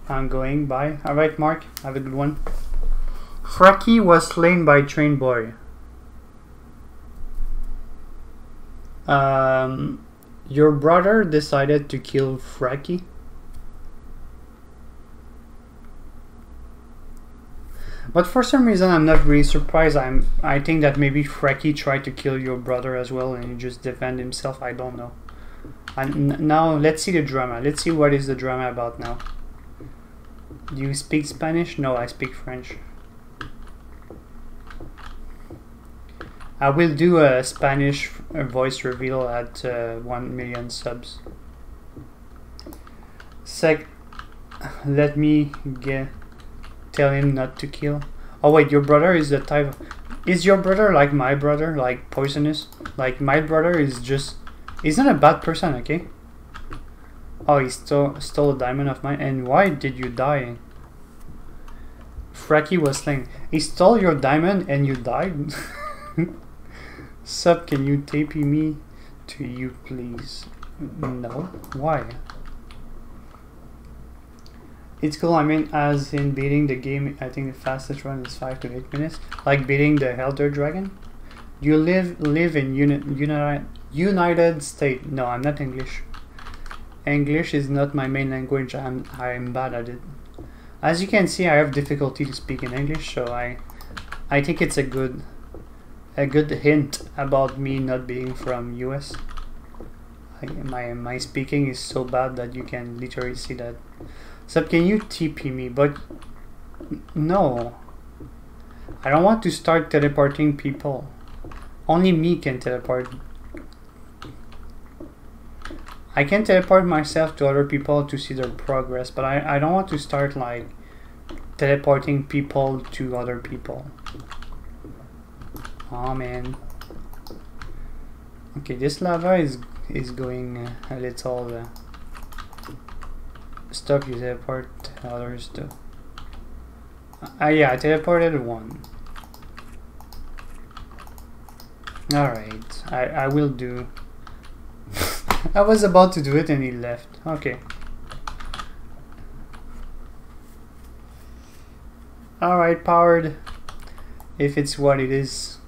I'm going by. Alright, Mark, have a good one. Fracky was slain by Train Boy. Um, your brother decided to kill Fracky? But for some reason, I'm not really surprised. I'm. I think that maybe Fracky tried to kill your brother as well, and he just defend himself. I don't know. And now let's see the drama. Let's see what is the drama about now. Do you speak Spanish? No, I speak French. I will do a Spanish voice reveal at uh, 1 million subs. Sec, let me get, tell him not to kill. Oh wait, your brother is the type of, is your brother like my brother, like poisonous? Like my brother is just He's not a bad person, okay? Oh, he stole, stole a diamond of mine. And why did you die? Fracky was saying, he stole your diamond and you died? Sup, can you tape me to you, please? No. Why? It's cool, I mean, as in beating the game, I think the fastest run is 5 to 8 minutes. Like beating the Ender Dragon. You live live in uni, uni, United States. No, I'm not English. English is not my main language. I'm I'm bad at it. As you can see, I have difficulty to speak in English, so I I think it's a good a good hint about me not being from US. I, my my speaking is so bad that you can literally see that. So can you TP me? But no, I don't want to start teleporting people. Only me can teleport I can teleport myself to other people to see their progress, but I, I don't want to start like teleporting people to other people. Oh man. Okay, this lava is is going a little uh, stuff you teleport others to. Uh, yeah, I teleported one. Alright, I, I will do. I was about to do it and he left. Okay. Alright, powered. If it's what it is.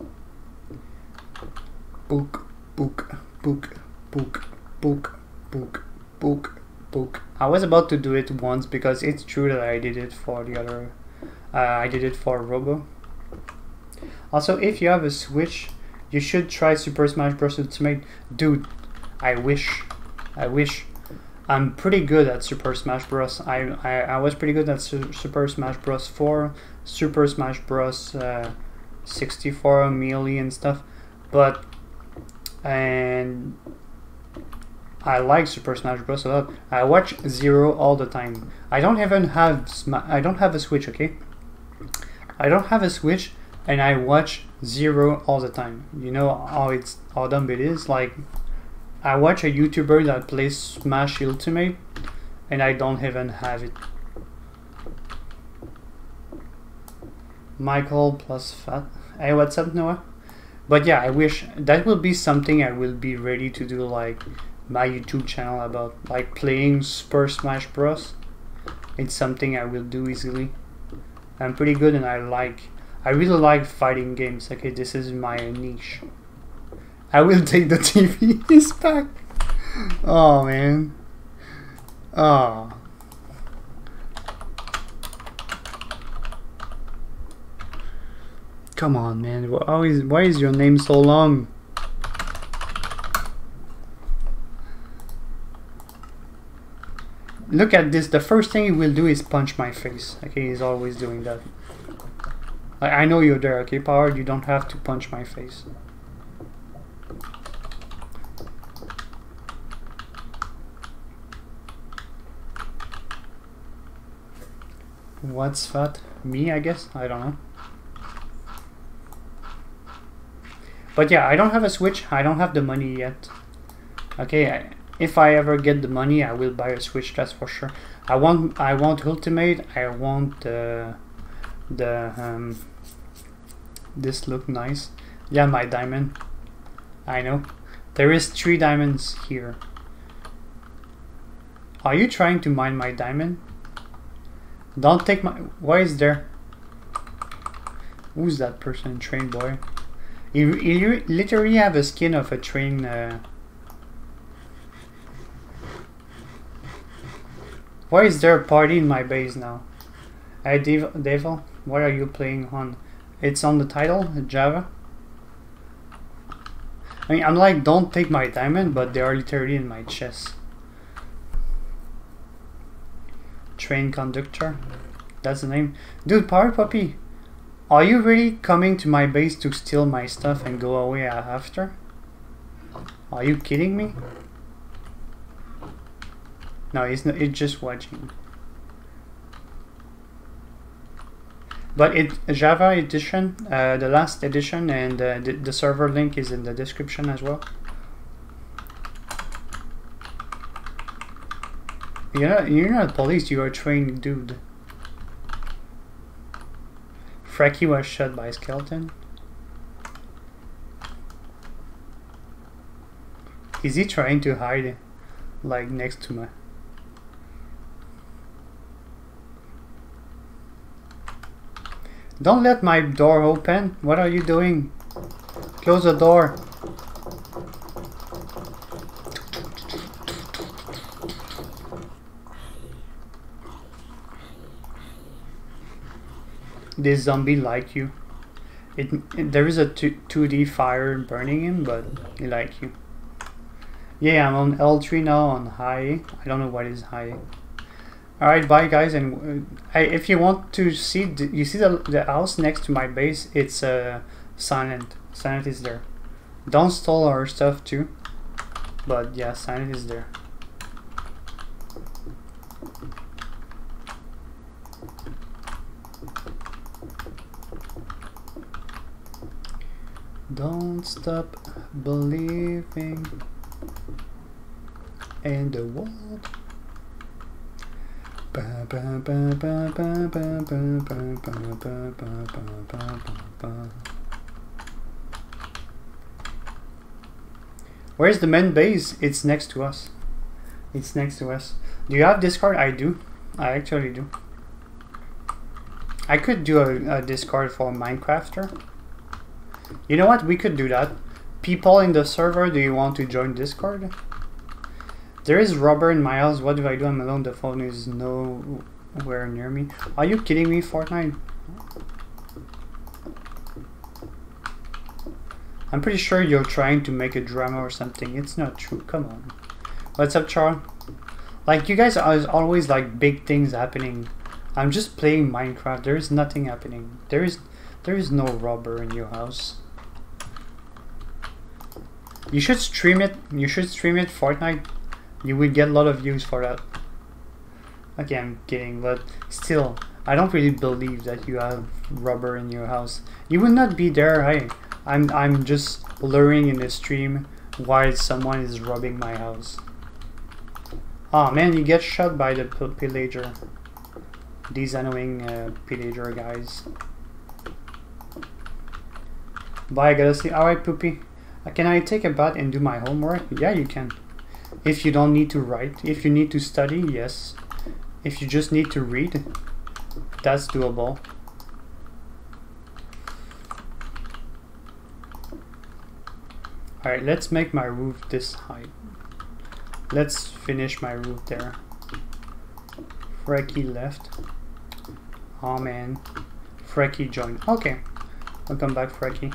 Book, book, book, book, book, book, book, book. I was about to do it once because it's true that I did it for the other. Uh, I did it for Robo. Also, if you have a Switch, you should try Super Smash Bros. Ultimate. Dude, I wish. I wish. I'm pretty good at Super Smash Bros. I, I, I was pretty good at Su Super Smash Bros. 4, Super Smash Bros. Uh, 64, Melee and stuff. But, and I like Super Smash Bros. a lot. I watch Zero all the time. I don't even have I don't have a Switch, okay? I don't have a Switch, and I watch Zero all the time. You know how it's how dumb it is. Like I watch a YouTuber that plays Smash Ultimate and I don't even have it. Michael plus Fat. Hey, what's up, Noah? But yeah, I wish that will be something I will be ready to do like my YouTube channel about like playing Super Smash Bros. It's something I will do easily. I'm pretty good and I like I really like fighting games. Okay, this is my niche. I will take the TV. He's back. Oh man. Oh. Come on, man. Why is why is your name so long? Look at this. The first thing he will do is punch my face. Okay, he's always doing that. I, I know you're there, okay, Power? You don't have to punch my face. What's fat? Me, I guess? I don't know. But yeah, I don't have a Switch. I don't have the money yet. Okay, I, if I ever get the money, I will buy a Switch. That's for sure. I want. I want Ultimate. I want uh, the um, this look nice. Yeah, my diamond. I know. There is three diamonds here. Are you trying to mine my diamond? Don't take my... Why is there... Who's that person? Train boy. He, you literally have a skin of a train... Uh... Why is there a party in my base now? Hey Devil, what are you playing on? It's on the title, Java. I mean, I'm like, don't take my diamond, but they are literally in my chest. Train conductor. That's the name. Dude, Power Puppy, are you really coming to my base to steal my stuff and go away after? Are you kidding me? No, he's not. It's just watching. But it Java edition, uh, the last edition, and uh, the, the server link is in the description as well. You're not, you're not police, you're a trained dude. Frecky was shot by a skeleton. Is he trying to hide, like, next to me? Don't let my door open. What are you doing? Close the door. This zombie like you. It, it there is a 2D fire burning him, but he like you. Yeah, I'm on L3 now on high. I don't know what is high. All right, bye guys. And uh, I, if you want to see, you see the, the house next to my base. It's uh, silent. Silent is there. Don't steal our stuff too. But yeah, silent is there. Don't stop believing in the world. Where's the main base? It's next to us. It's next to us. Do you have Discord? I do. I actually do. I could do a, a Discord for Minecrafter. You know what? We could do that. People in the server, do you want to join Discord? There is rubber in my house. What do I do? I'm alone. The phone is nowhere near me. Are you kidding me, Fortnite? I'm pretty sure you're trying to make a drama or something. It's not true. Come on. What's up, Charles? Like, you guys are always like big things happening. I'm just playing Minecraft. There is nothing happening. There is, there is no rubber in your house. You should stream it. You should stream it Fortnite. You will get a lot of views for that. Okay, I'm kidding, but still, I don't really believe that you have rubber in your house. You will not be there. Hey, I'm I'm just luring in the stream while someone is robbing my house. Oh man, you get shot by the pillager. These annoying uh, pillager guys. Bye, I gotta sleep. Alright, Poopy. Uh, can I take a bath and do my homework? Yeah, you can. If you don't need to write. If you need to study, yes. If you just need to read, that's doable. Alright, let's make my roof this height. Let's finish my roof there. Frecky left. Oh man. Frecky joined. Okay. Welcome back, Frecky.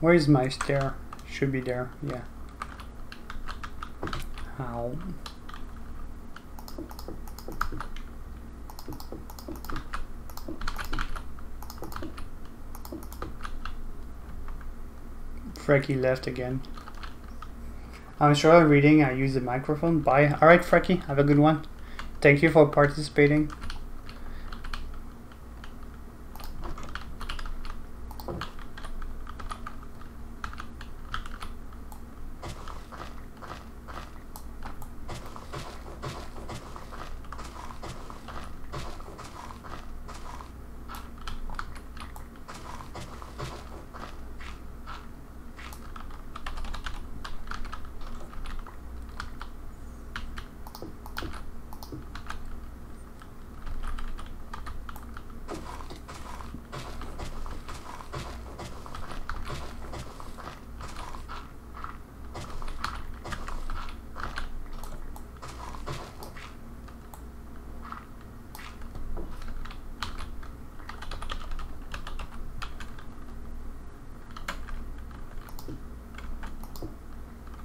Where is my stair? Should be there, yeah. How? Frecky left again. I'm sure I'm reading, I use the microphone. Bye. Alright, Frecky, have a good one. Thank you for participating.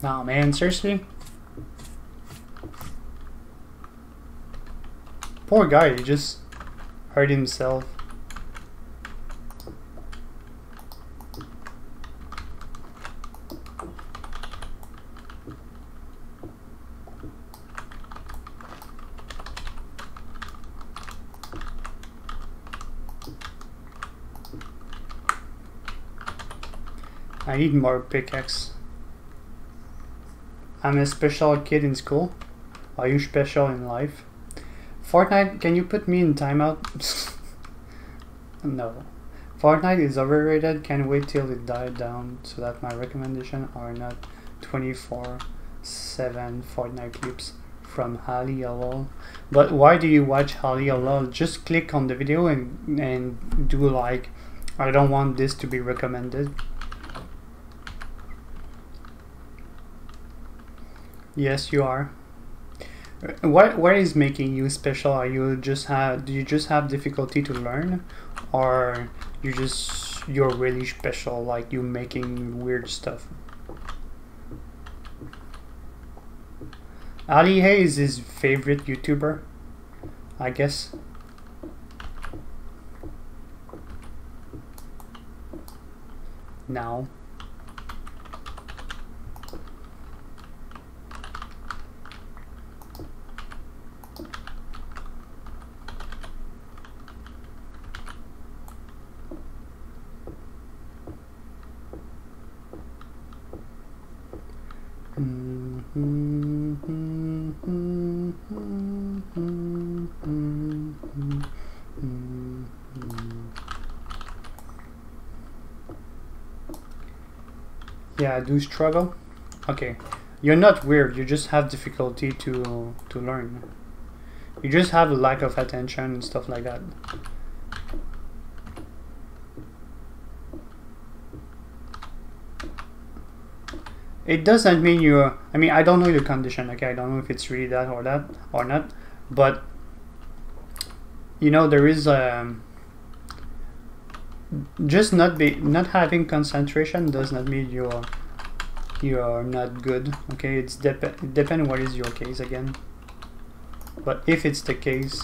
Nah, seriously? Poor guy, he just hurt himself. I need more pickaxe. I'm a special kid in school. Are you special in life? Fortnite, can you put me in timeout? no. Fortnite is overrated. Can't wait till it died down so that my recommendation are not 24 7 Fortnite clips from Ali Alol. But why do you watch Ali Alol? Just click on the video and, and do like, I don't want this to be recommended. Yes, you are. What what is making you special? Are you just have do you just have difficulty to learn, or you just you're really special? Like you making weird stuff. Ali-A is his favorite YouTuber, I guess. Now. Yeah, I do struggle. Okay, you're not weird. You just have difficulty to to learn. You just have a lack of attention and stuff like that. It doesn't mean you're. I mean, I don't know your condition. Okay, I don't know if it's really that or that or not, but you know there is um, just not be not having concentration does not mean you're you're not good okay? It's dep it depends what is your case again. But if it's the case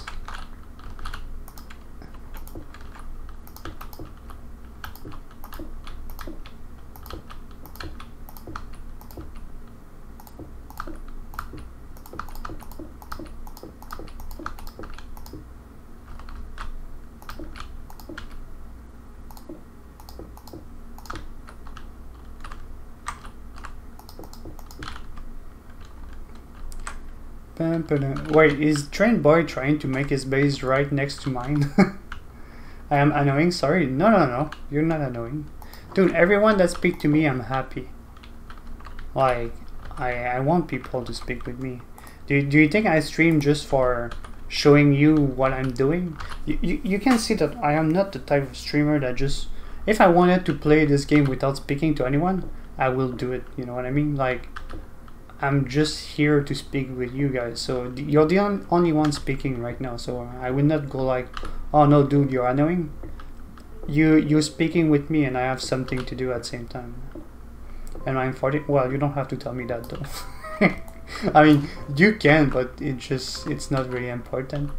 Wait, is Train Boy trying to make his base right next to mine? I am annoying? Sorry. No, no, no. You're not annoying. Dude, everyone that speak to me, I'm happy. Like, I, I want people to speak with me. Do, do you think I stream just for showing you what I'm doing? You, you, you can see that I am not the type of streamer that just... If I wanted to play this game without speaking to anyone, I will do it. You know what I mean? Like, I'm just here to speak with you guys. So you're the only one speaking right now. So I will not go like, oh no, dude, you're annoying. You you're speaking with me, and I have something to do at the same time. And I'm 40. Well, you don't have to tell me that though. I mean, you can, but it just it's not really important.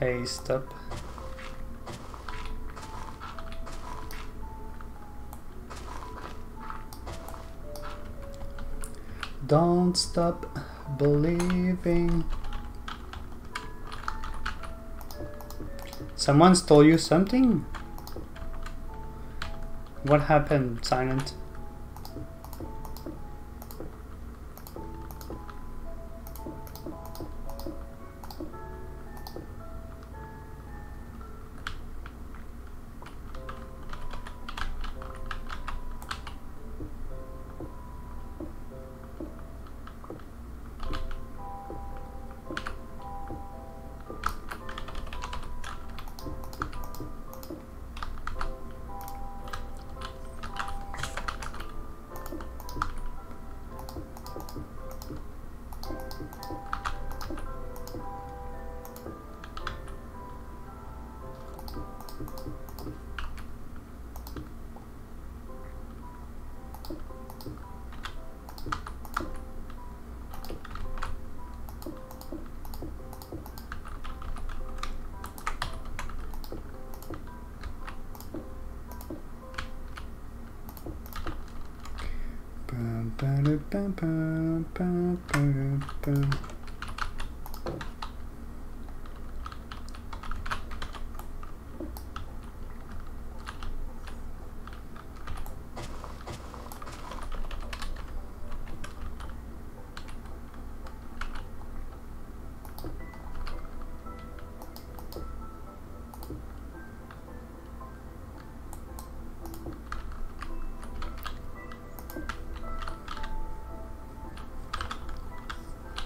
Hey, stop. Don't stop believing. Someone stole you something? What happened, Silent?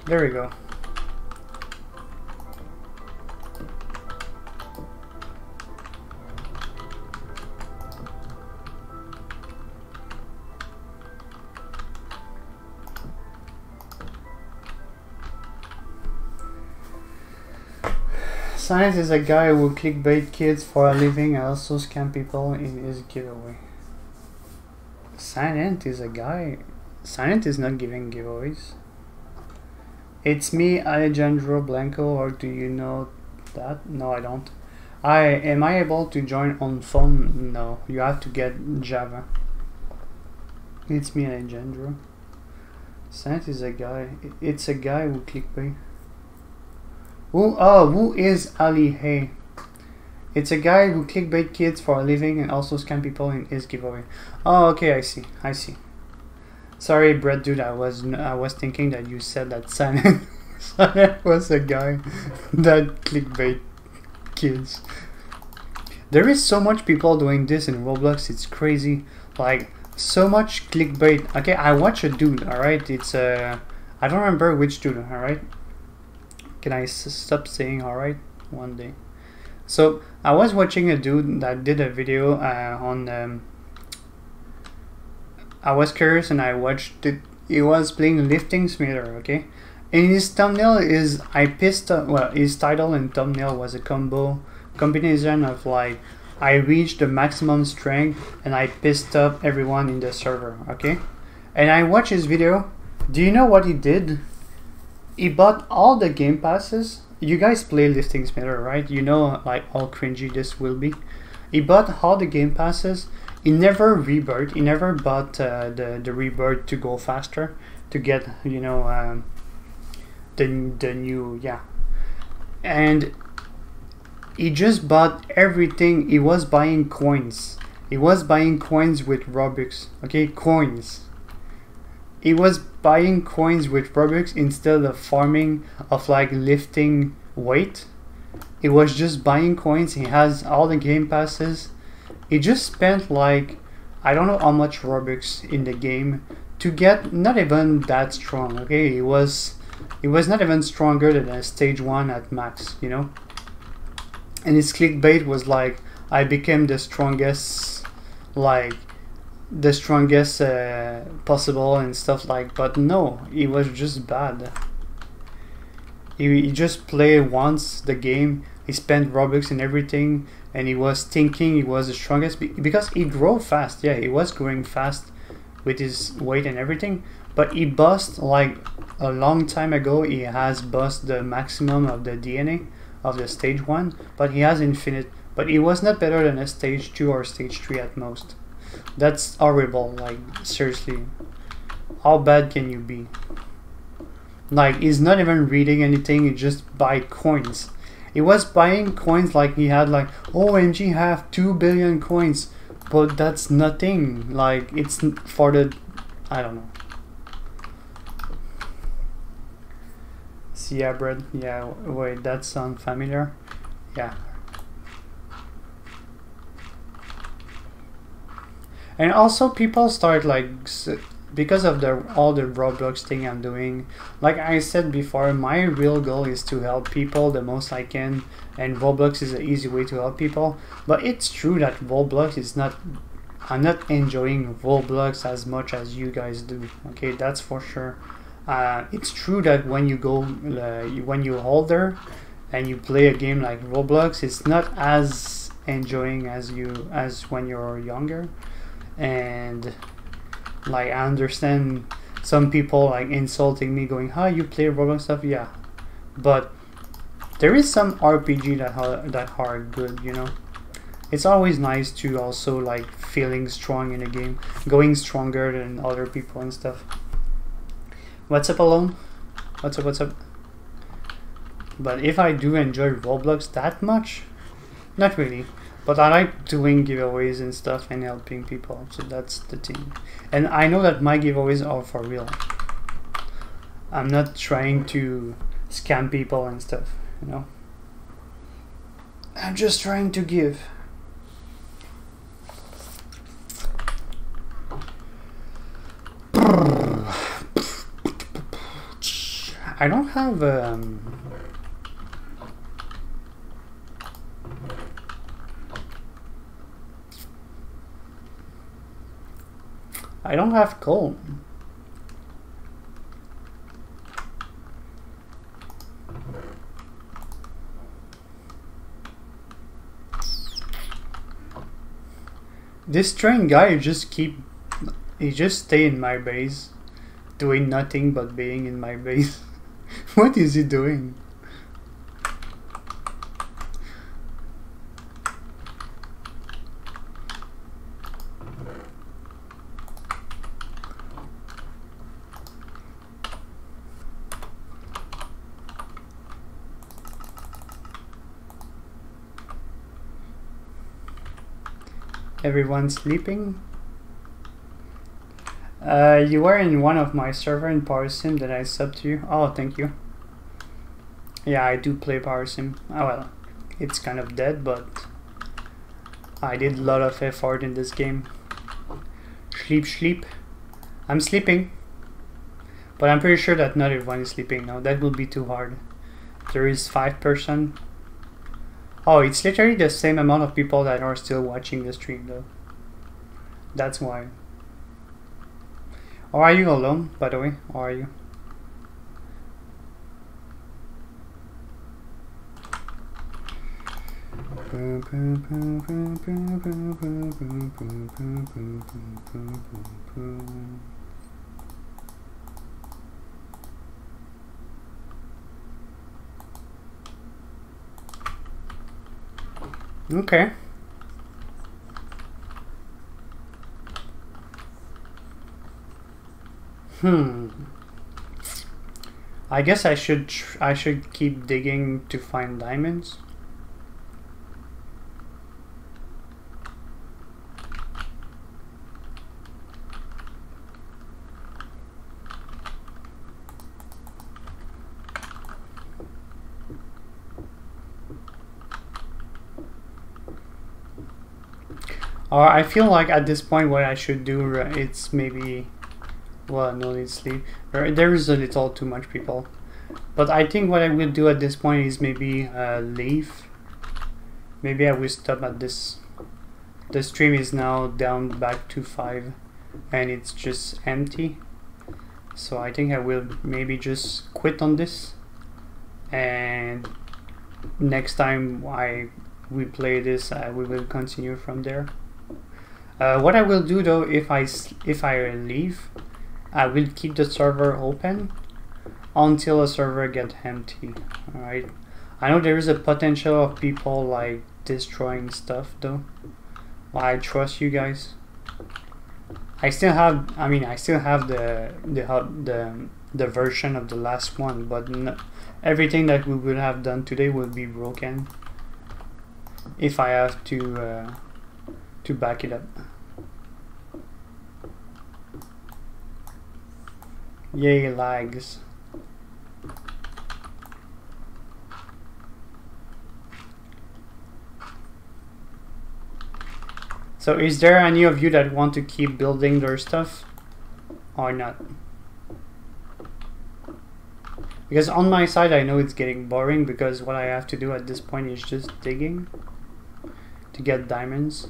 There we go. Science is a guy who clickbait kids for a living and also scam people in his giveaway. Silent is a guy. Silent is not giving giveaways. It's me, Alejandro Blanco, or do you know that? No, I don't. I am I able to join on phone? No, you have to get Java. It's me, Alejandro. Silent is a guy. It's a guy who clickbait. Who? Oh, who is Ali-A? It's a guy who clickbait kids for a living and also scam people in his giveaway. Oh, okay, I see. I see. Sorry, Brett, dude. I was I was thinking that you said that Silent, was a guy that clickbait kids. There is so much people doing this in Roblox. It's crazy. Like so much clickbait. Okay, I watch a dude. All right, it's uh, I don't remember which dude. All right. Can I stop saying all right one day? So I was watching a dude that did a video uh, on. Um, I was curious and I watched it. He was playing lifting simulator, okay. And his thumbnail is I pissed. Up, well, his title and thumbnail was a combo combination of like I reached the maximum strength and I pissed up everyone in the server, okay. And I watched his video. Do you know what he did? He bought all the game passes you guys play lifting simulator, right? You know like how cringy this will be. He bought all the game passes. He never rebirth. He never bought uh, the the rebirth to go faster to get you know um, the the new yeah. And he just bought everything. He was buying coins. He was buying coins with Robux. Okay, coins. He was buying coins with Robux instead of farming of like lifting weight. He was just buying coins. He has all the game passes. He just spent like I don't know how much Robux in the game to get not even that strong. Okay, he was he was not even stronger than a stage one at max. You know. And his clickbait was like I became the strongest like the strongest uh, possible and stuff like but no he was just bad he, he just played once the game he spent robux and everything and he was thinking he was the strongest because he grew fast yeah he was growing fast with his weight and everything but he bust like a long time ago he has bust the maximum of the dna of the stage one but he has infinite but he was not better than a stage two or stage three at most that's horrible, like, seriously. How bad can you be? Like, he's not even reading anything, he just buy coins. He was buying coins like he had like, OMG have 2 billion coins. But that's nothing. Like, it's for the... I don't know. Sia bread. Yeah, wait, that sounds familiar. Yeah, and also people start like because of the all the roblox thing i'm doing like i said before my real goal is to help people the most i can and roblox is an easy way to help people. But it's true that roblox is not i'm not enjoying roblox as much as you guys do okay? That's for sure. Uh, it's true that when you go uh, when you're older and you play a game like roblox it's not as enjoying as you as when you're younger. And like I understand some people like insulting me going how you play Roblox stuff. Yeah. But there is some RPG that are, that are good you know? It's always nice to also like feeling strong in a game going stronger than other people and stuff. What's up alone? What's up what's up? But if I do enjoy Roblox that much not really but I like doing giveaways and stuff and helping people, so that's the thing. And I know that my giveaways are for real. I'm not trying to scam people and stuff, you know. I'm just trying to give. I don't have um, I don't have gold. This train guy just keep he just stay in my base doing nothing but being in my base. what is he doing? Everyone sleeping? Uh, you were in one of my server in Power Sim that I subbed to you. Oh, thank you. Yeah, I do play Power Sim. Oh well, it's kind of dead, but I did a lot of effort in this game. Sleep, sleep. I'm sleeping. But I'm pretty sure that not everyone is sleeping now. That will be too hard. There is five person Oh, it's literally the same amount of people that are still watching the stream though. That's why. Or are you alone, by the way? Or are you? Okay. Hmm. I guess I should I should keep digging to find diamonds. Or I feel like at this point what I should do it's maybe well no need sleep. There, there is a little too much people. But I think what I will do at this point is maybe uh, leave. Maybe I will stop at this. The stream is now down back to 5 and it's just empty. So I think I will maybe just quit on this and next time I we play this uh, we will continue from there. Uh, what I will do though, if I if I leave, I will keep the server open until the server gets empty. Alright. I know there is a potential of people like destroying stuff though. Well, I trust you guys. I still have. I mean, I still have the the the the version of the last one, but everything that we would have done today will be broken if I have to. Uh, to back it up. Yay, lags. So is there any of you that want to keep building their stuff or not? Because on my side I know it's getting boring because what I have to do at this point is just digging to get diamonds.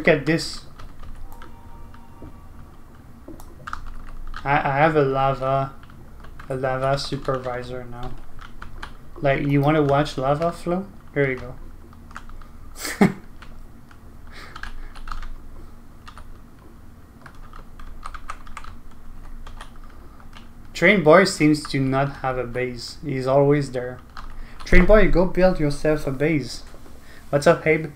Look at this. I, I have a lava, a lava supervisor now. Like, you want to watch lava flow? Here you go. Train Boy seems to not have a base. He's always there. Train Boy, go build yourself a base. What's up, Habe?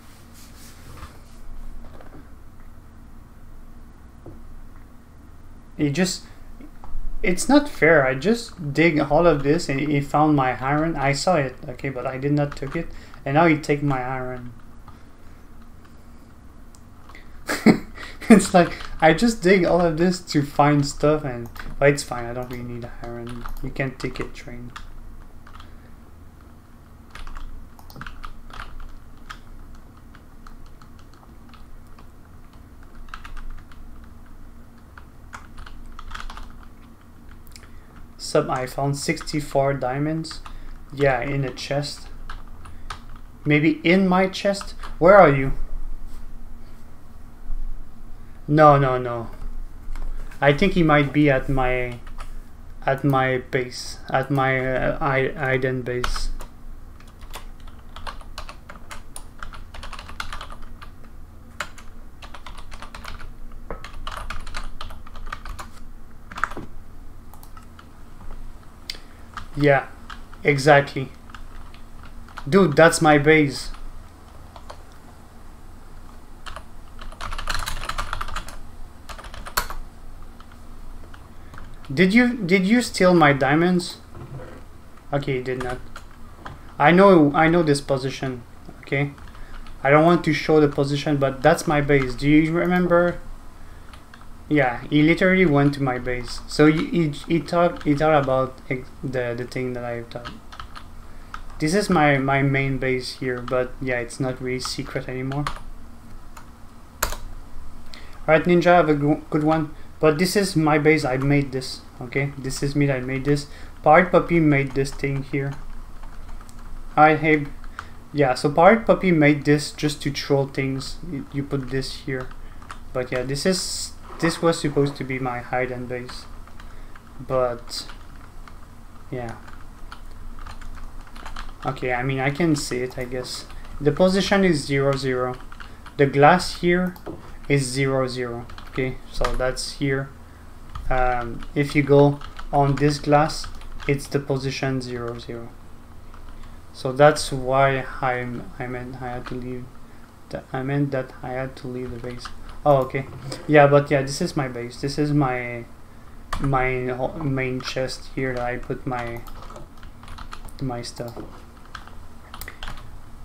He just it's not fair. I just dig all of this and he found my iron. I saw it, okay, but I did not took it. And now he take my iron. it's like I just dig all of this to find stuff and but it's fine. I don't really need iron. You can take it train. Up? I found 64 diamonds. Yeah, in a chest. Maybe in my chest? Where are you? No, no, no. I think he might be at my at my base, at my uh, Iden base. Yeah, exactly. Dude, that's my base. Did you did you steal my diamonds? Okay, you did not. I know I know this position. Okay. I don't want to show the position, but that's my base. Do you remember? Yeah, he literally went to my base. So he he, he talked he thought about the the thing that I've done. This is my my main base here, but yeah, it's not really secret anymore. Alright, Ninja, have a good one. But this is my base, I made this, okay? This is me, I made this. Pirate Puppy made this thing here. I hey, yeah, so Pirate Puppy made this just to troll things. You put this here. But yeah, this is, this was supposed to be my hide and base. But, yeah. Okay, I mean, I can see it, I guess. The position is 0, 0. The glass here is 0, 0 okay so that's here um, if you go on this glass it's the position 0 0 so that's why I'm I meant I had to leave I meant that I had to leave the base oh okay yeah but yeah this is my base this is my my main chest here that I put my my stuff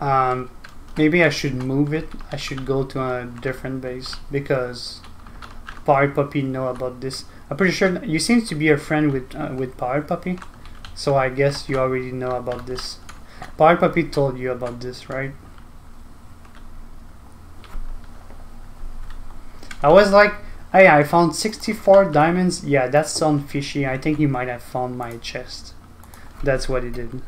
um, maybe I should move it I should go to a different base because Pirate Puppy know about this? I'm pretty sure you seem to be a friend with uh, with Pirate Puppy, so I guess you already know about this. Pirate Puppy told you about this, right? I was like, hey, I found 64 diamonds. Yeah, that sounds fishy. I think you might have found my chest. That's what he did.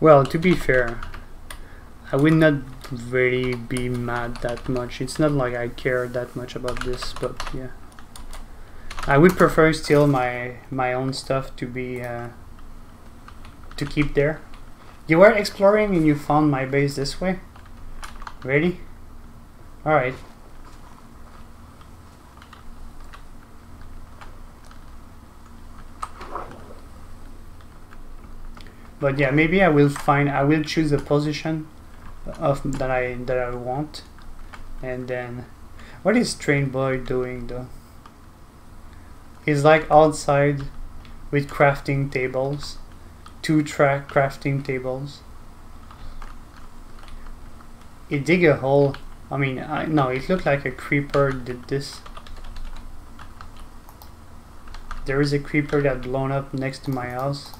Well, to be fair, I would not really be mad that much. It's not like I care that much about this, but yeah. I would prefer still my my own stuff to be uh, to keep there. You were exploring and you found my base this way? Ready? Alright. But yeah, maybe I will find, I will choose a position of that I that I want and then what is train boy doing though he's like outside with crafting tables two track crafting tables. He dig a hole I mean I, no it looked like a creeper did this. There is a creeper that blown up next to my house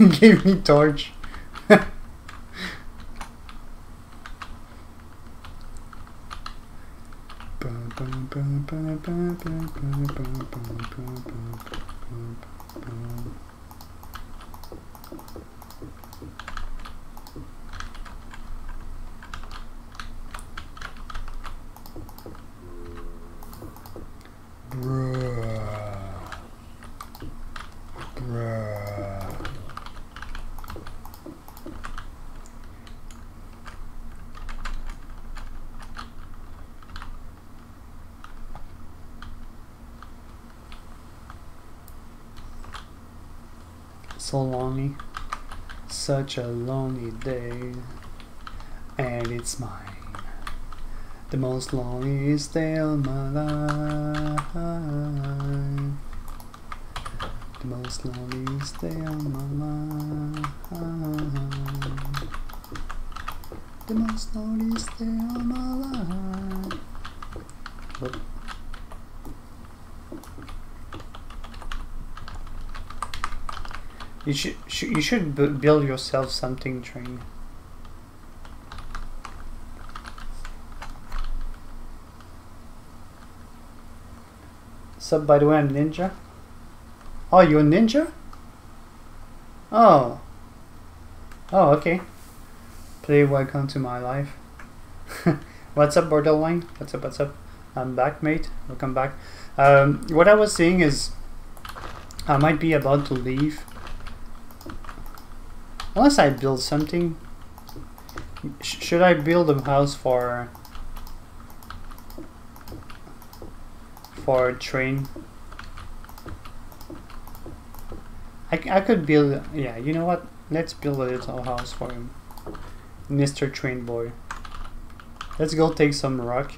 gave me torch. so lonely, such a lonely day, and it's mine. The most loneliest day of my life. The most loneliest day of my life. The most noticed day of my life. Oop. You should, sh you should bu- build yourself something train. Sub by the way, I'm ninja. Oh, you're a ninja? Oh. Oh, okay. Play welcome to my life. what's up, borderline? What's up, what's up? I'm back, mate. Welcome back. Um, what I was saying is, I might be about to leave. Unless I build something. Sh should I build a house for for a train? I could build yeah you know what let's build a little house for him Mr. Train Boy let's go take some rock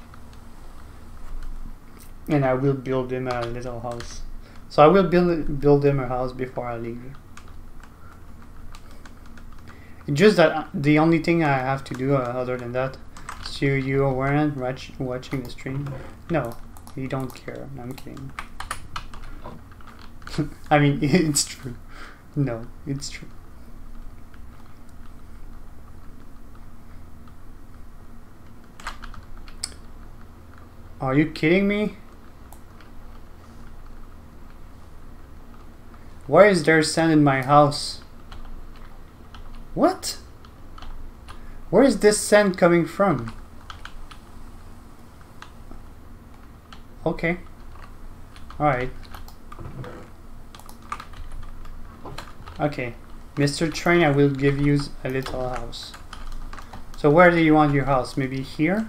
and I will build him a little house so I will build build him a house before I leave just that uh, the only thing I have to do uh, other than that so you weren't watch, watching the stream? No you don't care. I'm kidding. I mean it's true. No it's true. Are you kidding me? Why is there sand in my house what? Where is this sand coming from? Okay. Alright. Okay. Mr. Train, I will give you a little house. So where do you want your house? Maybe here?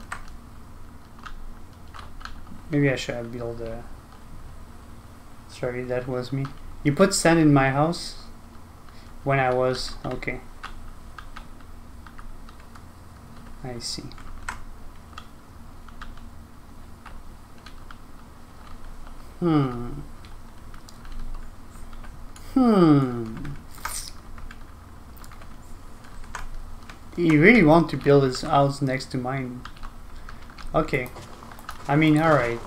Maybe I should have built a... Sorry, that was me. You put sand in my house? When I was... Okay. I see. Hmm. Hmm. You really want to build this house next to mine. Okay. I mean, alright.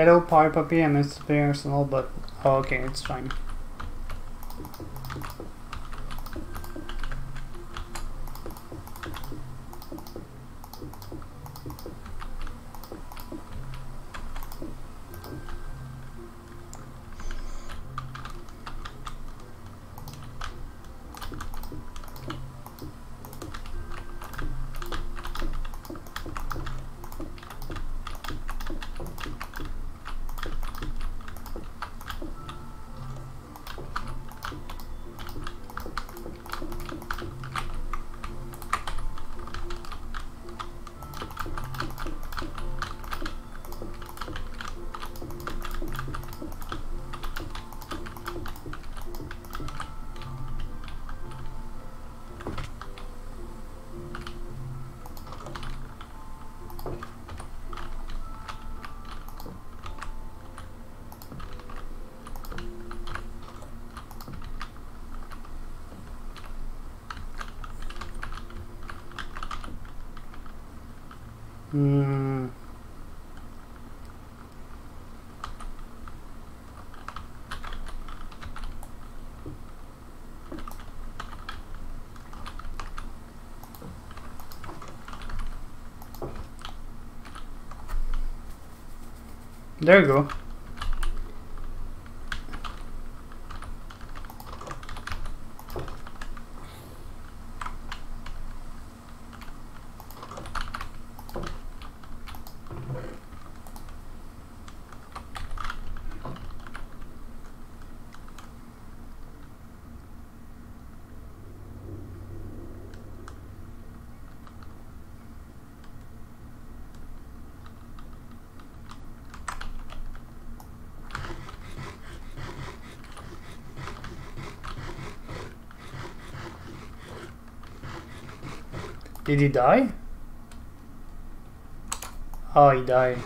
Hello, Power Puppy. I missed the personal, but oh, okay, it's fine. Hmm. There you go. Did he die? Oh, he died.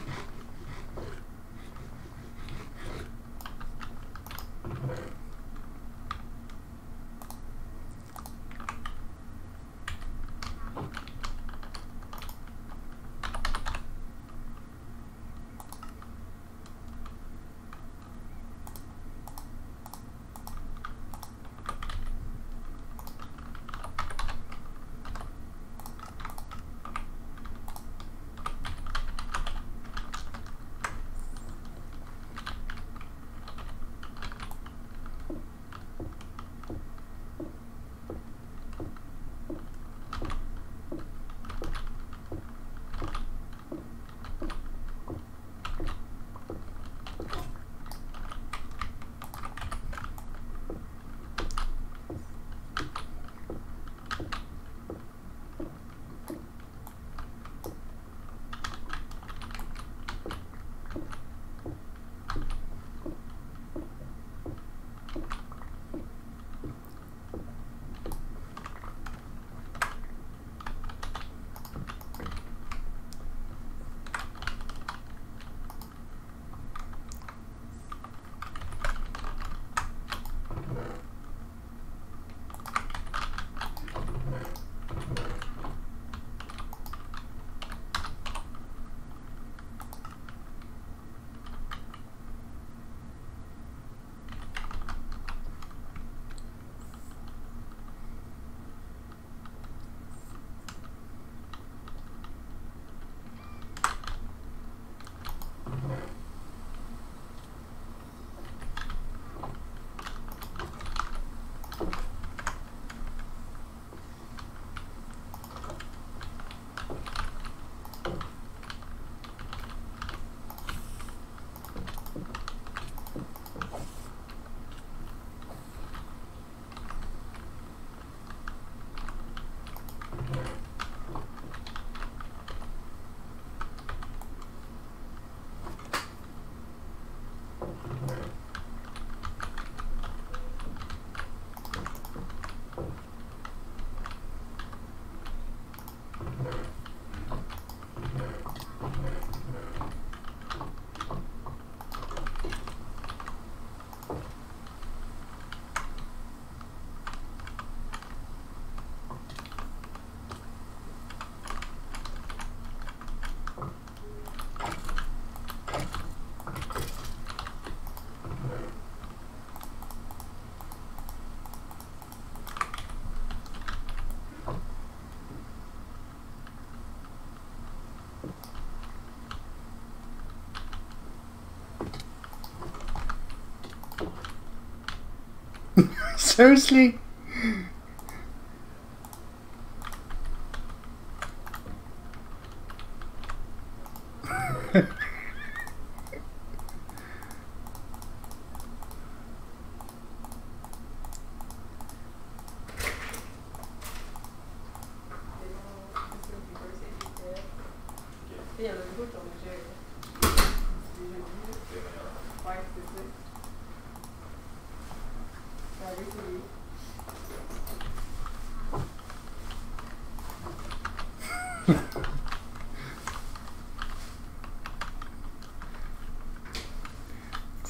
Seriously?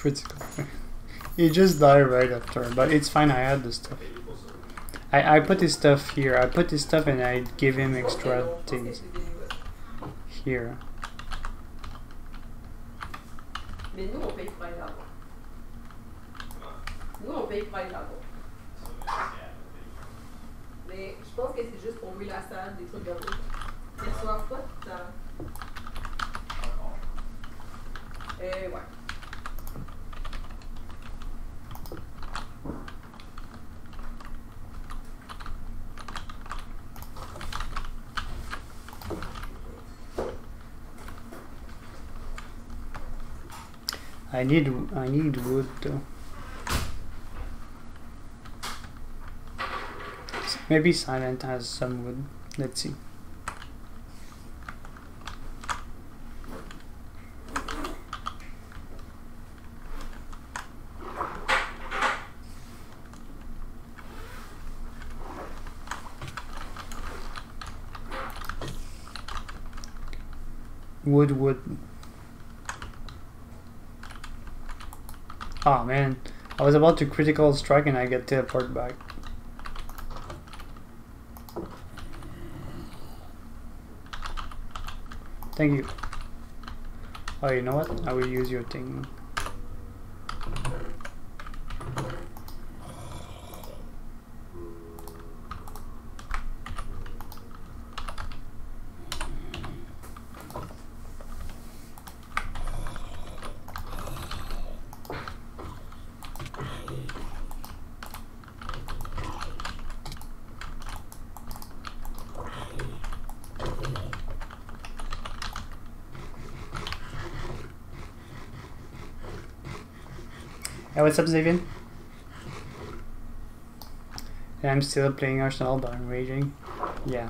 Critical. He just died right after, but it's fine. I had the stuff. I, I put his stuff here. I put his stuff and I give him extra things here. I need I need wood though. Maybe Silent has some wood. Let's see. Wood, wood. Oh man, I was about to critical strike and I get teleport back. Thank you. Oh, you know what? I will use your thing. Hey, what's up, Xavier? I'm still playing Arsenal, but I'm raging. Yeah.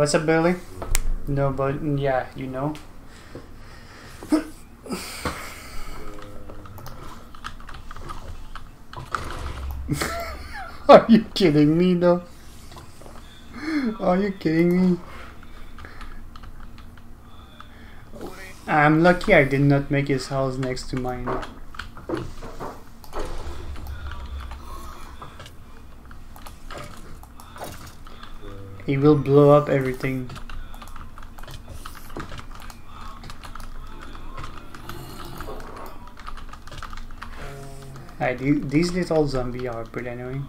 What's up, Billy? No, but yeah, you know. Are you kidding me, though? Are you kidding me? I'm lucky I did not make his house next to mine. He will blow up everything. Alright, these little zombies are pretty annoying.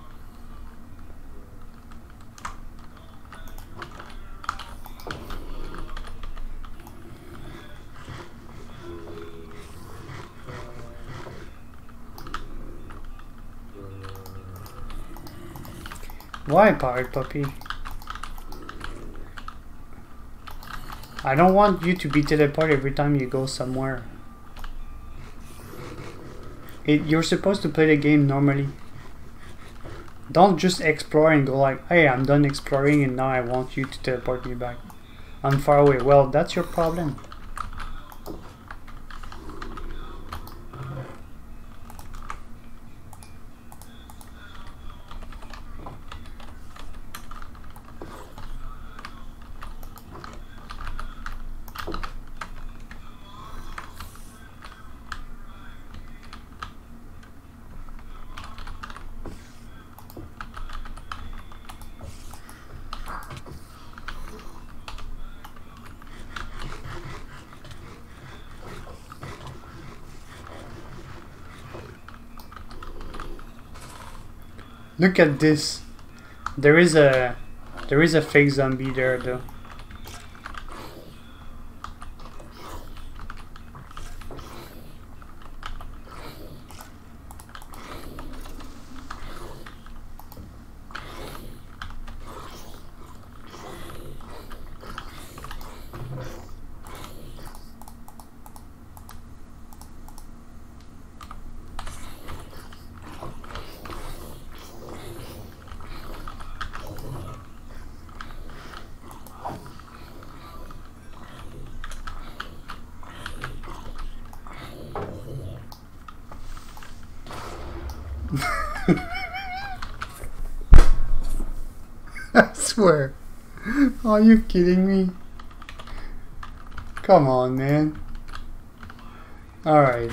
Why, pirate puppy? I don't want you to be teleported every time you go somewhere. It, you're supposed to play the game normally. Don't just explore and go like, hey, I'm done exploring and now I want you to teleport me back. I'm far away. Well, that's your problem. Look at this. There is a there is a fake zombie there though. you kidding me? Come on, man. Alright.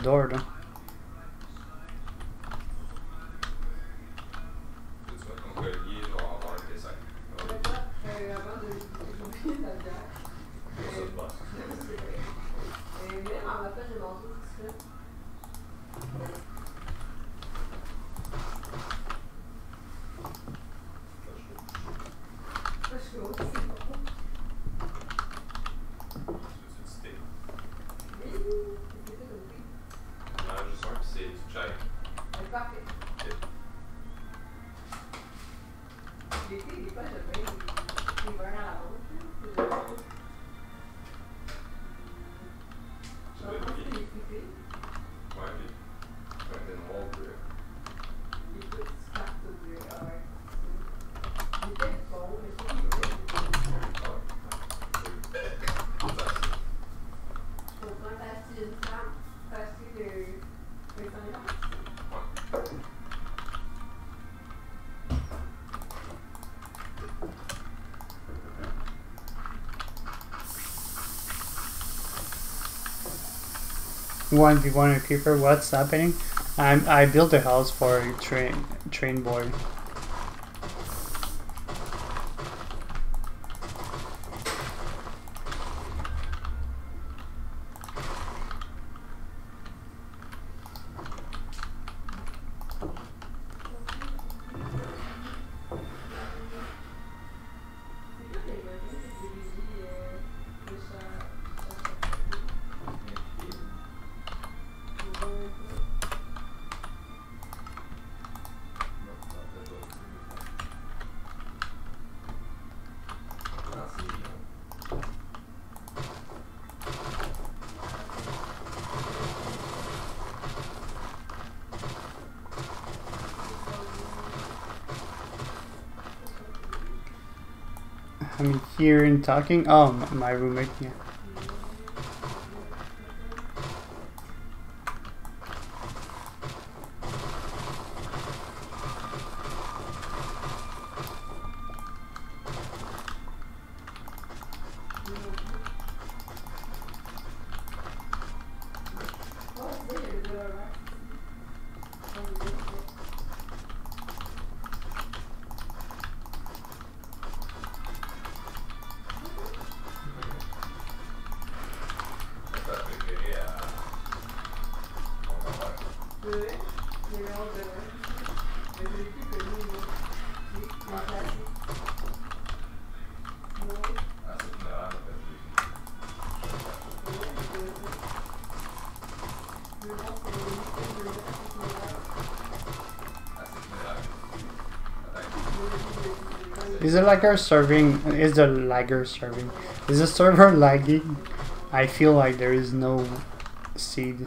Eduardo. one v one keeper. What's happening? I'm I built a house for a train train boy. talking? Oh, my roommate. Yeah. Is the our serving? Is the lagger serving? Is the server lagging? I feel like there is no seed.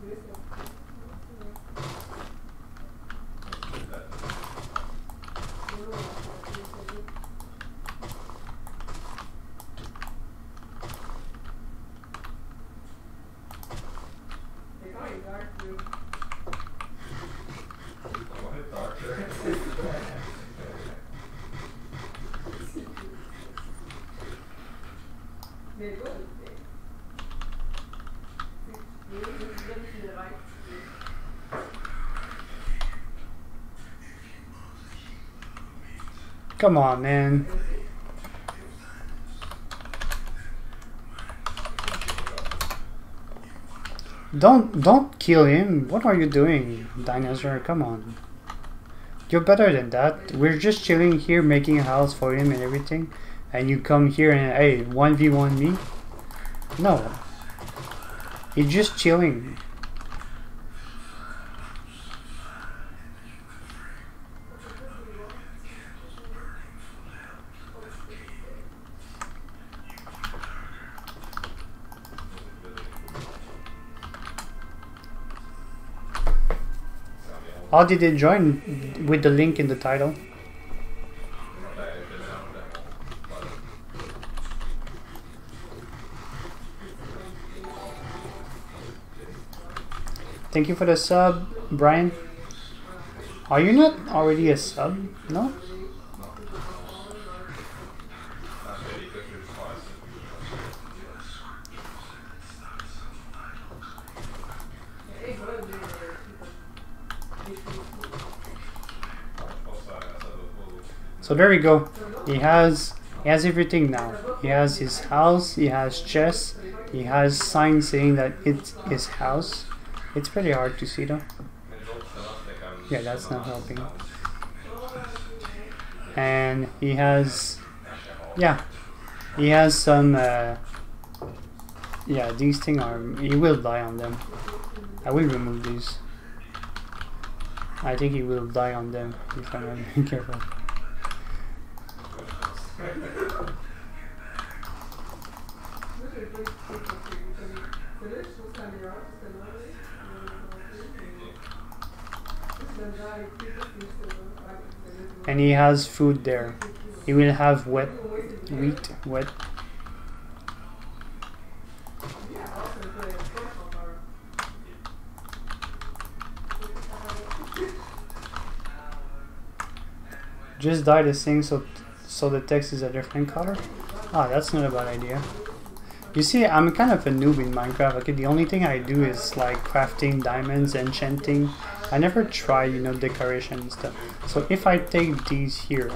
Gracias. Come on, man. Don't don't kill him. What are you doing, dinosaur? Come on. You're better than that. We're just chilling here, making a house for him and everything, and you come here and hey, one v one me. No. He's just chilling. How did they join? With the link in the title. Thank you for the sub, Brian. Are you not already a sub? No? So there we go. He has he has everything now. He has his house, he has chess, he has signs saying that it's his house. It's pretty hard to see though. Yeah, that's not helping. And he has yeah. He has some uh, yeah, these things are he will die on them. I will remove these. I think he will die on them if I'm careful. He has food there. He will have wet wheat, wet. Just dye the thing so so the text is a different color. Ah, that's not a bad idea. You see, I'm kind of a noob in Minecraft. Okay, the only thing I do is like crafting diamonds, enchanting. I never try, you know, decoration and stuff. So if I take these here,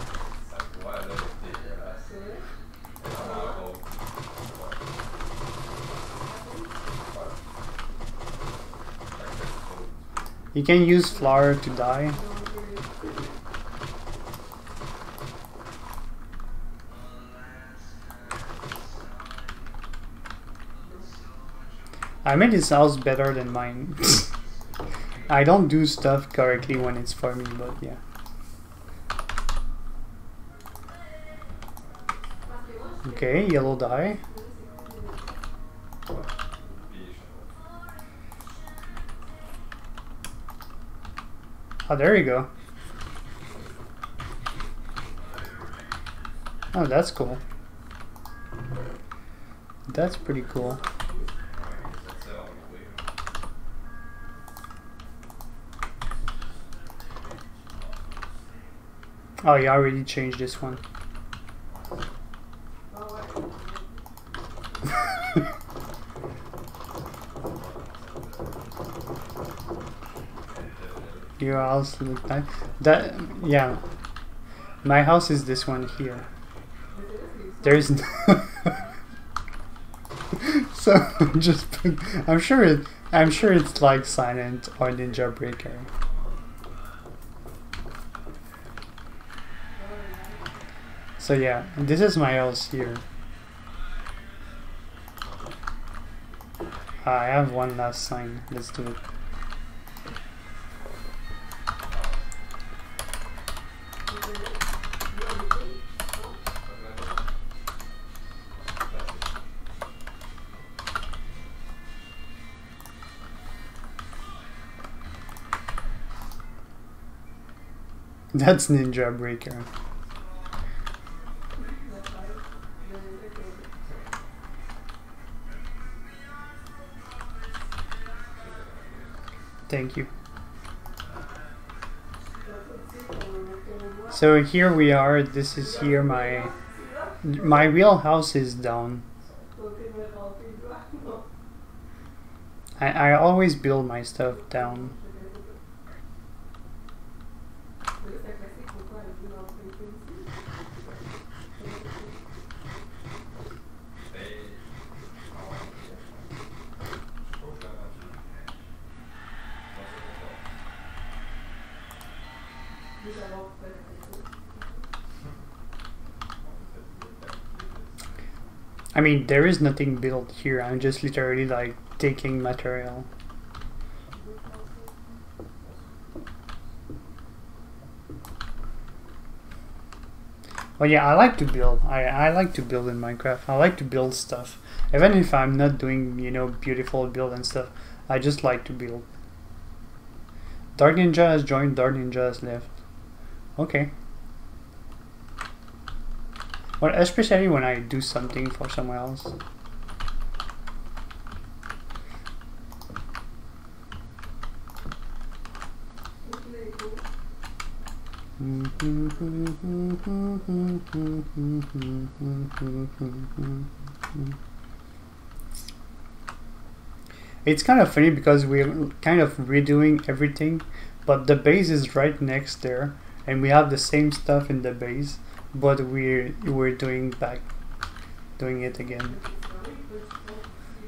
you can use flour to die. I made his house better than mine. I don't do stuff correctly when it's me, but yeah. Okay, yellow dye. Oh, there you go. Oh, that's cool. That's pretty cool. Oh, you already changed this one. your house look like? That yeah. My house is this one here. There's no so just I'm sure it I'm sure it's like Silent or Ninja Breaker. So yeah, this is my house here. Uh, I have one last sign. Let's do it. That's Ninja Breaker. Thank you. So here we are. This is here my my real house is down. I, I always build my stuff down. Mean, there is nothing built here. I'm just literally like taking material. Well, yeah, I like to build. I, I like to build in Minecraft. I like to build stuff. Even if I'm not doing, you know, beautiful build and stuff, I just like to build. Dark Ninja has joined, Dark Ninja has left. Okay. Well, especially when I do something for someone else. It's kind of funny because we're kind of redoing everything, but the base is right next there, and we have the same stuff in the base, but we're we're doing back, doing it again.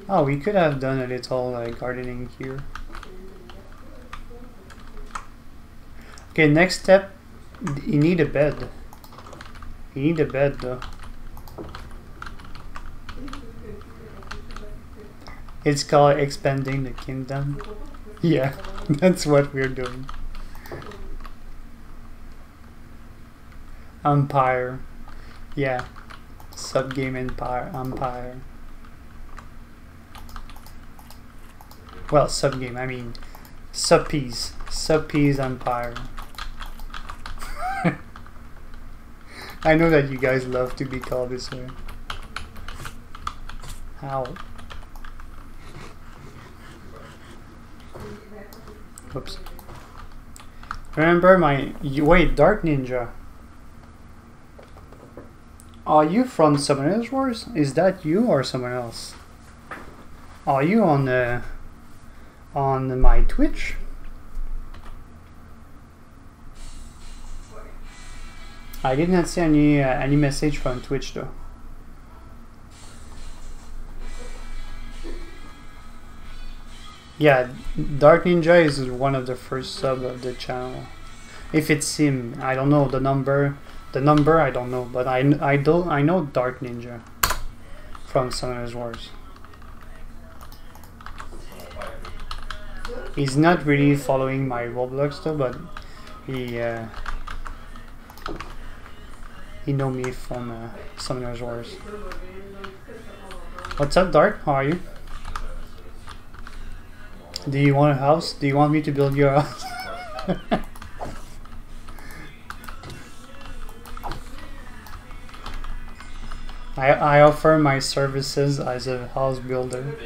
Oh, we could have done a little like gardening here. Okay, next step, you need a bed. You need a bed though. It's called expanding the kingdom. Yeah, that's what we're doing. Empire. Yeah. Sup Game Empire. Empire. Well, subgame, I mean, subpiece. Subpiece Empire. I know that you guys love to be called this way. How? Oops. Remember my... Wait, Dark Ninja. Are you from Summoners Wars? Is that you or someone else? Are you on uh, on my Twitch? I did not see any uh, any message from Twitch though. Yeah, Dark Ninja is one of the first sub of the channel. If it's him, I don't know the number. The number I don't know, but I I do I know Dark Ninja from Summoners Wars. He's not really following my Roblox though, but he uh, he know me from uh, Summoners Wars. What's up, Dark? How are you? Do you want a house? Do you want me to build your house? I, I offer my services as a house builder.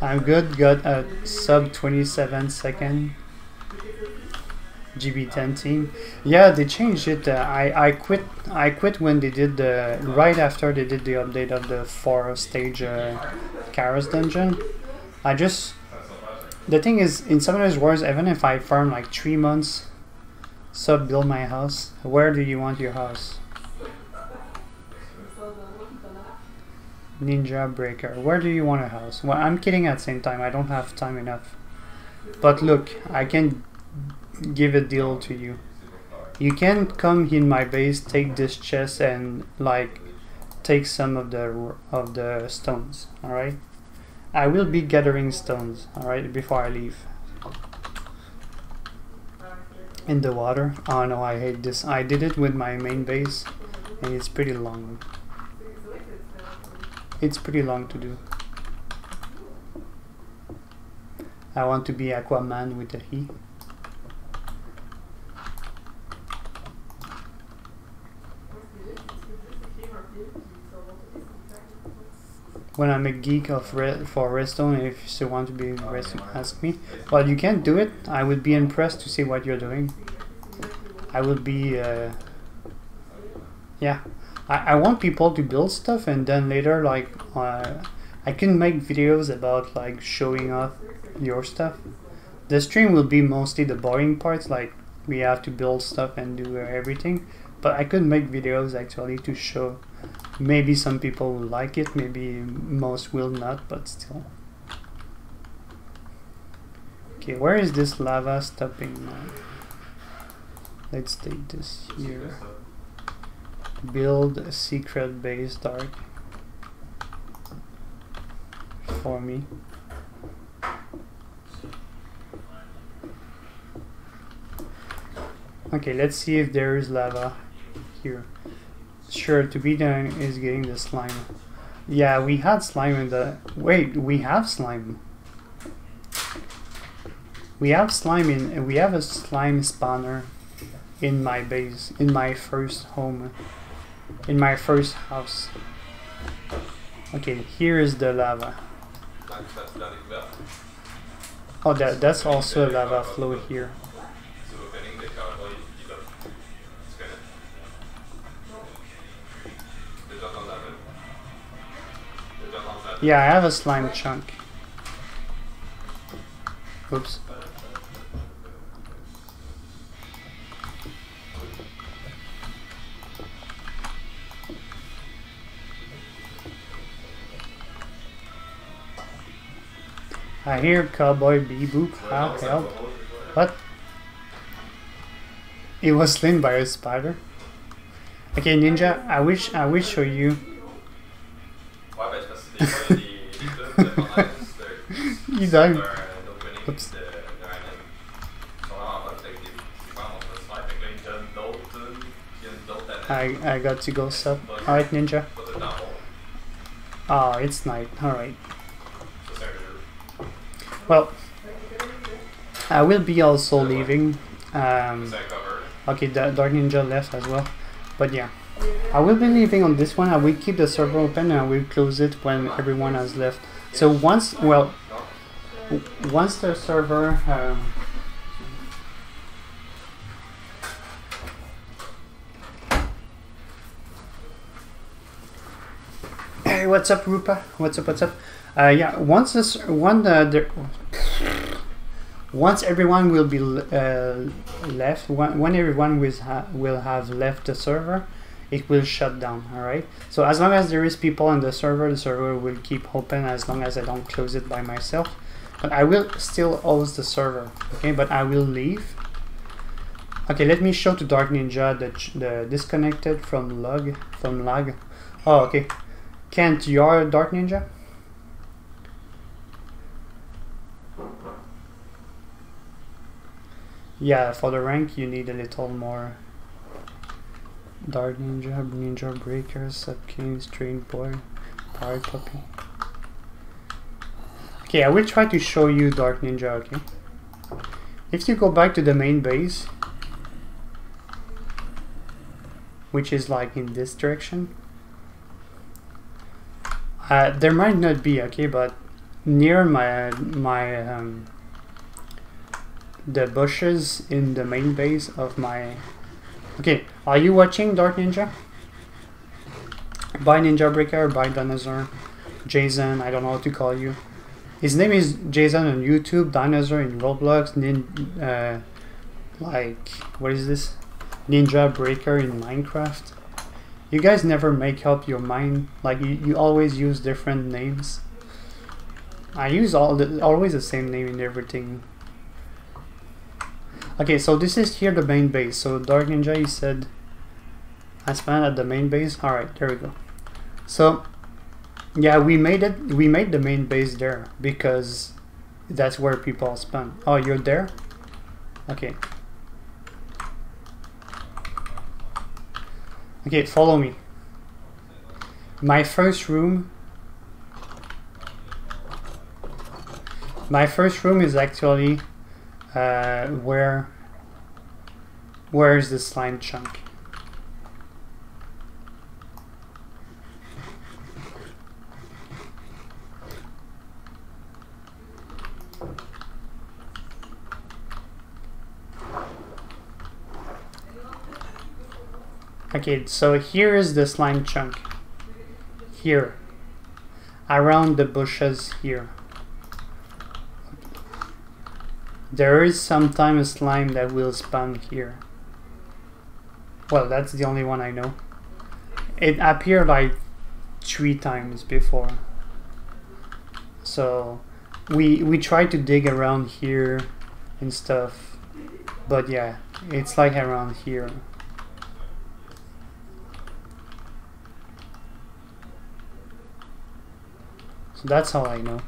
I'm good, got a sub 27 second. GB10 team. Yeah, they changed it. Uh, I I quit. I quit when they did the right after they did the update of the four stage uh, Karas dungeon. I just The thing is, in Summoner's Wars, even if I farm like three months, sub build my house, where do you want your house? Ninja Breaker. Where do you want a house? Well, I'm kidding at the same time. I don't have time enough. But look, I can give a deal to you. You can come in my base, take this chest, and like take some of the of the stones. All right. I will be gathering stones. All right, before I leave. In the water. Oh no, I hate this. I did it with my main base, and it's pretty long. It's pretty long to do. I want to be Aquaman with a he. When I'm a geek of re- for redstone, if you still want to be redstone, ask me. Well, you can't do it. I would be impressed to see what you're doing. I would be, uh, yeah. I, I want people to build stuff and then later, like, uh, I can make videos about like showing off your stuff. The stream will be mostly the boring parts, like we have to build stuff and do everything. But I could make videos actually to show. Maybe some people will like it, maybe most will not, but still. Okay, where is this lava stopping now? Let's take this here. Build a secret base dark for me. Okay, let's see if there is lava here. Sure, to be done is getting the slime. Yeah, we had slime in the. Wait, we have slime. We have slime in. We have a slime spawner in my base, in my first home, in my first house. Okay, here is the lava. Dans le statut dans découverte, Oh, that, that's also a lava flow here. Yeah, I have a slime chunk. Oops. I hear Cowboy Bebop. How help? What? It was slain by a spider. Okay, Ninja, I wish I will show you. Ouais, ben, c'est parce que des fois, il y a des, des clubs de journalistes, You qui done. sortent un opening Oups. de, de Ryan. Ils sont vraiment hot avec des des bandes de slide. Fait que là, ils donnent d'autres tunes, puis il y a d'autres années. I I got to go sub. Alright, Ninja. Pas tout le temps bon. Oh, it's night. Alright. Ça, c'est un jeu. Well, I will be also leaving. Um, C'est un cover. okay, Da- Dark Ninja left as well. But yeah, I will be leaving on this one. I will keep the server open and I will close it when everyone has left. So once, well, once the server. Um, Hey, what's up, Rupa? What's up? What's up? Uh, yeah, once this one uh, the, once everyone will be uh, left, when, everyone will, ha- will have left the server, it will shut down. All right. So as long as there is people on the server, the server will keep open as long as I don't close it by myself. But I will still host the server. Okay, but I will leave. Okay, let me show to Dark Ninja the the disconnected from log from lag. Oh, okay. Kent, you are Dark Ninja. Yeah, for the rank you need a little more. Dark Ninja, Ninja Breaker, Sub King, Strange Boy, Pirate Puppy. Okay, I will try to show you Dark Ninja, okay? If you go back to the main base, which is like in this direction, uh, there might not be, okay, but near my my um, the bushes in the main base of my. Okay, are you watching Dark Ninja? By Ninja Breaker, by Dinosaur, Jason, I don't know what to call you. His name is Jason on YouTube, Dinosaur in Roblox, nin, uh, like what is this? Ninja Breaker in Minecraft. You guys never make up your mind. Like you, you always use different names. I use all the always the same name in everything. Okay, so this is here the main base. So Dark Ninja, he said, I spawned at the main base. All right, there we go. So yeah, we made it. We made the main base there because that's where people spawn. Oh, you're there? Okay. Okay, follow me. My first room. My first room is actually uh, where. Where is the slime chunk? Okay, so here is the slime chunk. Here. Around the bushes here. There is sometimes a slime that will spawn here. Well, that's the only one I know. It appeared like three times before. So we we try to dig around here and stuff. But yeah, it's like around here. So that's how I know.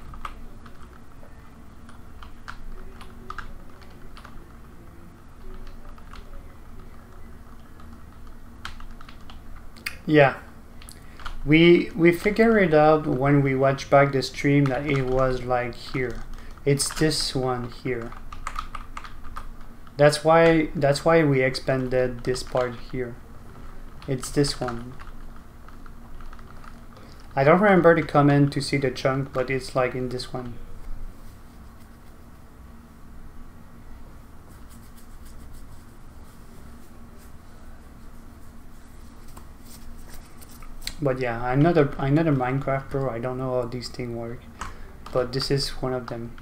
Yeah. We we figured it out when we watched back the stream that it was like here. It's this one here. That's why that's why we expanded this part here. It's this one. I don't remember the comment to see the chunk, but it's like in this one. But yeah, I'm not a I'm not a Minecraft pro. I don't know how these things work, but this is one of them.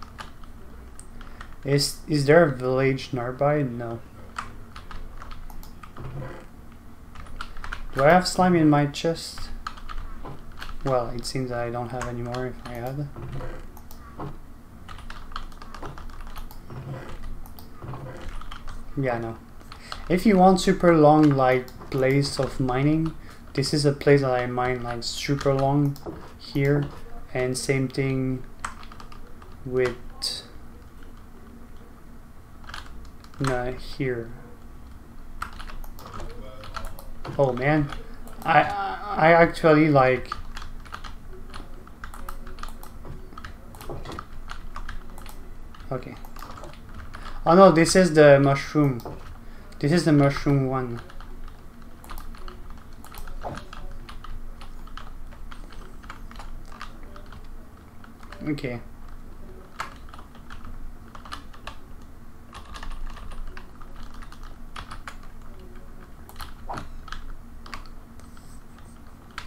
Is is there a village nearby? No. Do I have slime in my chest? Well, it seems I don't have any more if I had. Yeah, no. If you want super long like place of mining, this is a place that I mine like super long here and same thing with no, here. Oh man, I I actually like Okay. Oh no, this is the mushroom. This is the mushroom one. Okay.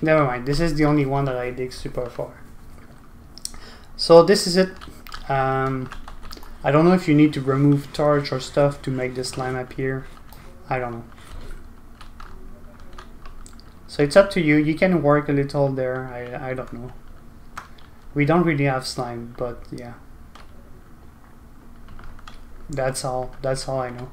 Never mind, this is the only one that I dig super far. So this is it. Um, I don't know if you need to remove torch or stuff to make the slime appear. I don't know. So it's up to you. You can work a little there. I, I don't know. We don't really have slime, but yeah. That's all. That's all I know.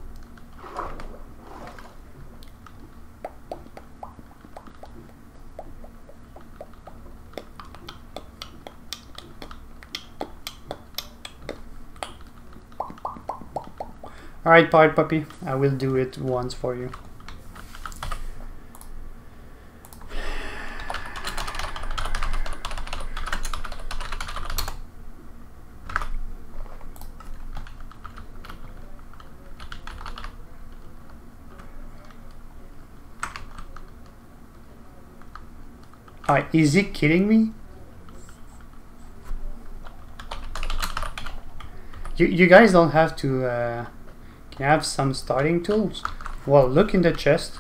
Alright, Pirate Puppy, I will do it once for you. Alright, is he kidding me? You, you guys don't have to uh, can I have some starting tools? Well, look in the chest.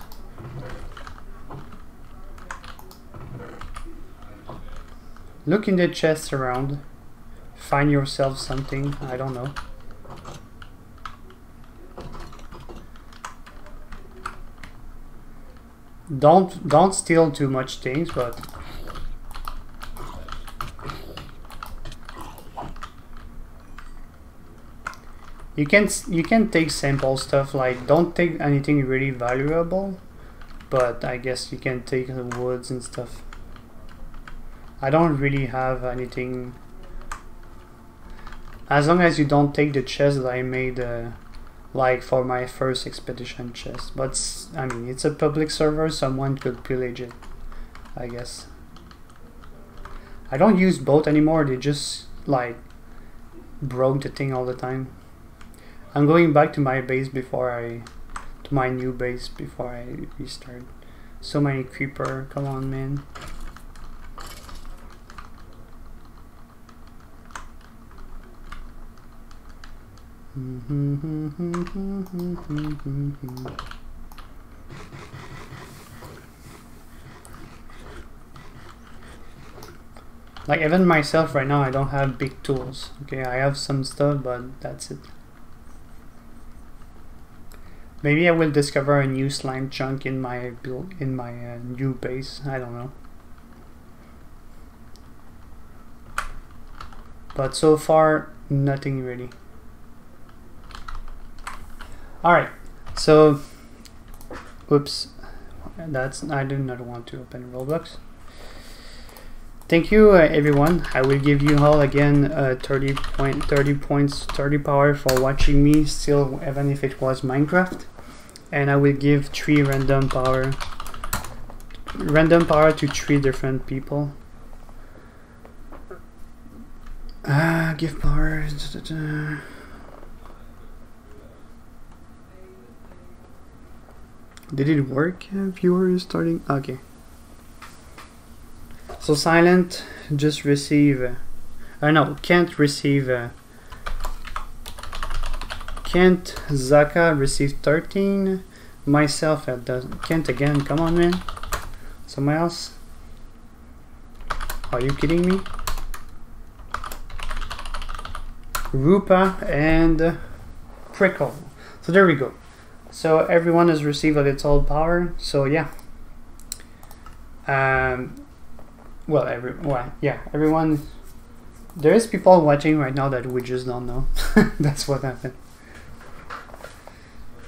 Look in the chest around. find yourself something. I don't know. Don't don't steal too much things, but you can you can take simple stuff like don't take anything really valuable, but I guess you can take the woods and stuff. I don't really have anything. As long as you don't take the chest that I made, uh, like for my first expedition chest. But I mean, it's a public server. Someone could pillage it. I guess. I don't use boat anymore. They just like broke the thing all the time. I'm going back to my base before I, to my new base before I restart. So many creeper. Come on, man. Like even myself right now, I don't have big tools. Okay, I have some stuff, but that's it. Maybe I will discover a new slime chunk in my in my uh, new base. I don't know. But so far, nothing really. Alright, so, whoops, that's, I do not want to open Roblox. Thank you uh, everyone, I will give you all again uh, 30, point, 30 points, 30 power for watching me, still even if it was Minecraft. And I will give 3 random power, random power to 3 different people. Ah, give power. da, da, da. Did it work? viewer is starting. Okay. So silent, just receive. Uh, uh, no, can't receive. Uh, can't Zaka receive 13. Myself at the can't again. Come on, man. Someone else. Are you kidding me? Rupa and Prickle. So there we go. So everyone has received its little power. So yeah. Um. Well, every well, yeah, everyone. There is people watching right now that we just don't know. That's what happened.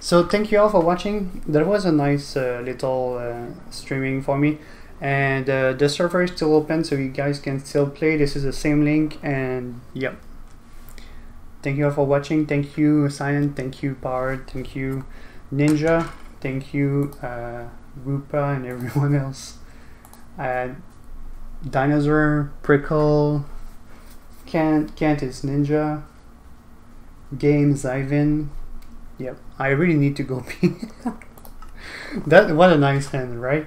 So thank you all for watching. That was a nice uh, little uh, streaming for me, and uh, the server is still open, so you guys can still play. This is the same link, and yep. Thank you all for watching. Thank you, Silent. Thank you, Power. Thank you, Ninja. Thank you, uh, Rupa, and everyone else. Uh, Dinosaur, Prickle, Kant is Ninja, Games, Ivan. Yep, I really need to go pee. that what a nice hand, right?